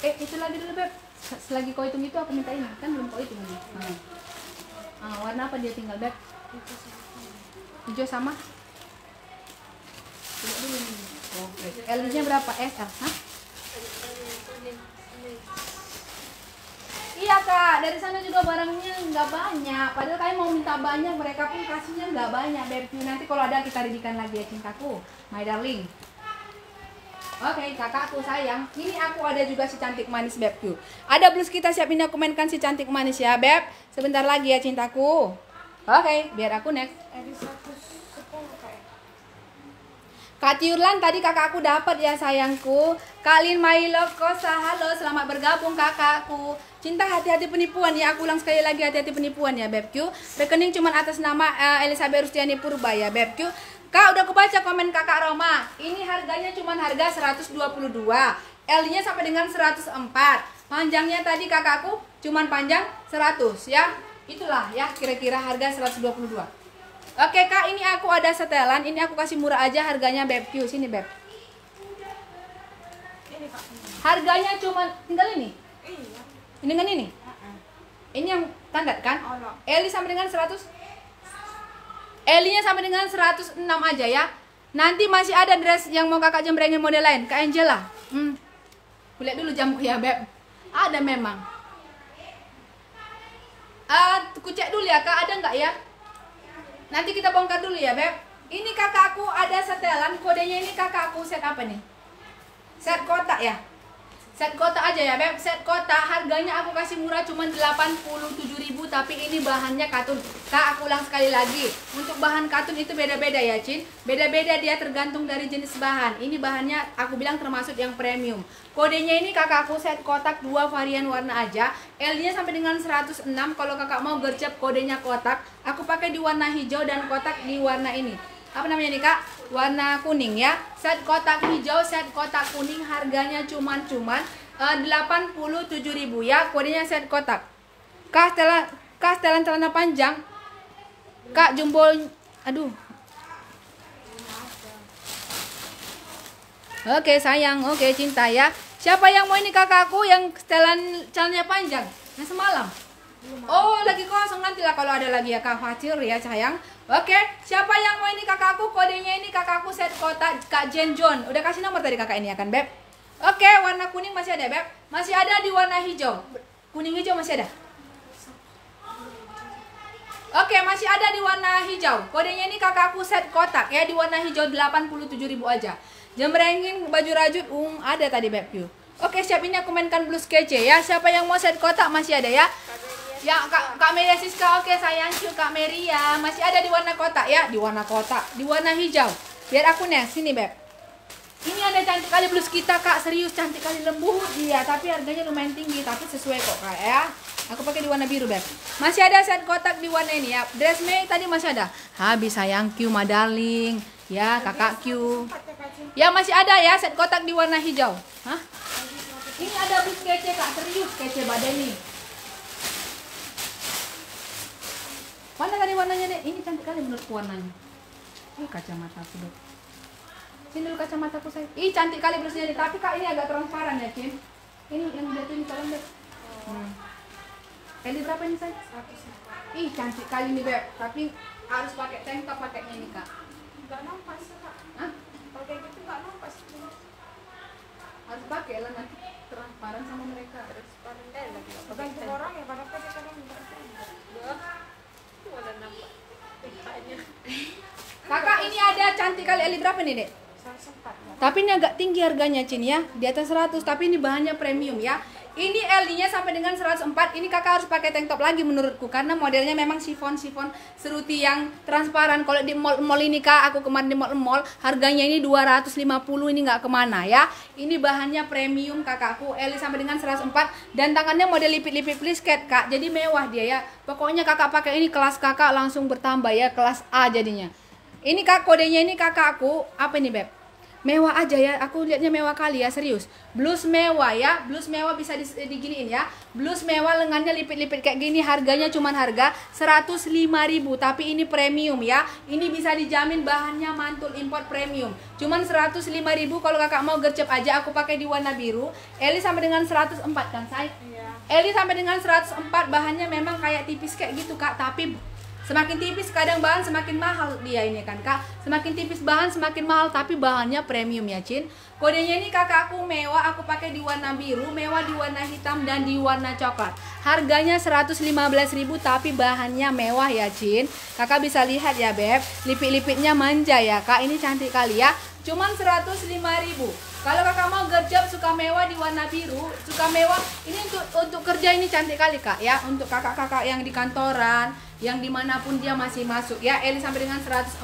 Eh, itu lagi dulu, Beb. Se- Selagi kau hitung itu aku minta ini. Kan belum kau hitung lagi. Nah. Ah, warna apa dia tinggal, Beb? Hijau sama? Oke. L-nya berapa? SL, hah? Iya kak, dari sana juga barangnya nggak banyak. Padahal kalian mau minta banyak, mereka pun kasihnya nggak banyak. Beb, nanti kalau ada kita didikan lagi ya cintaku, my darling. Oke, kakakku sayang. Ini aku ada juga si cantik manis bebku. Ada blus kita siap ini aku mainkan si cantik manis ya beb. Sebentar lagi ya cintaku. Oke, biar aku next. Edi 110 kayak Kak Tiurlan tadi kakakku dapat ya sayangku. Kalin Mailo Kosa, halo selamat bergabung kakakku. Cinta hati-hati penipuan ya. Aku ulang sekali lagi hati-hati penipuan ya Bebku. Rekening cuma atas nama eh, Elizabeth Rustiani Purba ya Bebku. Kak udah kebaca komen kakak Roma. Ini harganya cuma harga 122. L-nya sampai dengan 104. Panjangnya tadi kakakku cuma panjang 100 ya. Itulah ya kira-kira harga 122. Oke kak, ini aku ada setelan. Ini aku kasih murah aja harganya beb Q. Sini beb. Harganya cuma tinggal ini. Iya. Ini dengan ini. Heeh. Ini yang standar kan? Ono. Eli sampai dengan 100 Elinya sampai dengan 106 aja ya. Nanti masih ada dress yang mau kakak jembrengin model lain. Kak Angela. Hmm. Lihat dulu jamku ya, Beb. Ada memang. Ah, ku cek dulu ya, Kak. Ada nggak ya? Nanti kita bongkar dulu ya, Beb. Ini kakakku ada setelan. Kodenya ini kakakku set apa nih? Set kotak ya? Set kotak aja ya, Beb. Set kotak harganya aku kasih murah cuma 87.000 tapi ini bahannya katun. Kak, aku ulang sekali lagi. Untuk bahan katun itu beda-beda ya, Cin. Beda-beda dia tergantung dari jenis bahan. Ini bahannya aku bilang termasuk yang premium. Kodenya ini kakakku set kotak dua varian warna aja. L-nya sampai dengan 106. Kalau kakak mau gercep kodenya kotak, aku pakai di warna hijau dan kotak di warna ini apa namanya nih kak warna kuning ya set kotak hijau set kotak kuning harganya cuman cuman eh, 87.000 ya kodenya set kotak kak setelan kak setelan celana panjang kak jumbo aduh Oke sayang, oke cinta ya. Siapa yang mau ini kakakku yang setelan celananya panjang? Yang semalam. Oh lagi kosong nanti lah kalau ada lagi ya kak khawatir ya sayang. Oke, siapa yang mau ini kakakku? Kodenya ini kakakku set kotak Kak Jen John. Udah kasih nomor tadi kakak ini ya kan beb? Oke, warna kuning masih ada beb? Masih ada di warna hijau. Kuning hijau masih ada. Oke, masih ada di warna hijau. Kodenya ini kakakku set kotak ya di warna hijau 87.000 aja. Jembrengin baju rajut um ada tadi beb you. Oke, siap ini aku mainkan blues kece ya. Siapa yang mau set kotak masih ada ya? Ya, Kak, Kak Meria Siska, oke sayang, cu Kak Meria. Masih ada di warna kotak ya, di warna kotak, di warna hijau. Biar aku nih, sini beb. Ini ada cantik kali blus kita kak, serius cantik kali lembut dia, tapi harganya lumayan tinggi, tapi sesuai kok kak ya. Aku pakai di warna biru beb. Masih ada set kotak di warna ini ya. Dress May tadi masih ada. Habis sayang Q, my darling. Ya kakak Q. Ya masih ada ya set kotak di warna hijau. Hah? Ini ada blus kece kak, serius kece badan nih. Mana tadi warnanya deh? Ini cantik kali menurutku warnanya. Ih kacamata aku deh. Sini dulu kacamataku saya. Ih cantik kali blusnya nih. Tapi kak ini agak transparan ya Cin. Ini yang tuh ini tolong deh. Hmm. Eli berapa ini saya? Ih cantik kali nih beb. Tapi harus pakai tank top pakainya ini kak. Enggak nampak sih kak. Hah? Kalau kayak gitu enggak nampak sih. Harus pakai lah nanti transparan sama mereka. Terus pandai lagi. Tergantung orang ya, pada pada kadang enggak Nampak. Kakak ini ada cantik kali Eli berapa nih dek? Tapi ini agak tinggi harganya Cin ya Di atas 100 Tapi ini bahannya premium ya Ini LD nya sampai dengan 104 Ini kakak harus pakai tank top lagi menurutku Karena modelnya memang sifon-sifon Seruti yang transparan. Kalau di mall-mall ini kak Aku kemarin di mall-mall Harganya ini 250 Ini nggak ke mana ya. Ini bahannya premium kakakku. LD sampai dengan 104 Dan tangannya model lipit-lipit plisket kak. Jadi mewah dia ya. Pokoknya kakak pakai ini kelas kakak langsung bertambah ya. Kelas A jadinya. Ini kak kodenya ini kakakku apa ini beb? Mewah aja ya, aku lihatnya mewah kali ya serius. Blus mewah ya, blus mewah bisa di, diginiin ya. Blus mewah lengannya lipit-lipit kayak gini, harganya cuman harga 105.000 tapi ini premium ya. Ini bisa dijamin bahannya mantul import premium. Cuman 105.000 kalau kakak mau gercep aja aku pakai di warna biru. Eli sampai dengan 104 kan say? Iya. Eli sampai dengan 104 bahannya memang kayak tipis kayak gitu kak, tapi Semakin tipis kadang bahan semakin mahal. Dia ini kan kak. Semakin tipis bahan semakin mahal tapi bahannya premium ya Cin. Kodenya ini kakakku mewah aku pakai di warna biru Mewah di warna hitam dan di warna coklat. Harganya 115.000 tapi bahannya mewah ya Cin. Kakak bisa lihat ya Beb. Lipit-lipitnya manja ya kak. Ini cantik kali ya. Cuman 105.000 kalau kakak mau gerjap suka mewah di warna biru, suka mewah ini untuk untuk kerja ini cantik kali kak ya. Untuk kakak-kakak yang di kantoran, yang di mana pun dia masih masuk ya. Eli sampai dengan 104,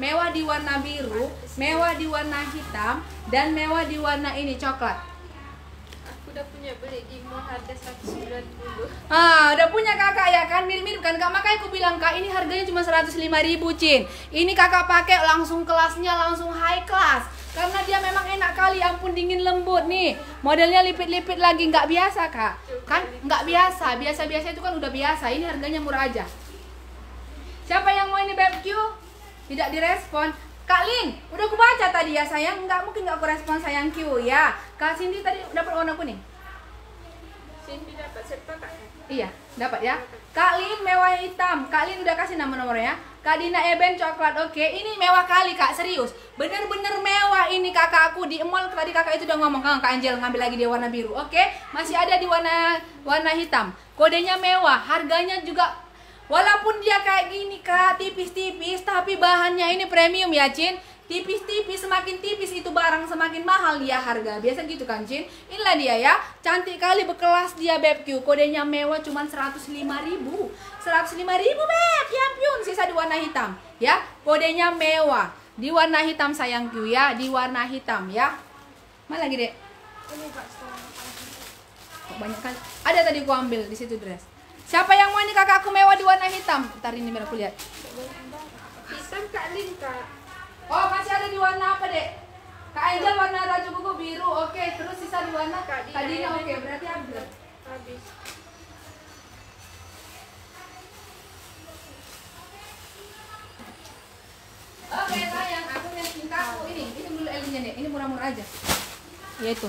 mewah di warna biru, mewah di warna hitam, dan mewah di warna ini coklat. Aku udah punya beli di mall harga 190. Ah, udah punya kakak ya kan mirip-mirip kan kak makanya aku bilang kak ini harganya cuma 105.000 Cin. Ini kakak pakai langsung kelasnya langsung high class karena dia memang enak kali ampun dingin lembut nih modelnya lipit-lipit lagi nggak biasa kak kan nggak biasa biasa-biasa itu kan udah biasa ini harganya murah aja Siapa yang mau ini BBQ? Tidak direspon. Kak Lin, udah aku baca tadi ya sayang. Nggak mungkin nggak aku respon sayang Q ya. Kak Cindy tadi dapat warna kuning. Cindy dapat serta kak. Iya, dapat ya. Kak Lin mewah hitam. Kak Lin udah kasih nama nomornya. Kak Dina Eben coklat. Oke, ini mewah kali Kak, serius. Bener-bener mewah ini kakak aku di mall tadi kakak itu udah ngomong kan Kak Angel ngambil lagi dia warna biru. Oke, masih ada di warna warna hitam. Kodenya mewah, harganya juga walaupun dia kayak gini Kak, tipis-tipis tapi bahannya ini premium ya, Cin tipis-tipis semakin tipis itu barang semakin mahal. Dia harga biasa gitu kan Cin inilah dia ya. Cantik kali berkelas dia BBQ kodenya mewah cuman 105 ribu. 105 ribu beb. Ya ampun sisa di warna hitam ya. Kodenya mewah. Di warna hitam sayangku ya. Di warna hitam ya. Mana lagi dek? Kok banyak kali? Ada tadi ku ambil di situ dress. Siapa yang mau ini kakakku mewah di warna hitam? Ntar ini biar aku lihat. Hitam kak Lin kak. Oh, masih ada di warna apa, Dek? Kak Angel warna raju kuku biru. Oke, terus sisa di warna Kak Dina. Oke, berarti habis. Habis. Oke, sayang, aku yang cintaku ini. Ini dulu Elinya, Dek. Ini murah-murah aja. Ya itu.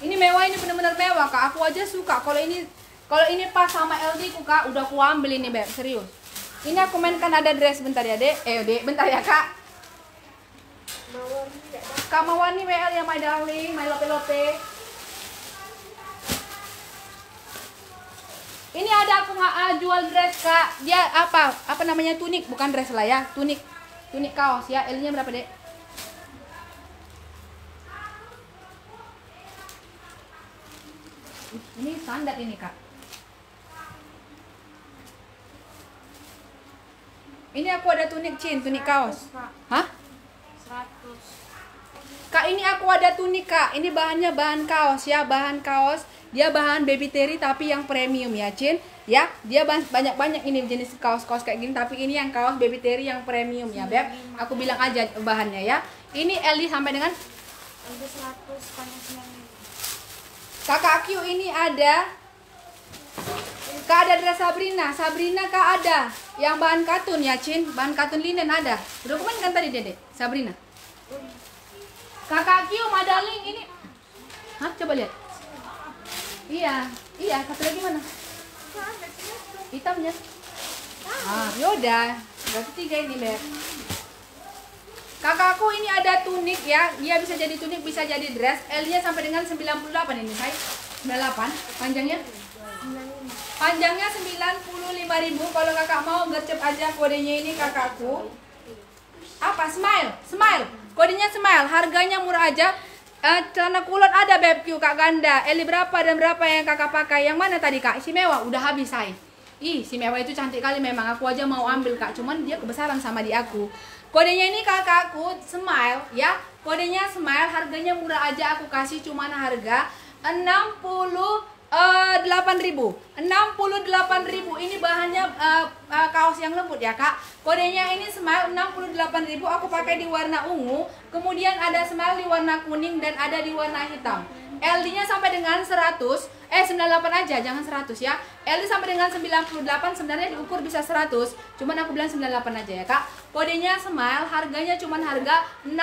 Ini mewah, ini benar-benar mewah, Kak. Aku aja suka. Kalau ini kalau ini pas sama LD ku, Kak, udah aku ambil ini, Beb. Serius. Ini aku mainkan ada dress bentar ya, Dek. Eh, Dek, bentar ya, Kak. Mawar tidak dapat. Kak Mawani WL ya my darling, my lope lope. Ini ada aku nggak ah, jual dress kak. Dia apa? Apa namanya tunik? Bukan dress lah ya, tunik. Tunik kaos ya. L-nya berapa dek? Ini standar ini kak. Ini aku ada tunik cin, tunik kaos. Hah? 100 Kak ini aku ada tunik kak. Ini bahannya bahan kaos ya. Bahan kaos. Dia bahan baby terry tapi yang premium ya Cin. Ya dia banyak-banyak ini jenis kaos-kaos kayak gini Tapi ini yang kaos baby terry yang premium ya Beb. Aku bilang aja bahannya ya. Ini Eli sampai dengan Ada 100 panjang 9 Kakak Q ini ada. Kak ada dress Sabrina. Sabrina kak ada Yang bahan katun ya Cin. Bahan katun linen ada. Udah kan tadi Dede? Sabrina? Kakak Q Madaling ini. Hah? Coba lihat. Iya. Iya satu lagi mana? Hitamnya. Ah yaudah Berarti tiga ini Beb. Kakakku ini ada tunik ya. Dia bisa jadi tunik bisa jadi dress. L-nya sampai dengan 98 ini saya 98 panjangnya Panjangnya 95.000 Kalau kakak mau gercep aja kodenya ini kakakku. Apa? Smile Smile. Kodenya smile. Harganya murah aja. Eh, celana kulot ada BBQ kak ganda. Eli berapa dan berapa yang kakak pakai? Yang mana tadi kak? Si mewah udah habis say Ih si mewah itu cantik kali memang. Aku aja mau ambil kak. Cuman dia kebesaran sama di aku. Kodenya ini kakakku Smile ya. Kodenya smile. Harganya murah aja. Aku kasih cuman harga 60 Eh, 8.000 68.000 ini bahannya eh, eh, kaos yang lembut ya kak. Kodenya ini smile 68.000 aku pakai di warna ungu. Kemudian ada smile di warna kuning dan ada di warna hitam. LD nya sampai dengan 100 eh 98 aja jangan 100 ya. LD sampai dengan 98 sebenarnya diukur bisa 100 cuman aku bilang 98 aja ya kak. Kodenya smile harganya cuman harga 60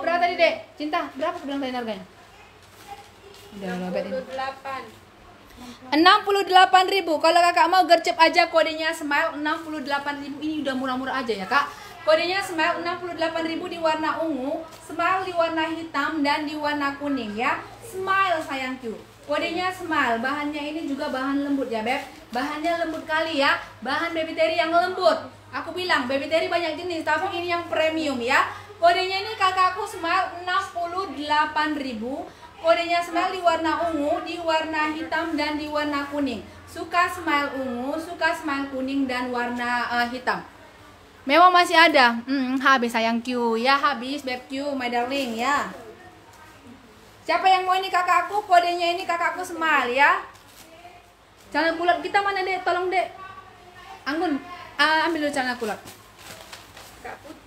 berapa tadi dek? Cinta berapa aku bilang tadi harganya? Udah lobet ini 68. 68.000 Kalau kakak mau gercep aja kodenya Smile 68.000 Ini udah murah-murah aja ya kak. Kodenya Smile 68.000 di warna ungu Smile di warna hitam dan di warna kuning ya. Smile sayangku Kodenya Smile. Bahannya ini juga bahan lembut ya beb. Bahannya lembut kali ya. Bahan baby terry yang lembut. Aku bilang baby terry banyak jenis Tapi ini yang premium ya. Kodenya ini kakakku Smile 68.000 Kodenya smile di warna ungu, di warna hitam dan di warna kuning. Suka smile ungu, suka smile kuning dan warna eh, hitam. Memang masih ada. Hmm, habis sayang Q ya, habis beb Q, my darling ya. Siapa yang mau ini kakakku? Kodenya ini kakakku smile ya. Celana kulot kita mana dek? Tolong dek. Anggun, ah, ambil dulu celana kulot. Kak.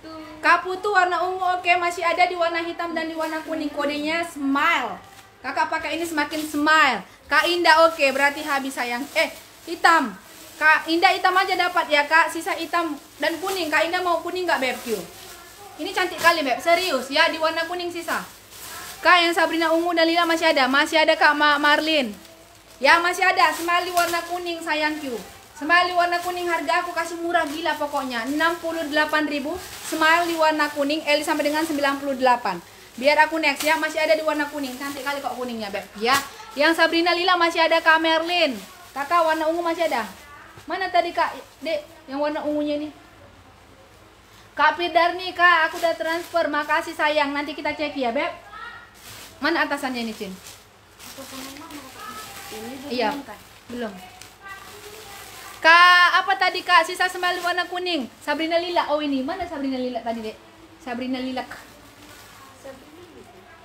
Kaputu warna ungu oke masih ada di warna hitam dan di warna kuning kodenya smile. Kakak pakai ini semakin smile. Kak Indah oke berarti habis sayang. Eh hitam. Kak Indah hitam aja dapat ya kak, sisa hitam dan kuning. Kak Indah mau kuning nggak Beb Q? Ini cantik kali Beb, serius ya di warna kuning sisa. Kak yang Sabrina ungu dan lila masih ada, masih ada Kak Ma Marlin. Ya masih ada, semali warna kuning sayang Semali warna kuning harga aku kasih murah gila pokoknya. 68.000 Semali warna kuning Eli sampai dengan 98 Biar aku next ya masih ada di warna kuning. Cantik kali kok kuningnya Beb. Ya Yang Sabrina lila masih ada Kak Merlin. Kakak warna ungu masih ada? Mana tadi Kak? Dek yang warna ungunya ini? Kak Pidar nih Kak aku udah transfer. Makasih sayang. Nanti kita cek ya Beb. Mana atasannya ini Cin? Iya belum Kak apa tadi Kak? Sisa semali warna kuning. Sabrina lila Oh ini. Mana Sabrina lila tadi Dek? Sabrina lilak.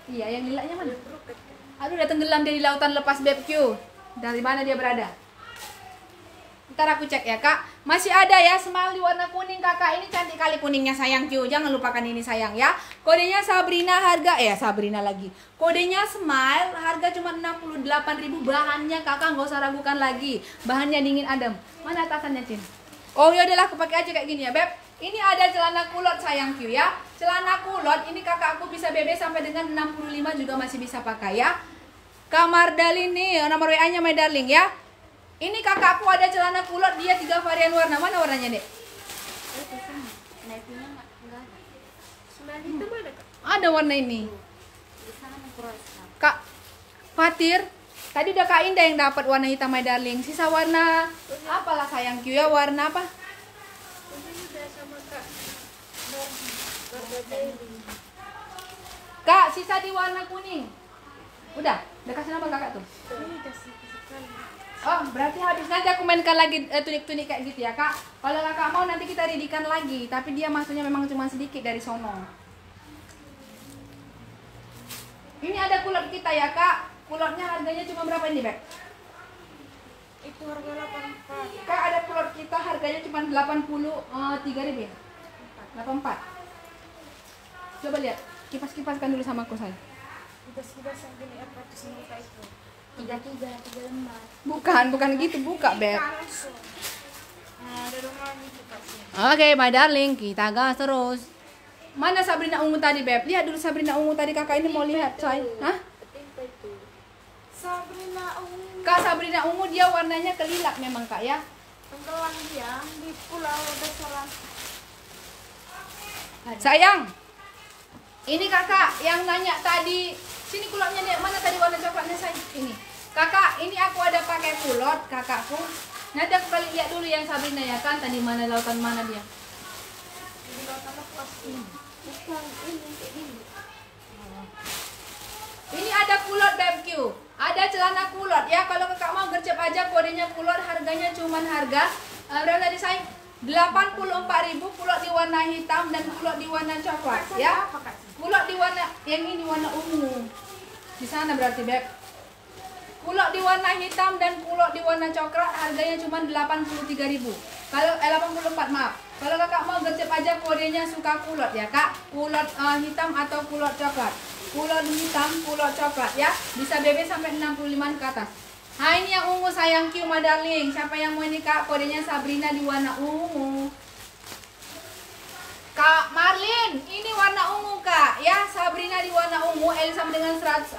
Iya yang lilaknya mana? Aduh udah tenggelam dia di lautan lepas Beb Q Dari mana dia berada Ntar aku cek ya kak. Masih ada ya semali warna kuning kakak. Ini cantik kali kuningnya sayang. Q Jangan lupakan ini sayang ya. Kodenya Sabrina harga Eh Sabrina lagi. Kodenya Smile harga cuma 68.000 Bahannya kakak nggak usah ragukan lagi. Bahannya dingin adem. Mana atasannya Cin? Oh yaudahlah aku pakai aja kayak gini ya Beb. Ini ada celana kulot sayang Q ya. Celana kulot ini kakak aku bisa BB sampai dengan 65 juga masih bisa pakai ya. Kamar Dalin nih nomor WA nya my darling ya ini kakakku ada celana kulot, dia tiga varian warna. Mana warnanya, Dek? Kak? Ada warna ini. Kak Fatir, tadi udah Kak Indah yang dapat warna hitam my darling. Sisa warna apalah sayang Q ya? Warna apa? Kak, sisa di warna kuning. Udah, udah kasih nama kakak tuh. Ini kasih sekali. Oh, berarti habis nanti aku mainkan lagi eh, tunik-tunik kayak gitu ya, Kak. Kalau kakak mau nanti kita ridikan lagi, tapi dia masuknya memang cuma sedikit dari sono. Ini ada kulot kita ya, Kak. Kulotnya harganya cuma berapa ini, Beb? Itu harga 84. Kak, ada kulot kita harganya cuma 83 ribu ya? 84. Coba lihat, kipas-kipaskan dulu sama aku, saya. Kibas-kibas yang gini apa kak itu? Tiga tiga tiga lembar Bukan, bukan gitu, buka, Beb. Nah. Oke, my darling, kita gas terus. Mana Sabrina ungu tadi, Beb? Lihat dulu Sabrina ungu tadi kakak ini mau lihat, coy. Hah? Sabrina ungu Kak Sabrina ungu dia warnanya kelilak memang kak ya. tenggelam dia di pulau Desalan Sayang, ini kakak yang nanya tadi. Sini kulotnya nih, mana tadi warna coklatnya sayang? Ini. Kakak, ini aku ada pakai kulot kakakku. Nanti aku kali lihat dulu yang Sabrina ya kan tadi mana lautan mana dia. di lautan lepas ini bukan ini Ini ada kulot BBQ. Ada celana kulot ya. Kalau kakak mau gercep aja kodenya kulot harganya cuman harga eh, berapa tadi sayang? 84.000 kulot di warna hitam dan kulot di warna coklat ya. Kulot di warna yang ini warna ungu. Di sana berarti beb. Kulot di warna hitam dan kulot di warna coklat harganya cuma 83.000. Kalau eh, 84 maaf. Kalau kakak mau gercep aja kodenya suka kulot ya kak. Kulot eh, hitam atau kulot coklat. Kulot hitam, kulot coklat ya. Bisa BB sampai 65 ke atas. Nah ini yang ungu sayang my darling. Siapa yang mau ini kak? Kodenya Sabrina di warna ungu. Kak Marlin, ini warna ungu kak. Ya Sabrina di warna ungu, Eli sama dengan 104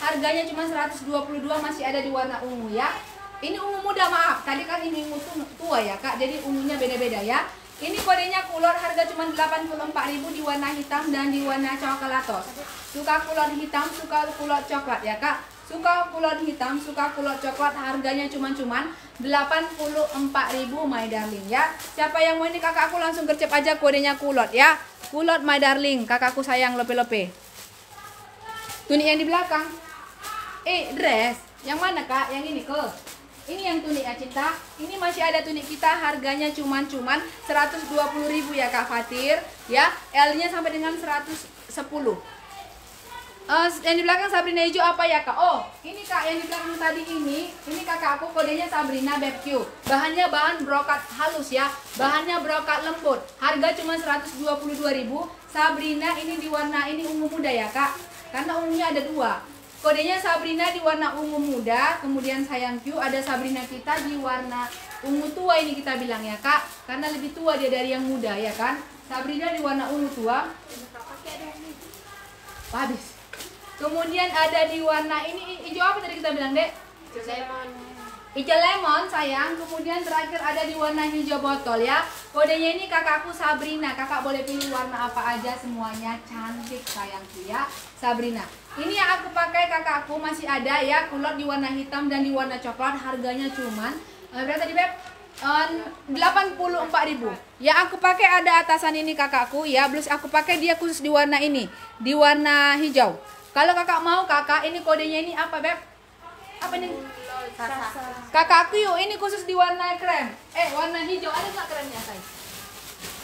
Harganya cuma 122 masih ada di warna ungu ya. Ini ungu muda maaf, tadi kan ini ungu tu- tua ya kak. Jadi ungunya beda-beda ya. Ini kodenya kulot harga cuma 84.000 di warna hitam dan di warna coklatos Suka kulot hitam, suka kulot coklat ya kak Suka kulot hitam, suka kulot coklat harganya cuma-cuman 84.000 my darling ya. Siapa yang mau ini kakakku langsung gercep aja kodenya kulot ya. Kulot my darling, kakakku sayang lope-lope. Tunik yang di belakang. Eh, dress. Yang mana kak? Yang ini ke? Ini yang tunik ya cinta. Ini masih ada tunik kita harganya cuman-cuman 120.000 ya Kak Fatir ya. L-nya sampai dengan 110. Eh, yang di belakang Sabrina hijau apa ya kak? Oh, ini kak yang di belakang tadi ini, ini kakak aku kodenya Sabrina BBQ. Bahannya bahan brokat halus ya, bahannya brokat lembut. Harga cuma 122.000. Sabrina ini di warna ini ungu muda ya kak, karena ungunya ada dua. kodenya Sabrina di warna ungu muda kemudian sayang Q ada Sabrina kita di warna ungu tua ini kita bilang ya kak karena lebih tua dia dari yang muda ya kan Sabrina di warna ungu tua habis kemudian ada di warna ini hijau apa tadi kita bilang dek? Lemon. Hijau lemon sayang. Kemudian terakhir ada di warna hijau botol ya. Kodenya ini kakakku Sabrina. Kakak boleh pilih warna apa aja semuanya. Cantik sayangku ya. Sabrina. Ini yang aku pakai kakakku. Masih ada ya. Kulot di warna hitam dan di warna coklat. Harganya cuman eh, berapa tadi beb? Eh, ribu. Ya aku pakai ada atasan ini kakakku ya. Plus aku pakai dia khusus di warna ini. Di warna hijau Kalau kakak mau kakak ini kodenya ini apa beb? Apa ini? Kakakku yuk, ini khusus di warna krem. Eh, warna hijau. Ada nggak kremnya, say?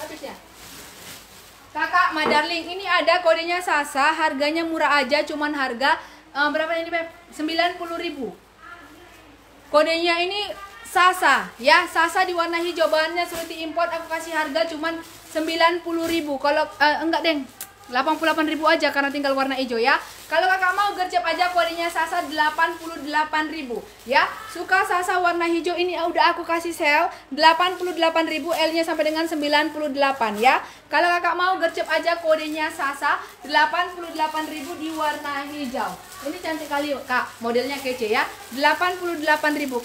Habis ya? Kakak, my darling, ini ada kodenya Sasa, harganya murah aja, cuman harga um, berapa ini, Beb? 90 ribu. Kodenya ini Sasa, ya, Sasa di warna hijau, bahannya seperti import, aku kasih harga cuman 90 ribu. Kalau, uh, enggak, Deng, 88 ribu aja karena tinggal warna hijau ya kalau kakak mau gercep aja kodenya Sasa 88.000 ya. Suka Sasa warna hijau ini udah aku kasih sale 88.000 L-nya sampai dengan 98 ya. Kalau kakak mau gercep aja kodenya Sasa 88.000 di warna hijau. Ini cantik kali Kak, modelnya kece ya. 88.000.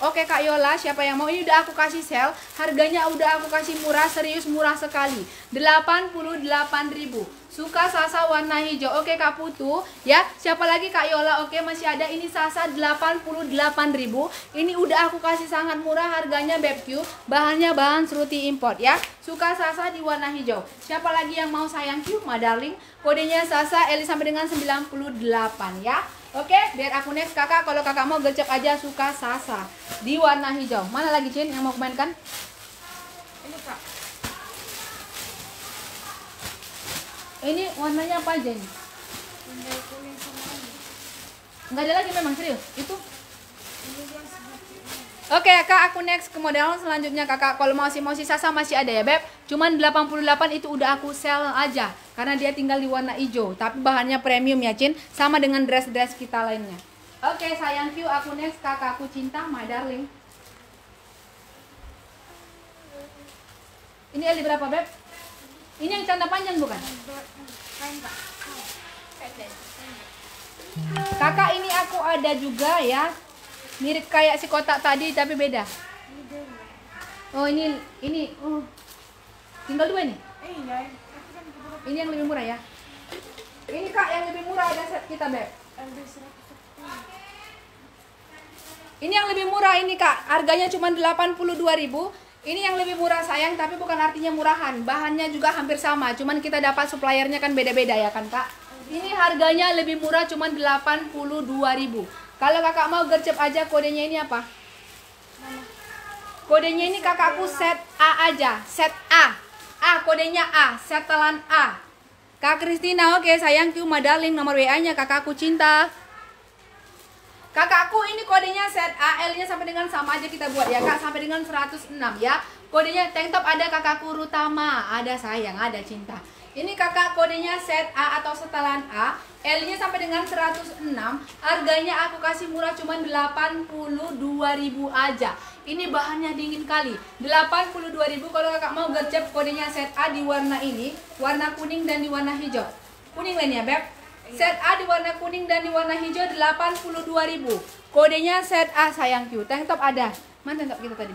Oke Kak Yola, siapa yang mau ini udah aku kasih sale, harganya udah aku kasih murah, serius murah sekali. 88.000. Suka Sasa warna hijau. Oke Kak Putu, ya. Siapa lagi Kak Yola? Oke, masih ada ini Sasa 88.000. Ini udah aku kasih sangat murah harganya BebQ. Bahannya bahan seruti import ya. Suka Sasa di warna hijau. Siapa lagi yang mau sayang Q, ma darling? Kodenya Sasa Eli sampai dengan 98 ya. Oke, biar aku next kakak. Kalau kakak mau gercep aja suka Sasa di warna hijau. Mana lagi Cin yang mau komenkan? Ini kak. Ini warnanya apa aja ini? Enggak ada lagi memang serius. Itu Oke okay, kak, aku next ke model selanjutnya kakak. Kalau masih mau sisa masih ada ya beb. Cuman 88 itu udah aku sell aja karena dia tinggal di warna hijau. Tapi bahannya premium ya Cin, sama dengan dress-dress kita lainnya. Oke okay, sayang Q, aku next kakakku cinta, my darling. Ini Eli berapa beb? Ini yang canda panjang bukan? Kakak ini aku ada juga ya. Mirip kayak si kotak tadi tapi beda. Oh ini ini oh. Tinggal dua nih. Ini yang lebih murah ya. Ini kak yang lebih murah ada set kita beb. Ini yang lebih murah ini kak. Harganya cuma 82.000 ini yang lebih murah sayang, tapi bukan artinya murahan. Bahannya juga hampir sama, cuman kita dapat suppliernya kan beda-beda ya kan kak. Ini harganya lebih murah cuma 82.000. Kalau kakak mau gercep aja kodenya ini apa? Kodenya ini kakakku set A aja, set A. A kodenya A, setelan A. Kak Kristina, oke okay, sayang cuma darling nomor WA-nya kakakku cinta. Kakakku ini kodenya set AL-nya sampai dengan sama aja kita buat ya kak. Sampai dengan 106 ya. Kodenya tank top ada kakakku Rutama. Ada sayang, ada cinta. Ini kakak kodenya set A atau setelan A. L-nya sampai dengan 106 Harganya aku kasih murah cuma 82.000 aja. Ini bahannya dingin kali. 82.000 kalau kakak mau gercep kodenya set A di warna ini. Warna kuning dan di warna hijau. Kuning lainnya beb Set A di warna kuning dan di warna hijau 82.000. Kodenya set A sayangku. Tank top ada. Mana tank top kita tadi,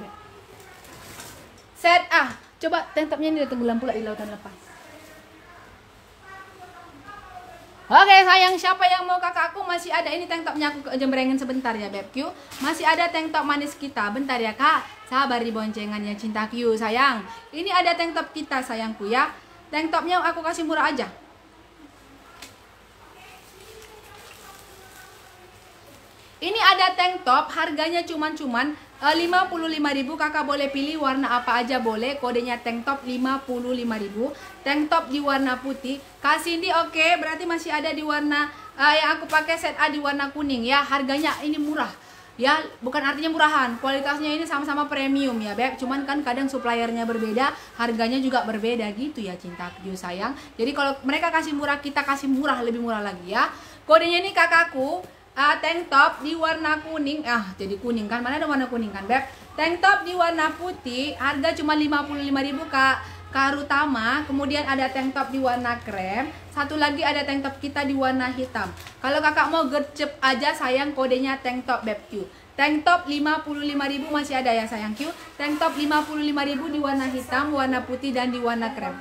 Set A. Coba tank topnya ini tenggelam pula di lautan lepas. Oke sayang siapa yang mau kakakku masih ada ini tank topnya aku jembrengin sebentar ya bebku masih ada tank top manis kita bentar ya kak sabar di boncengannya cinta Q sayang ini ada tank top kita sayangku ya tank topnya aku kasih murah aja Ini ada tank top, harganya cuman-cuman eh, 55.000 kakak boleh pilih warna apa aja boleh. Kodenya tank top 55.000 tank top di warna putih. Kasih di oke. Okay, berarti masih ada di warna uh, yang aku pakai set A di warna kuning ya. Harganya ini murah ya. Bukan artinya murahan. Kualitasnya ini sama-sama premium ya beb. Cuman kan kadang suppliernya berbeda harganya juga berbeda gitu ya cinta video sayang. Jadi kalau mereka kasih murah kita kasih murah lebih murah lagi ya. Kodenya ini kakakku ah, tank top di warna kuning ah jadi kuning kan mana ada warna kuning kan beb tank top di warna putih harga cuma 55.000 kak Karutama, kemudian ada tank top di warna krem, satu lagi ada tank top kita di warna hitam. Kalau kakak mau gercep aja sayang kodenya tank top beb Q. Tank top 55.000 masih ada ya sayang Q. Tank top 55.000 di warna hitam, warna putih dan di warna krem.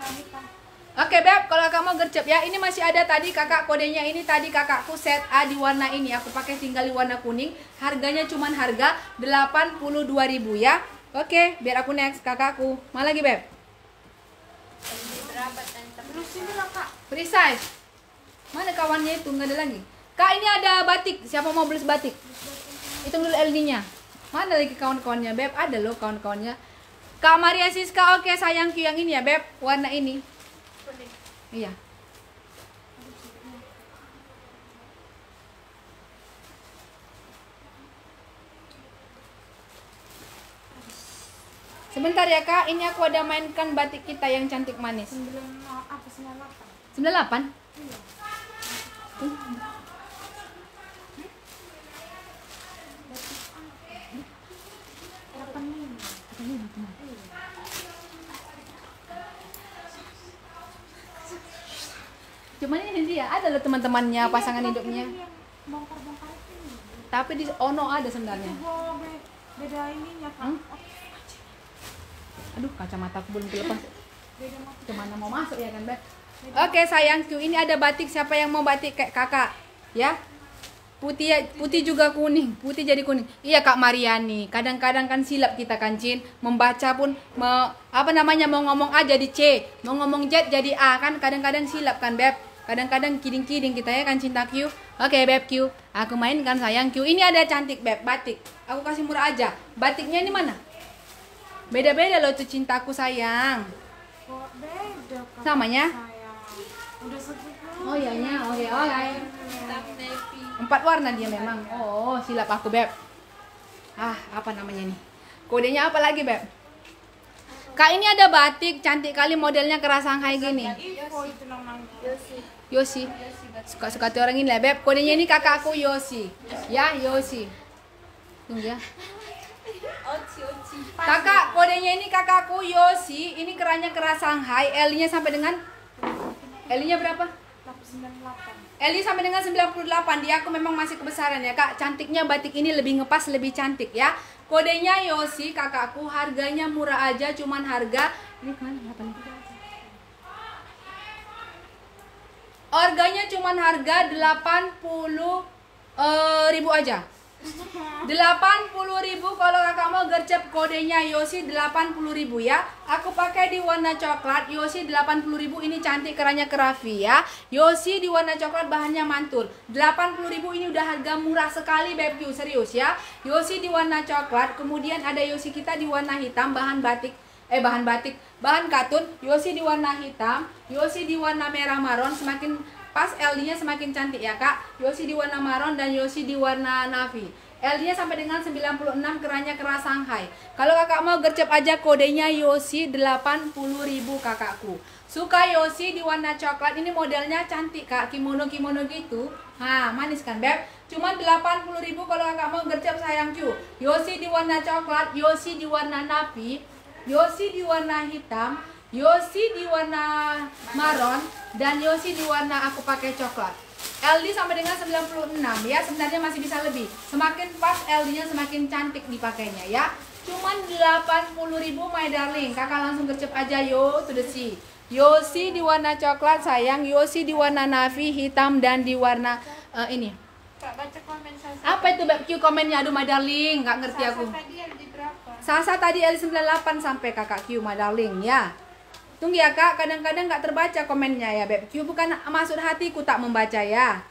Oke beb, kalau kamu gercep ya, ini masih ada tadi kakak kodenya ini tadi kakakku set A di warna ini. Aku pakai tinggal di warna kuning. Harganya cuman harga 82.000 ya. Oke, biar aku next kakakku. Mana lagi beb? Free size. Mana kawannya itu? Nggak ada lagi. Kak ini ada batik. Siapa mau beli batik? Hitung dulu LD-nya. Mana lagi kawan-kawannya beb? Ada loh kawan-kawannya. Kak Maria Siska, oke sayangku yang ini ya beb, warna ini. Iya. Sebentar ya kak, ini aku ada mainkan batik kita yang cantik manis. Sembilan apa sembilan delapan. 98? Iya. Delapan lima. Cuman ini dia, ada loh teman-temannya, pasangan Iya, hidupnya. yang Bongkar-bongkar itu. Tapi di Ono ada sebenarnya. Beda ininya kak. Hmm? Aduh, kacamata aku belum dilepas. Ke mana mau masuk ya kan, Beb? Oke sayangku, ini ada batik. Siapa yang mau batik kayak kakak? Ya, putih ya- putih juga kuning, putih jadi kuning. Iya Kak Mariani, kadang-kadang kan silap kita kan Cin, membaca pun me- apa namanya mau ngomong A jadi C, mau ngomong Z jadi A kan kadang-kadang silap kan Beb. Kadang-kadang kiding-kiding kita ya kan cinta Q. Oke Beb Q, aku mainkan sayang Q. Ini ada cantik Beb, batik. Aku kasih murah aja. Batiknya ini mana? Beda-beda loh tuh cintaku sayang. Beda? Namanya? Sayang. Udah. Oh iya nya, oke oke. Hitam navy. Empat warna dia memang. Oh, silap aku, Beb. Ah, apa namanya nih? Kodenya apa lagi, Beb? Kak, ini ada batik, cantik kali modelnya keras Shanghai gini. Yosi. Yosi. Suka-suka tuh orang ini lah, Beb. Kodenya ini kakakku Yosi. Ya, Yosi. Tunggu ya. Kakak, kodenya ini kakakku Yosi. Ini kerannya keras Shanghai. L-nya sampai dengan L-nya berapa? Delapan sembilan delapan. Eli sampai dengan 98 Dia aku memang masih kebesaran ya kak. Cantiknya batik ini lebih ngepas lebih cantik ya. Kodenya Yosi kakakku Harganya murah aja cuman harga Ini? Harganya cuman harga 80 eh, ribu aja 80 ribu kalau kakak mau gercep kodenya Yosi 80 ribu ya. Aku pakai di warna coklat. Yosi 80 ribu ini cantik kerannya kerafi ya. Yosi di warna coklat bahannya mantul. 80 ribu ini udah harga murah sekali Beb Q serius ya. Yosi di warna coklat Kemudian ada Yosi kita di warna hitam bahan batik. Eh bahan batik. Bahan katun Yosi di warna hitam Yosi di warna merah maron Semakin pas LD-nya semakin cantik ya kak. Yosi di warna maron dan Yosi di warna navy LD-nya sampai dengan 96 kerannya keras Shanghai. Kalau kakak mau gercep aja kodenya Yosi 80.000 kakakku. Suka Yosi di warna coklat Ini modelnya cantik kak. Kimono-kimono gitu. Nah manis kan beb? Cuman 80.000 kalau kakak mau gercep sayangku Yosi di warna coklat Yosi di warna navy Yosi di warna hitam Yosi di warna maron dan Yosi di warna aku pakai coklat. LD sampai dengan 96 ya, sebenarnya masih bisa lebih. Semakin pas LD-nya semakin cantik dipakainya ya. Cuman 80.000 my darling. Kakak langsung gercep aja yo to the sea. Yosi di warna coklat sayang, Yosi di warna navy hitam dan di warna eh, ini. Kak baca komen Sasa. Apa itu Beb Q komennya? Aduh my darling, nggak ngerti Sasa aku. tadi? Sasa tadi L98 sampai kakak Q my darling ya. Tunggu ya kak, kadang-kadang nggak terbaca komennya ya Beb Q bukan maksud hatiku tak membaca ya.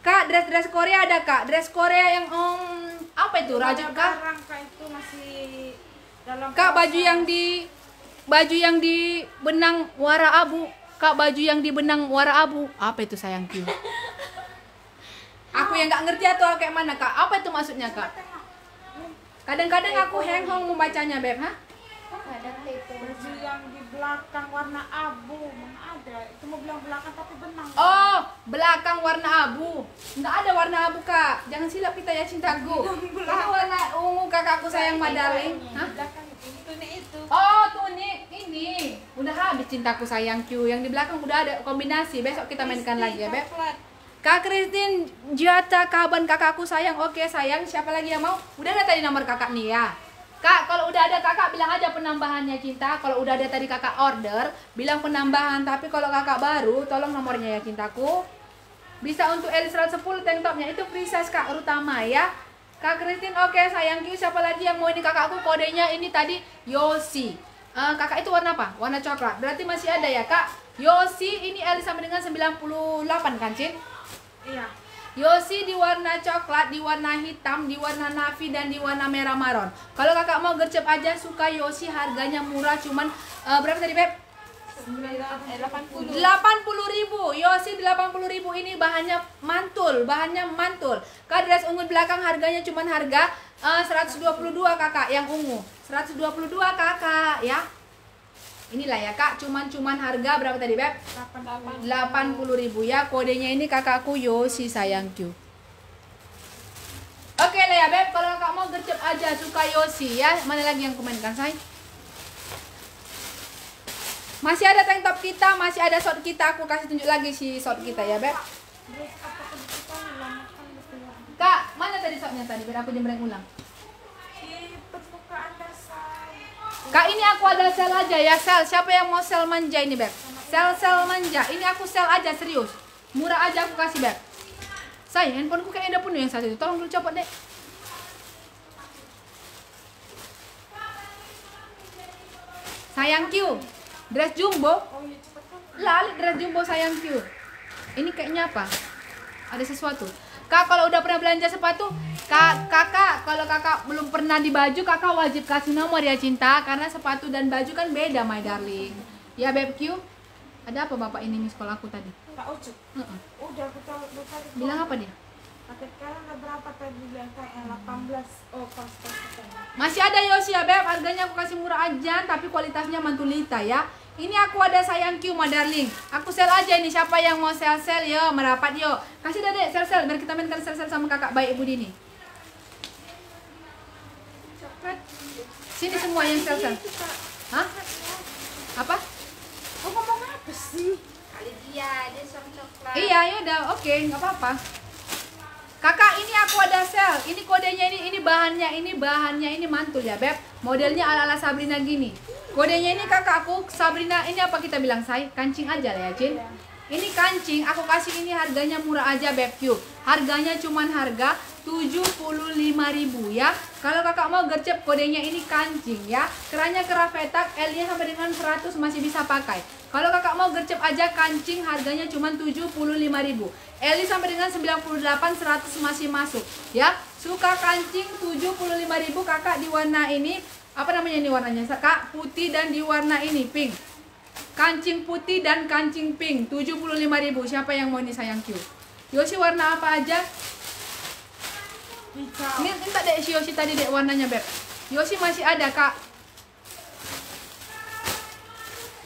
Kak, dress-dress Korea ada kak, dress Korea yang um, apa itu rajut kak? Barang kak itu masih dalam. Kak baju yang di baju yang di benang warna abu. Kak baju yang di benang warna abu. Apa itu sayang Q? Aku yang nggak ngerti atau kayak mana kak? Apa itu maksudnya kak? Kadang-kadang aku henghong membacanya Beb, ha? Ada itu. baju yang di belakang warna abu. Mana ada? Itu mau bilang belakang tapi benang. Oh, belakang warna abu. Nggak ada warna abu kak. Jangan silap kita ya cintaku kak warna ungu kakakku sayang madaling Hah? belakang ini tunik itu. Oh tunik ini. Udah habis cintaku sayang Q yang di belakang udah ada kombinasi. Besok kita mainkan lagi ya beb. Coklat. Kak Kristin Jata kaban kakakku sayang. Oke sayang. Siapa lagi yang mau? Udah ada tadi nomor kakak nih ya Kak kalau udah ada kakak bilang aja penambahannya cinta. Kalau udah ada tadi kakak order bilang penambahan. Tapi kalau kakak baru tolong nomornya ya cintaku. Bisa untuk L110 tank topnya itu size kak utama ya. Kak Kristin oke sayang Q. Siapa lagi yang mau ini kakakku? Kodenya ini tadi Yosi. Eh, kakak itu warna apa? Warna coklat. Berarti masih ada ya kak? Yosi ini L sampai dengan 98 kan Cin? iya Yosi di warna coklat, di warna hitam, di warna navy dan di warna merah maron. Kalau kakak mau gercep aja suka Yosi harganya murah cuman eh, berapa tadi Beb? eh, 80 80 ribu. Yosi 80 ribu ini bahannya mantul bahannya mantul. Kak dress ungu belakang harganya cuman harga eh, 122 kakak yang ungu. 122 kakak ya inilah ya kak cuman cuman harga berapa tadi beb 80 ribu ya kodenya ini kakakku Yosi sayang Q Oke lah ya beb kalau kakak mau gercep aja suka Yosi ya mana lagi yang komenkan say masih ada tank top kita, masih ada shot kita. Aku kasih tunjuk lagi si shot kita ya, Beb. Kak, mana tadi shotnya tadi? Biar aku jembreng ulang. Di permukaan. Kak, ini aku ada sel aja ya, sel. Siapa yang mau sel manja ini, Beb? Sel-sel manja. Ini aku sel aja, serius. Murah aja aku kasih, Beb. Say, handphoneku kayaknya udah penuh yang satu itu. Tolong dulu copot, Dek. Sayang Q. Dress jumbo. Lali dress jumbo sayang Q. Ini kayaknya apa? Ada sesuatu. Kak kalau udah pernah belanja sepatu, kak kakak kalau kakak belum pernah di baju, kakak wajib kasih nomor ya cinta karena sepatu dan baju kan beda my darling. Ya beb Q. Ada apa bapak ini di sekolahku tadi? Kak Ucup. Heeh. Udah aku tahu kali. Bilang apa dia? Paket kalian udah berapa tadi bilang kayak 18. Oh, pas pas. Masih ada Yosi ya beb, harganya aku kasih murah aja tapi kualitasnya mantulita ya. Ini aku ada sayang Q my darling. Aku sel aja ini siapa yang mau sel-sel yo merapat yo. Kasih dedek sel-sel biar kita mainkan sel-sel sama kakak baik Ibu Dini. Sini semua yang sel-sel. Hah? Apa? Oh, ngomong apa sih? kali dia dia sama coklat Iya, ya udah, oke, nggak apa-apa. Kakak, ini aku ada sel. Ini kodenya ini, ini bahannya, ini bahannya ini mantul ya, beb. Modelnya ala-ala Sabrina gini. Kodenya ini kakakku Sabrina. Ini apa kita bilang say? Kancing aja lah ya, Cin. Ini kancing, aku kasih ini harganya murah aja, beb Q. Harganya cuman harga 75.000 ya. Kalau kakak mau gercep kodenya ini kancing ya. Kerannya kera petak, L-nya sampai dengan 100 masih bisa pakai. Kalau kakak mau gercep aja kancing harganya cuma 75.000. L sampai dengan 98 100 masih masuk ya. Suka kancing 75.000 kakak di warna ini apa namanya ini warnanya? Kak putih dan di warna ini pink. Kancing putih dan kancing pink 75.000. Siapa yang mau ini sayang Q? Yosi warna apa aja? Hijau. Ini minta dek si Yosi tadi dek warnanya beb. Yosi masih ada kak.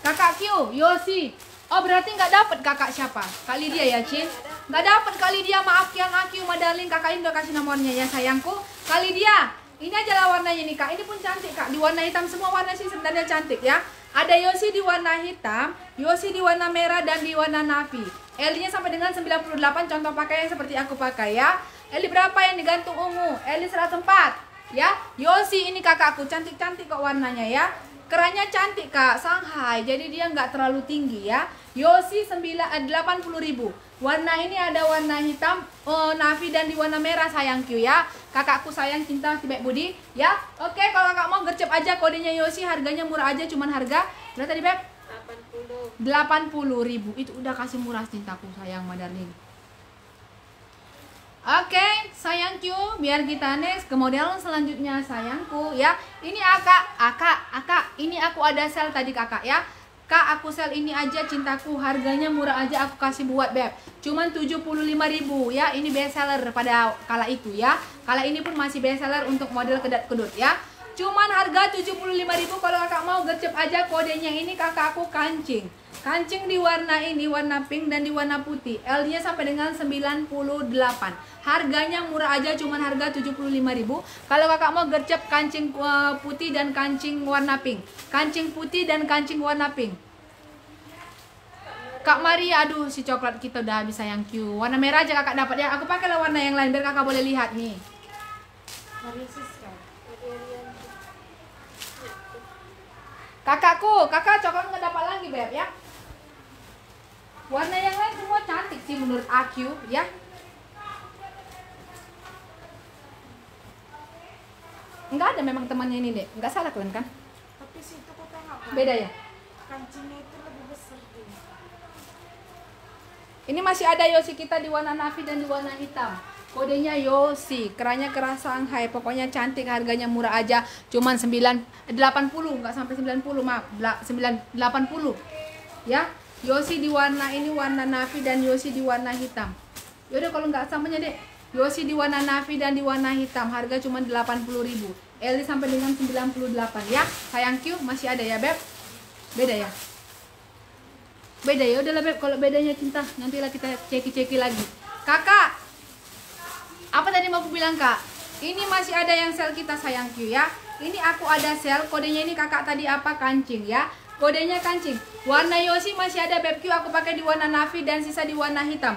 Kakak Q, Yosi. Oh berarti nggak dapet kakak siapa? Kak Lydia ya Cin? Nggak dapet Kak Lydia maaf yang aku my darling kakak ini udah kasih nomornya ya sayangku. Kak Lydia, ini aja lah warnanya nih kak. Ini pun cantik kak. Di warna hitam semua warna sih sebenarnya cantik ya. Ada Yosi di warna hitam, Yosi di warna merah dan di warna navy. L-nya sampai dengan 98 contoh pakaian seperti aku pakai ya. Eli berapa yang digantung ungu? Eli 104 ya. Yosi ini kakakku cantik-cantik kok warnanya ya. Kerannya cantik kak, Shanghai. Jadi dia nggak terlalu tinggi ya. Yosi 9 eh, 80.000. Warna ini ada warna hitam, oh, navy dan di warna merah sayang Q ya. Kakakku sayang cinta Tibet Budi ya. Oke, kalau kakak mau gercep aja kodenya Yosi harganya murah aja cuman harga berapa tadi Beb? 80 80.000 itu udah kasih murah cintaku sayang Madarling. Oke, sayangku, biar kita next ke model selanjutnya sayangku ya. Ini akak, akak, akak. Ini aku ada sel tadi kakak ya. Kak, aku sel ini aja cintaku, harganya murah aja aku kasih buat beb. Cuman 75.000 ya. Ini best seller pada kala itu ya. Kala ini pun masih best seller untuk model kedat kedut ya. Cuman harga 75.000 kalau kakak mau gercep aja kodenya ini kakak aku kancing. Kancing di warna ini warna pink dan di warna putih. L-nya sampai dengan 98. Harganya murah aja cuman harga 75.000. Kalau kakak mau gercep kancing uh, putih dan kancing warna pink. Kancing putih dan kancing warna pink. Kak Maria, aduh si coklat kita udah habis sayang Q. Warna merah aja kakak dapat ya. Aku pakai warna yang lain biar kakak boleh lihat nih. Kakakku, kakak coklat nggak dapat lagi beb ya. Warna yang lain semua cantik sih menurut aku ya. Enggak ada memang temannya ini dek, nggak salah kalian kan? Tapi kok tengok. kan? Beda ya. Kancingnya itu lebih besar dia. Ini masih ada Yosi kita di warna navy dan di warna hitam. Kodenya Yosi, kerannya keras Shanghai. Pokoknya cantik, harganya murah aja. Cuman 9 eh, 80, nggak sampai 90, maaf. Bela- 9 80. Ya. Yosi di warna ini warna navy dan Yosi di warna hitam. Yaudah kalau nggak samanya dek. Yosi di warna navy dan di warna hitam. Harga cuma 80.000. Eli sampai dengan 98 ya. Sayang Q masih ada ya, Beb? Beda ya? beda ya udahlah beb kalau bedanya cinta nantilah kita ceki-ceki lagi kakak apa tadi mau aku bilang kak ini masih ada yang sel kita sayang Q ya ini aku ada sel kodenya ini kakak tadi apa kancing ya kodenya kancing. Warna Yosi masih ada beb Q. Aku pakai di warna navy dan sisa di warna hitam.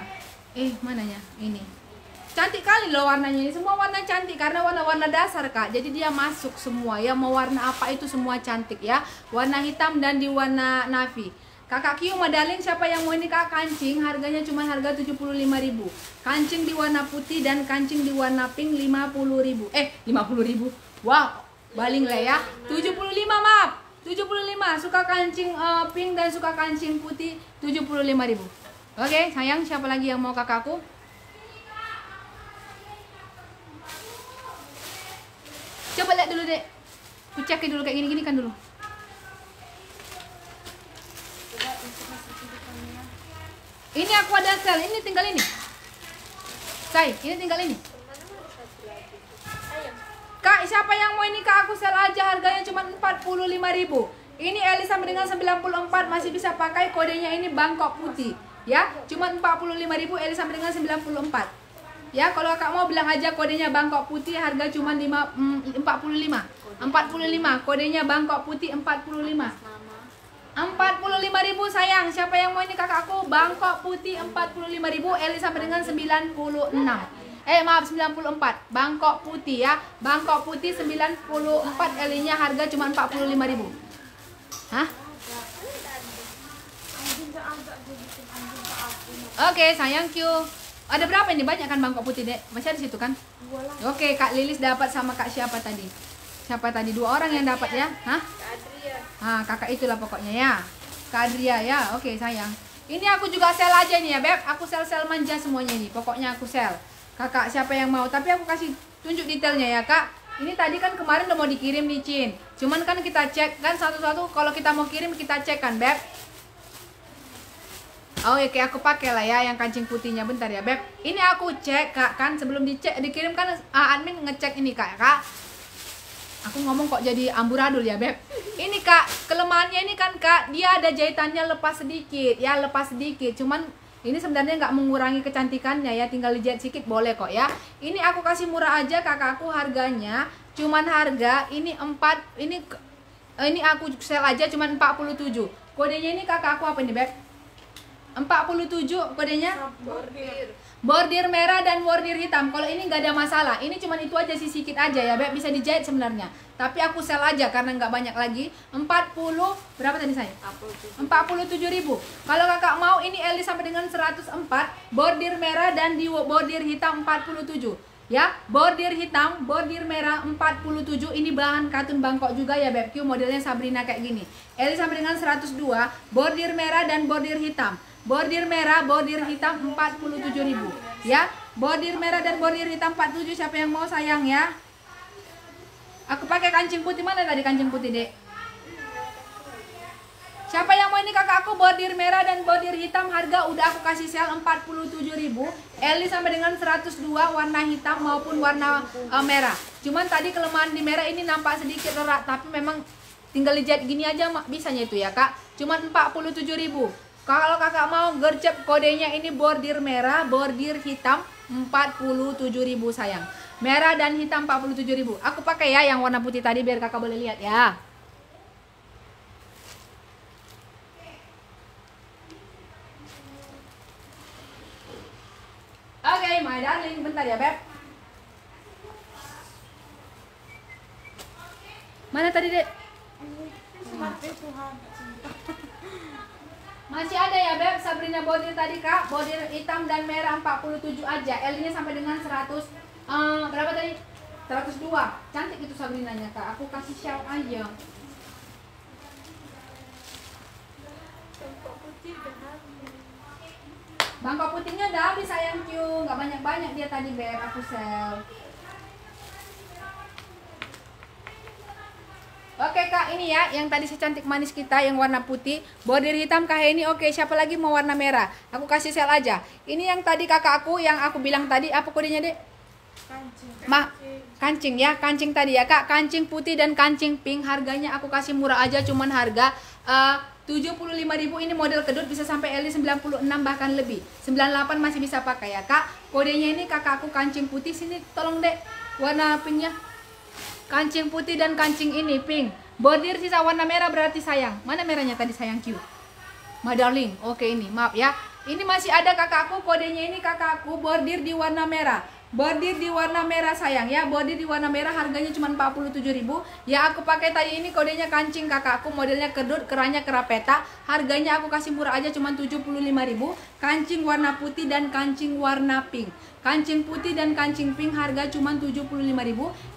Eh mananya? Ini. Cantik kali loh warnanya ini. Semua warna cantik karena warna-warna dasar kak. Jadi dia masuk semua. Ya mau warna apa itu semua cantik ya. Warna hitam dan di warna navy. Kakak Q Madalin siapa yang mau ini kak? Kancing. Harganya cuma harga 75.000 Kancing di warna putih dan kancing di warna pink 50.000 Eh 50.000 Wow baling lah ya. 75 maaf 75 suka kancing eh, pink dan suka kancing putih 75.000 Oke sayang siapa lagi yang mau kakakku Coba lihat dulu dek Ku cekin dulu kayak gini-gini kan dulu. Ini aku ada sel, ini tinggal ini. Say, ini tinggal ini. Mana ada satu lagi? Ayo. Kak, siapa yang mau ini kak aku sel aja harganya cuma 45.000. Ini Eli sampai dengan 94 masih bisa pakai kodenya ini Bangkok putih. Ya, cuma 45.000 Eli sampai dengan 94. Ya, kalau kakak mau bilang aja kodenya Bangkok putih harga cuma 5 mm, 45. 45 kodenya Bangkok putih 45. Mama. 45.000 sayang. Siapa yang mau ini kakakku? Bangkok putih 45.000, Eli sampai dengan 96. Eh maaf 94. Bangkok putih ya. Bangkok putih 94 Elinya harga cuma 45.000. Hah? Oke, sayang Q. Ada berapa ini? Banyak kan bangkok putih, Dek? Masih ada situ kan? Oke, Kak Lilis dapat sama Kak siapa tadi? Siapa tadi? Dua orang yang dapat ya? Hah? Ah, kakak itulah pokoknya ya. Kak Adria ya. Oke, sayang. Ini aku juga sel aja nih ya, Beb. Aku sel-sel manja semuanya nih. Pokoknya aku sel. Kakak siapa yang mau? Tapi aku kasih tunjuk detailnya ya, Kak. Ini tadi kan kemarin udah mau dikirim nih, Cin. Cuman kan kita cek kan satu-satu kalau kita mau kirim kita cek kan, Beb. Oh ya kayak aku pakai lah ya yang kancing putihnya bentar ya beb. Ini aku cek kak kan sebelum dicek dikirim kan ah, admin ngecek ini kak kak. Aku ngomong kok jadi amburadul ya beb. Ini kak kelemahannya ini kan kak dia ada jahitannya lepas sedikit ya lepas sedikit. Cuman ini sebenarnya nggak mengurangi kecantikannya ya tinggal dijahit sedikit boleh kok ya. Ini aku kasih murah aja kakakku harganya cuman harga ini 4 ini ini aku sel aja cuman 47. Kodenya ini kakakku apa nih beb? 47 kodenya. Bordir merah dan bordir hitam. Kalau ini nggak ada masalah. Ini cuman itu aja sih sedikit aja ya Beb. Bisa dijahit sebenarnya. Tapi aku sel aja karena nggak banyak lagi. 40 berapa tadi saya Apel tuh. 47.000 kalau kakak mau ini Eli sampai dengan 104 bordir merah dan di bordir hitam 47 ya bordir hitam bordir merah 47 ini bahan katun Bangkok juga ya Beb. Q modelnya Sabrina kayak gini. Eli sampai dengan 102 bordir merah dan bordir hitam bordir merah bordir hitam 47.000 ya bordir merah dan bordir hitam 47 siapa yang mau sayang ya? Aku pakai kancing putih. Mana tadi kancing putih dek? Siapa yang mau ini kakak aku? Bordir merah dan bordir hitam. Harga udah aku kasih sel 47.000 Eli sampai dengan 102 warna hitam maupun warna uh, merah. Cuman tadi kelemahan di merah ini nampak sedikit rerak Tapi memang tinggal dijahit gini aja bisanya itu ya kak. Cuman 47.000 Kalau kakak mau gercep kodenya ini bordir merah, bordir hitam 47.000 sayang Merah dan hitam 47.000 Aku pakai ya yang warna putih tadi biar kakak boleh lihat ya Oke, my darling, bentar ya, Beb. Mana tadi, Dek? Masih ada ya, Beb. Sabrina bordir tadi, Kak. Bordir hitam dan merah 47 aja. L-nya sampai dengan 100 eh, berapa tadi? 102. Cantik itu Sabrinanya, Kak. Aku kasih shout aja. Bangkok putihnya udah habis sayang Q. Nggak banyak-banyak dia tadi, Beb. Aku sel. Oke kak, ini ya yang tadi secantik manis kita yang warna putih. Bordir hitam kak ini oke siapa lagi mau warna merah? Aku kasih sel aja. Ini yang tadi kakak aku yang aku bilang tadi apa kodenya dek? Kancing. Mah, kancing ya, kancing tadi ya kak. Kancing putih dan kancing pink. Harganya aku kasih murah aja cuman harga uh, 75.000 ini model kedut bisa sampai Eli 96 bahkan lebih. 98 masih bisa pakai ya kak. Kodenya ini kakak aku kancing putih. Sini tolong dek. Warna pinknya Kancing putih dan kancing ini pink. Bordir sisa warna merah berarti sayang. Mana merahnya tadi sayang Q? My darling. Oke ini, maaf ya. Ini masih ada kakakku, kodenya ini kakakku bordir di warna merah. Bordir di warna merah sayang ya. Bordir di warna merah harganya cuma 47.000. Ya aku pakai tadi ini kodenya kancing kakakku, modelnya kedut, kerannya kerapeta. Harganya aku kasih murah aja cuma 75.000. Kancing warna putih dan kancing warna pink. Kancing putih dan kancing pink harga cuma 75.000.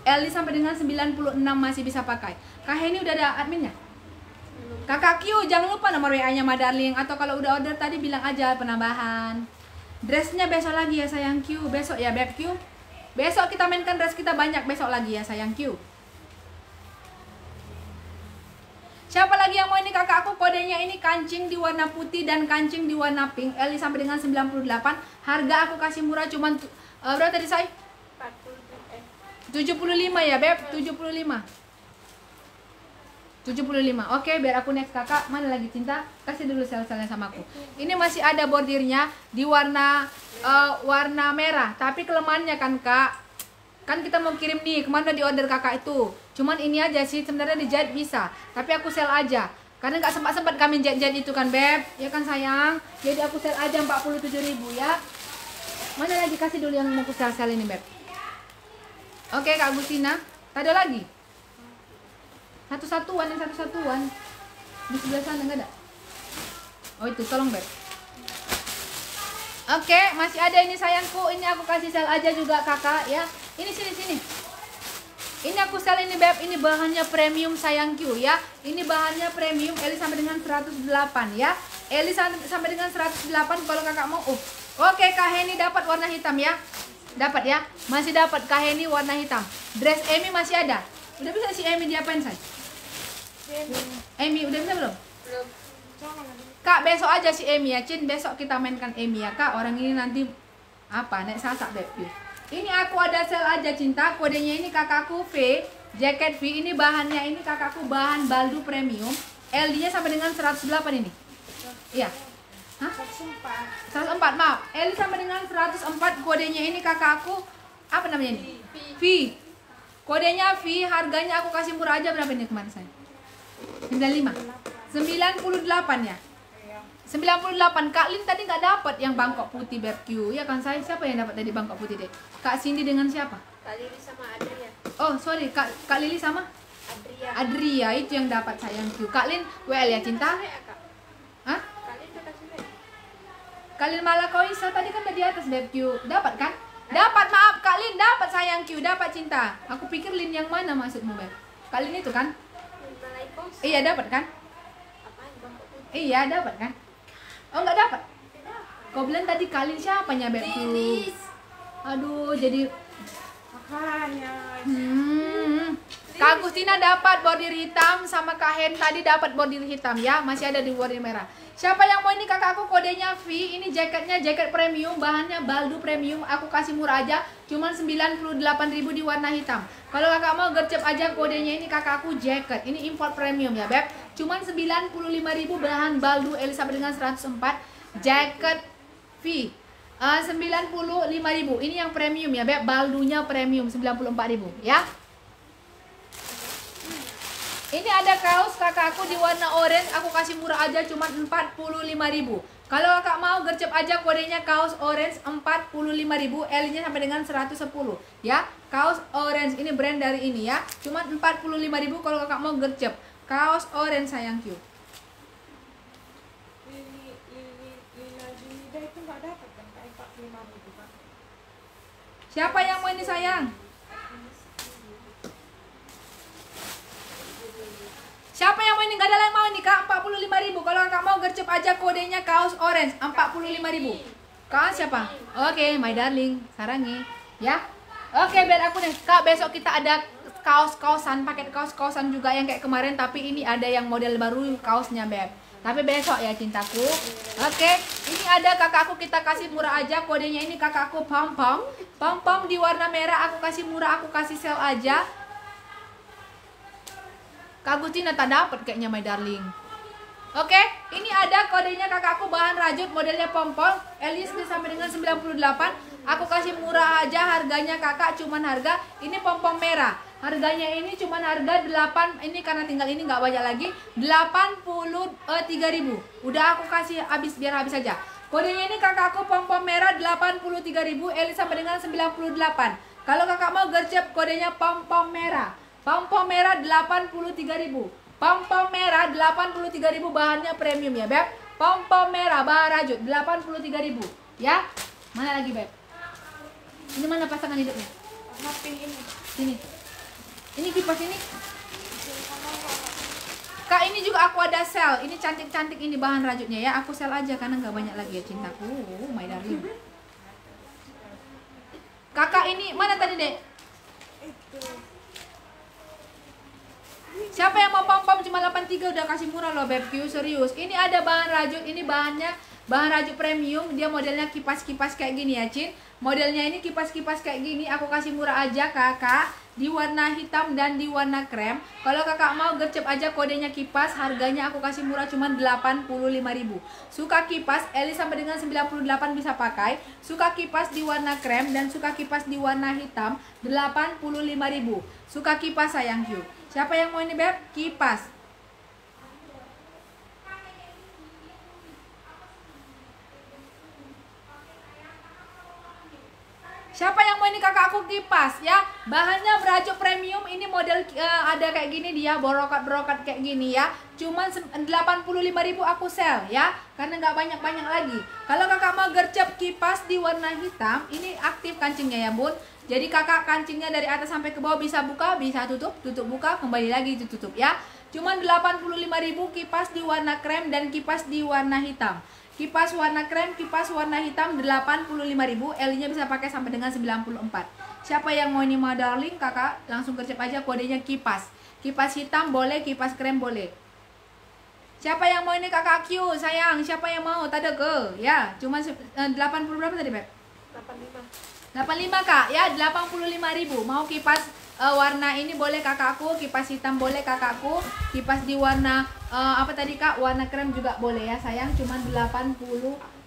Eli sampai dengan 96 masih bisa pakai. Kak Heni udah ada adminnya? Kakak Q, jangan lupa nomor WA-nya Madarling atau kalau udah order tadi bilang aja penambahan. Dressnya besok lagi ya sayang Q, besok ya Beb Q. Besok kita mainkan dress kita banyak besok lagi ya sayang Q. Siapa lagi yang mau ini kakak aku? Kodenya ini kancing di warna putih dan kancing di warna pink. Eli sampai dengan 98 Harga aku kasih murah cuman uh, berapa tadi saya? 40 eh. 75 ya beb? 75 75 oke biar aku next kakak. Mana lagi cinta? Kasih dulu sel-selnya sama aku. Ini masih ada bordirnya di warna eh, warna merah. Tapi kelemahannya kan kak? Kan kita mau kirim nih ke mana di order kakak itu? Cuman ini aja sih sebenarnya dijahit bisa. Tapi aku sel aja. Karena nggak sempat sempat kami jahit-jahit itu kan beb? Ya kan sayang? Jadi aku sel aja 47.000 ya? Mana lagi? Kasih dulu yang mau aku sel-sel ini beb. Oke kak Agustina ada lagi satu-satuan yang satu-satuan. Di sebelah sana nggak ada. Oh itu tolong beb. Oke masih ada ini sayangku. Ini aku kasih sel aja juga kakak ya. Ini sini sini. Ini aku sel ini beb. Ini bahannya premium sayangku ya. Ini bahannya premium Eli sampai dengan 108 ya. Eli sam- sampai dengan 108 kalau kakak mau. Uh. oke kak Heni dapat warna hitam ya. Dapat ya. Masih dapat kak Heni warna hitam. Dress Emi masih ada. Udah bisa si Emi diapain say Emi udah bisa belum? Belum. Kak besok aja si Emi ya. Cin besok kita mainkan Emi ya. Kak orang ini nanti apa? Naik sasak beb ini aku ada sel aja cinta. Kodenya ini kakakku V. Jaket V. Ini bahannya. Ini kakakku bahan baldu premium. LD nya sampai dengan 108 ini. Iya. Hah? 104 maaf. LD sampai dengan 104 kodenya ini kakakku apa namanya ini? V. Kodenya V. Harganya aku kasih murah aja berapa ini kemarin saya 95 98 ya? 98 Kak Lin tadi nggak dapat yang Bangkok putih barbecue. Ya kan saya siapa yang dapat tadi Bangkok putih deh? Kak Cindy dengan siapa? Kak Lili sama Adria. Oh sorry. Kak Kak Lili sama? Adria. Adria itu yang dapat sayang Q Kak Lin WL ya cinta? Ya, Kak? Hah? Kak Lin malah kau Isa tadi kan udah di atas barbecue. Dapat kan? Dapat maaf. Kak Lin dapat sayang Q dapat cinta. Aku pikir Lin yang mana maksudmu Beb? Kak Lin itu kan iya dapat kan? Iya dapat kan? Oh nggak dapat? Kau bilang tadi Kak Lin siapanya Lilis aduh jadi Makanya. Hmm. Kak Agustina dapat bordir hitam sama Kak Hen tadi dapat bordir hitam ya, masih ada di bordir merah. Siapa yang mau ini kakakku kodenya V, ini jaketnya jaket premium, bahannya baldu premium, aku kasih murah aja, cuman 98.000 di warna hitam. Kalau kakak mau gercep aja kodenya ini kakakku jaket, ini import premium ya beb, cuman 95.000 bahan baldu Elisa dengan 104, jaket V. Uh, 95.000 ini yang premium ya beb, baldunya premium 94.000 ya. Ini ada kaos kakakku di warna orange, aku kasih murah aja cuma 45.000. Kalau kakak mau gercep aja kodenya kaos orange 45.000, L-nya sampai dengan 110 ya. Kaos orange ini brand dari ini ya. Cuma 45.000 kalau kakak mau gercep. Kaos orange sayangku. Siapa yang mau ini sayang? Siapa yang mau ini? Gak ada yang mau nih kak. 45 ribu. Kalau kakak mau gercep aja kodenya kaos orange. 45 ribu. Kak siapa? Oke okay, my darling. Sarangi Ya. Oke okay, biar aku nih Kak besok kita ada kaos-kaosan Paket kaos-kaosan juga yang kayak kemarin. Tapi ini ada yang model baru kaosnya Beb. Tapi besok ya cintaku. Oke okay. Ini ada kakakku. Kita kasih murah aja Kodenya ini. Kakakku pom-pom Pom-pom di warna merah. Aku kasih murah. Aku kasih sel aja Kak Agustina tak dapat kayaknya my darling. Oke, ini ada kodenya kakakku bahan rajut modelnya pompol. Elis sampai dengan 98. Aku kasih murah aja harganya kakak cuman harga ini pompom merah. Harganya ini cuman harga 8 ini karena tinggal ini nggak banyak lagi 83.000. Eh, Udah aku kasih habis biar habis aja. Kodenya ini kakakku pompom merah 83.000, Elis sampai dengan 98. Kalau kakak mau gercep kodenya pompom merah. Pom-pom merah 83.000. Pom-pom merah 83.000 bahannya premium ya, Beb. Pom-pom merah bahan rajut 83.000 ya. Mana lagi, Beb? Ini mana pasangan hidupnya? Mapping ini. Sini. Ini kipas ini. Kak ini juga aku ada sel. Ini cantik-cantik ini bahan rajutnya ya. Aku sel aja karena nggak banyak lagi ya cintaku. Oh, my darling. Kakak ini mana tadi, Dek? Itu. Siapa yang mau pom-pom cuma 83 udah kasih murah loh BBQ serius. Ini ada bahan rajut, ini bahannya bahan rajut premium, dia modelnya kipas-kipas kayak gini ya, Cin. Modelnya ini kipas-kipas kayak gini, aku kasih murah aja Kakak di warna hitam dan di warna krem. Kalau Kakak mau gercep aja kodenya kipas, harganya aku kasih murah cuma 85.000. Suka kipas, Eli sampai dengan 98 bisa pakai. Suka kipas di warna krem dan suka kipas di warna hitam 85.000. Suka kipas sayang yuk. Siapa yang mau ini beb? Kipas. Siapa yang mau ini kakak aku kipas ya? Bahannya berajuk premium. Ini model uh, ada kayak gini dia, brokat-brokat kayak gini ya. Cuman 85.000 aku sell ya. Karena nggak banyak-banyak lagi. Kalau kakak mau gercep kipas di warna hitam, ini aktif kancingnya ya, Bun. Jadi kakak kancingnya dari atas sampai ke bawah bisa buka, bisa tutup, tutup buka, kembali lagi tutup ya. Cuman 85.000 kipas di warna krem dan kipas di warna hitam. Kipas warna krem, kipas warna hitam 85.000, L-nya bisa pakai sampai dengan 94. Siapa yang mau ini mau darling, kakak langsung kerja aja kodenya kipas. Kipas hitam boleh, kipas krem boleh. Siapa yang mau ini kakak Q, sayang, siapa yang mau? Tadi ke, ya, cuma 80 eh, berapa tadi, Beb? 85. 85 kak. Ya 85.000 mau kipas uh, warna ini boleh kakakku kipas hitam boleh kakakku kipas di warna uh, apa tadi kak? Warna krem juga boleh ya sayang. Cuman 80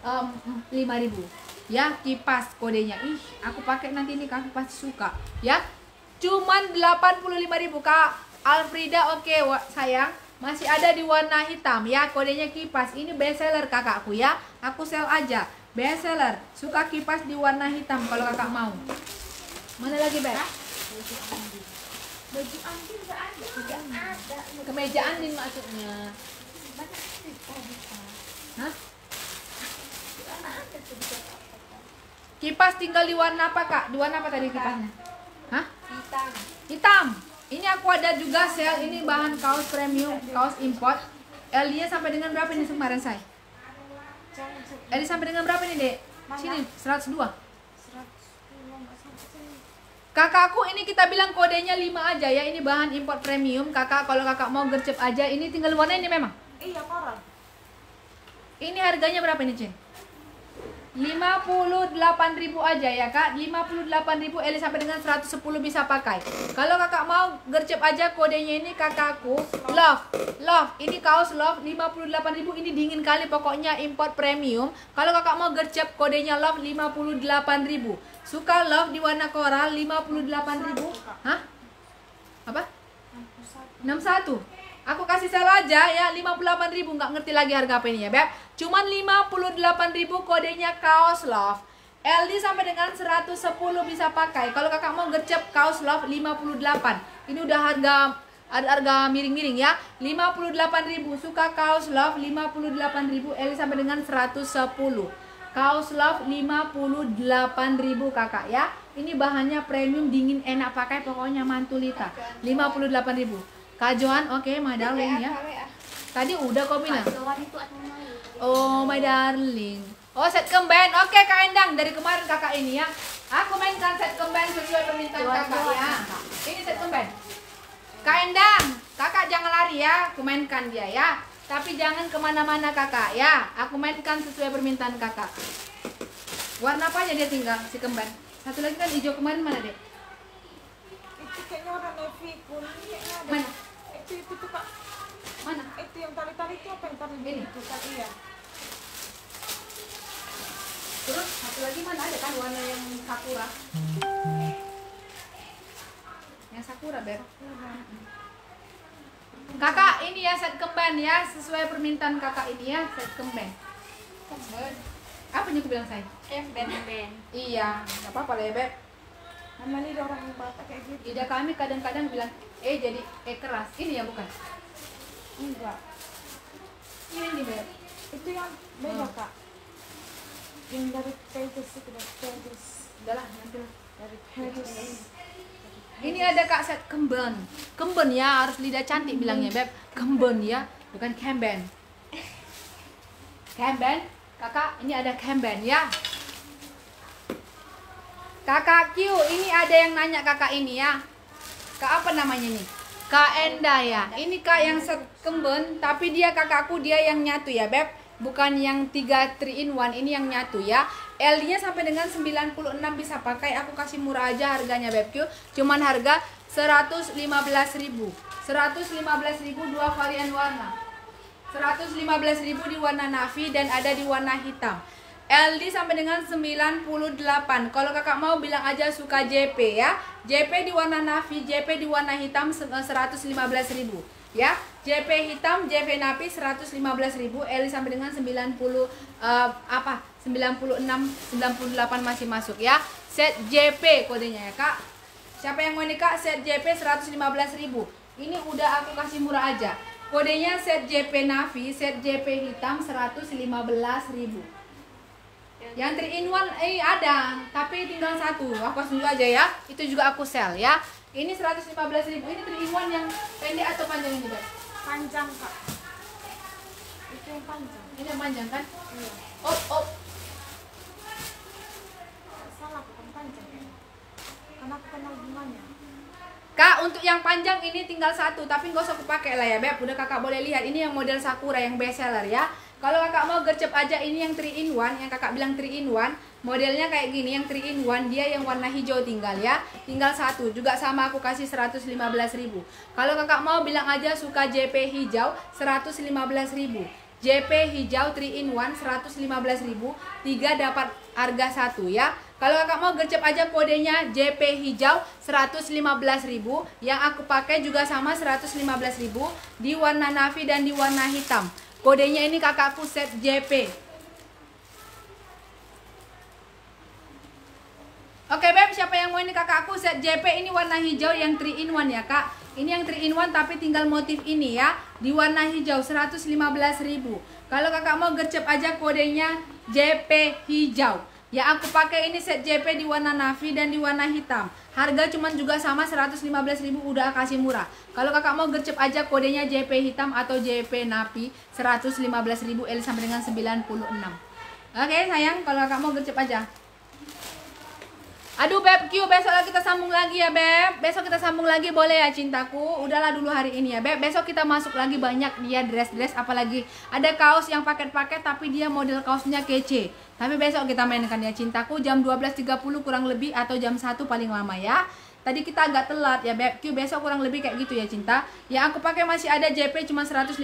um, 5000 ya kipas kodenya. Ih aku pakai nanti ini kak. Pasti suka. Ya cuman 85.000 kak. Alfrida oke okay, sayang. Masih ada di warna hitam. Ya kodenya kipas. Ini best seller kakakku ya. Aku sell aja Best seller. Suka kipas di warna hitam kalau kakak mau. Mana lagi, Beb? Baju Andin enggak ada. Kemeja Andin maksudnya. Hah? Kipas tinggal di warna apa, Kak? Di warna apa tadi kipasnya? Hah? Hitam. Hitam. Ini aku ada juga sel ini bahan kaos premium, kaos import. L-nya sampai dengan berapa ini kemarin saya? Eh, Eli sampai dengan berapa nih, Dek? Sini, 102. 102 enggak sampai sini. Kakakku ini kita bilang kodenya 5 aja ya. Ini bahan import premium. Kakak kalau kakak mau gercep aja ini tinggal warna ini memang. Iya, koral. Ini harganya berapa ini, Cin? 58.000 aja ya kak. 58.000 Eli sampai dengan 110 bisa pakai. Kalau kakak mau gercep aja kodenya ini kakakku. Love love. Ini kaos love 58.000 ini dingin kali pokoknya import premium. Kalau kakak mau gercep kodenya love 58.000 suka love di warna koral 58.000 hah? Apa? 61 Aku kasih sel aja ya 58.000 nggak ngerti lagi harga apa ini ya Beb. Cuman 58.000 kodenya kaos love. LD sampai dengan 110 bisa pakai. Kalau kakak mau gercep kaos love 58 Ini udah harga ada harga miring-miring ya. 58.000 suka kaos love 58.000 LD sampai dengan 110 Kaos love 58.000 kakak ya. Ini bahannya premium dingin enak pakai pokoknya mantulita 58.000 Kak Johan, oke, okay, my darling ya. Tadi udah kau bilang. Oh, my darling. Oh, set kemben. Oke, okay, Kak Endang. Dari kemarin kakak ini ya. Aku mainkan set kemben sesuai permintaan kakak ya. Ini set kemben. Kak Endang, kakak jangan lari ya. Aku mainkan dia ya. Tapi jangan ke mana-mana kakak ya. Aku mainkan sesuai permintaan kakak. Warna apa aja dia tinggal si kemben? Satu lagi kan hijau kemarin mana deh? Itu kayaknya warna navy kuning kayaknya ada. Mana? Itu itu tuh kak. Mana? Itu yang tali-tali itu apa yang tali Ini? itu kan iya. Terus satu lagi mana ada kan warna yang sakura? Yang sakura, Beb. Kakak, ini ya set kemben ya, sesuai permintaan kakak ini ya, set kemben. Apa yang aku bilang saya? Kemben ben. Iya, nggak apa-apa lah ya, Beb. Ada orang yang Batak kayak gitu. Ida kami kadang-kadang bilang, eh jadi eh keras. Ini ya bukan? Enggak. Ini nih, Beb. Itu yang beda Hmm. kak. Yang dari Pages itu dari Pages. Udah lah, nanti lah. Dari Pages. Ini ada kak set kemben. Kemben ya, harus lidah cantik bilangnya, Beb. Kemben ya, bukan kemben. Kemben, kakak, ini ada kemben ya. Kakak Q, ini ada yang nanya kakak ini ya. Kak apa namanya nih? Kak Enda ya. Ini kak yang set kemben, tapi dia kakakku dia yang nyatu ya, Beb. Bukan yang 3 3 in 1, ini yang nyatu ya. LD-nya sampai dengan 96 bisa pakai. Aku kasih murah aja harganya Beb. Cuman harga 115.000. 115.000 dua varian warna. 115.000 di warna navy dan ada di warna hitam. LD sampai dengan 98. Kalau kakak mau bilang aja suka JP ya. JP di warna navy, JP di warna hitam se- 115.000 ya. JP hitam, JP navy 115.000, LD sampai dengan 90 eh, apa? 96 98 masih masuk ya. Set JP kodenya ya, Kak. Siapa yang mau ini Kak? Set JP 115.000. Ini udah aku kasih murah aja. Kodenya set JP Navi, set JP hitam 115.000. Yang 3 in 1 eh ada, tapi tinggal satu. Aku kasih dulu aja ya. Itu juga aku sell ya. Ini 115.000. Ini 3 in 1 yang pendek atau panjang ini, Beb? Panjang kak. Itu yang panjang. Ini yang panjang kan? Iya. Oh, oh. Salah bukan panjang kayaknya. Karena aku kenal bunganya. Kak, untuk yang panjang ini tinggal satu, tapi nggak usah aku pakai lah ya, Beb. Udah kakak boleh lihat, ini yang model Sakura yang best seller ya. Kalau kakak mau gercep aja ini yang 3 in 1, yang kakak bilang 3 in 1, modelnya kayak gini, yang 3 in 1, dia yang warna hijau tinggal ya. Tinggal satu, juga sama aku kasih 115.000. Kalau kakak mau bilang aja suka JP hijau, 115.000. JP hijau 3 in 1 115.000 3 dapat harga satu ya kalau kakak mau gercep aja kodenya JP hijau 115.000 yang aku pakai juga sama 115.000 di warna navy dan di warna hitam kodenya ini kakakku set JP Oke Beb, siapa yang mau ini kakakku? Set JP ini warna hijau yang 3 in 1 ya kak. Ini yang 3 in 1 tapi tinggal motif ini ya. Di warna hijau 115.000 Kalau kakak mau gercep aja kodenya JP hijau Ya aku pakai ini set JP di warna navy dan di warna hitam. Harga cuman juga sama 115.000 udah kasih murah. Kalau kakak mau gercep aja kodenya JP hitam atau JP navy 115.000 L sampai dengan 96 Oke sayang kalau kakak mau gercep aja. Aduh Beb Q, besok kita sambung lagi ya Beb. Besok kita sambung lagi boleh ya cintaku? Udahlah dulu hari ini ya Beb. Besok kita masuk lagi banyak dia dress-dress Apalagi ada kaos yang paket-paket Tapi dia model kaosnya kece Tapi besok kita mainkan ya cintaku. Jam 12.30 kurang lebih atau jam 1 paling lama ya. Tadi kita agak telat ya Beb. Besok kurang lebih kayak gitu ya cinta. Yang aku pakai masih ada JP cuma 115.000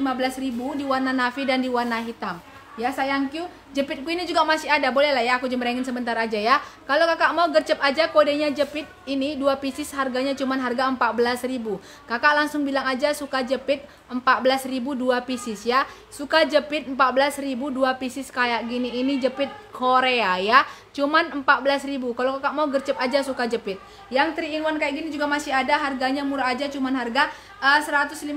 Di warna navy dan di warna hitam Ya sayangku, jepitku ini juga masih ada. Boleh lah ya aku jembrengin sebentar aja ya. Kalau kakak mau gercep aja kodenya jepit ini dua pieces harganya cuma harga 14.000. Kakak langsung bilang aja suka jepit 14.000 dua pieces ya. Suka jepit 14.000 dua pieces kayak gini. Ini jepit Korea ya. Cuman 14.000. Kalau kakak mau gercep aja suka jepit. Yang 3 in 1 kayak gini juga masih ada. Harganya murah aja cuman harga uh, 115.000.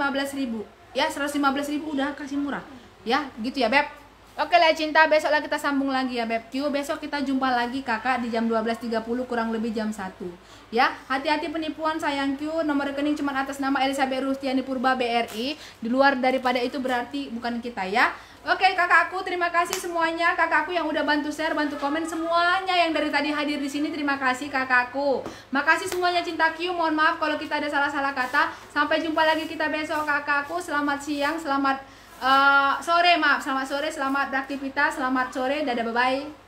Ya, 115.000 udah kasih murah. Ya, gitu ya, Beb. Oke lah cinta, besok lah kita sambung lagi ya Beb Q Besok kita jumpa lagi kakak di jam 12.30 kurang lebih jam 1 Ya, hati-hati penipuan sayang Q Nomor rekening cuma atas nama Elizabeth Rustiani Purba BRI Di luar daripada itu berarti bukan kita ya Oke kakakku, terima kasih semuanya kakakku yang udah bantu share, bantu komen semuanya yang dari tadi hadir di sini. Terima kasih kakakku. Makasih semuanya cinta Q. Mohon maaf kalau kita ada salah-salah kata. Sampai jumpa lagi kita besok kakakku. Selamat siang, selamat Uh, sore maaf, selamat sore, selamat beraktivitas, selamat sore, dadah bye bye.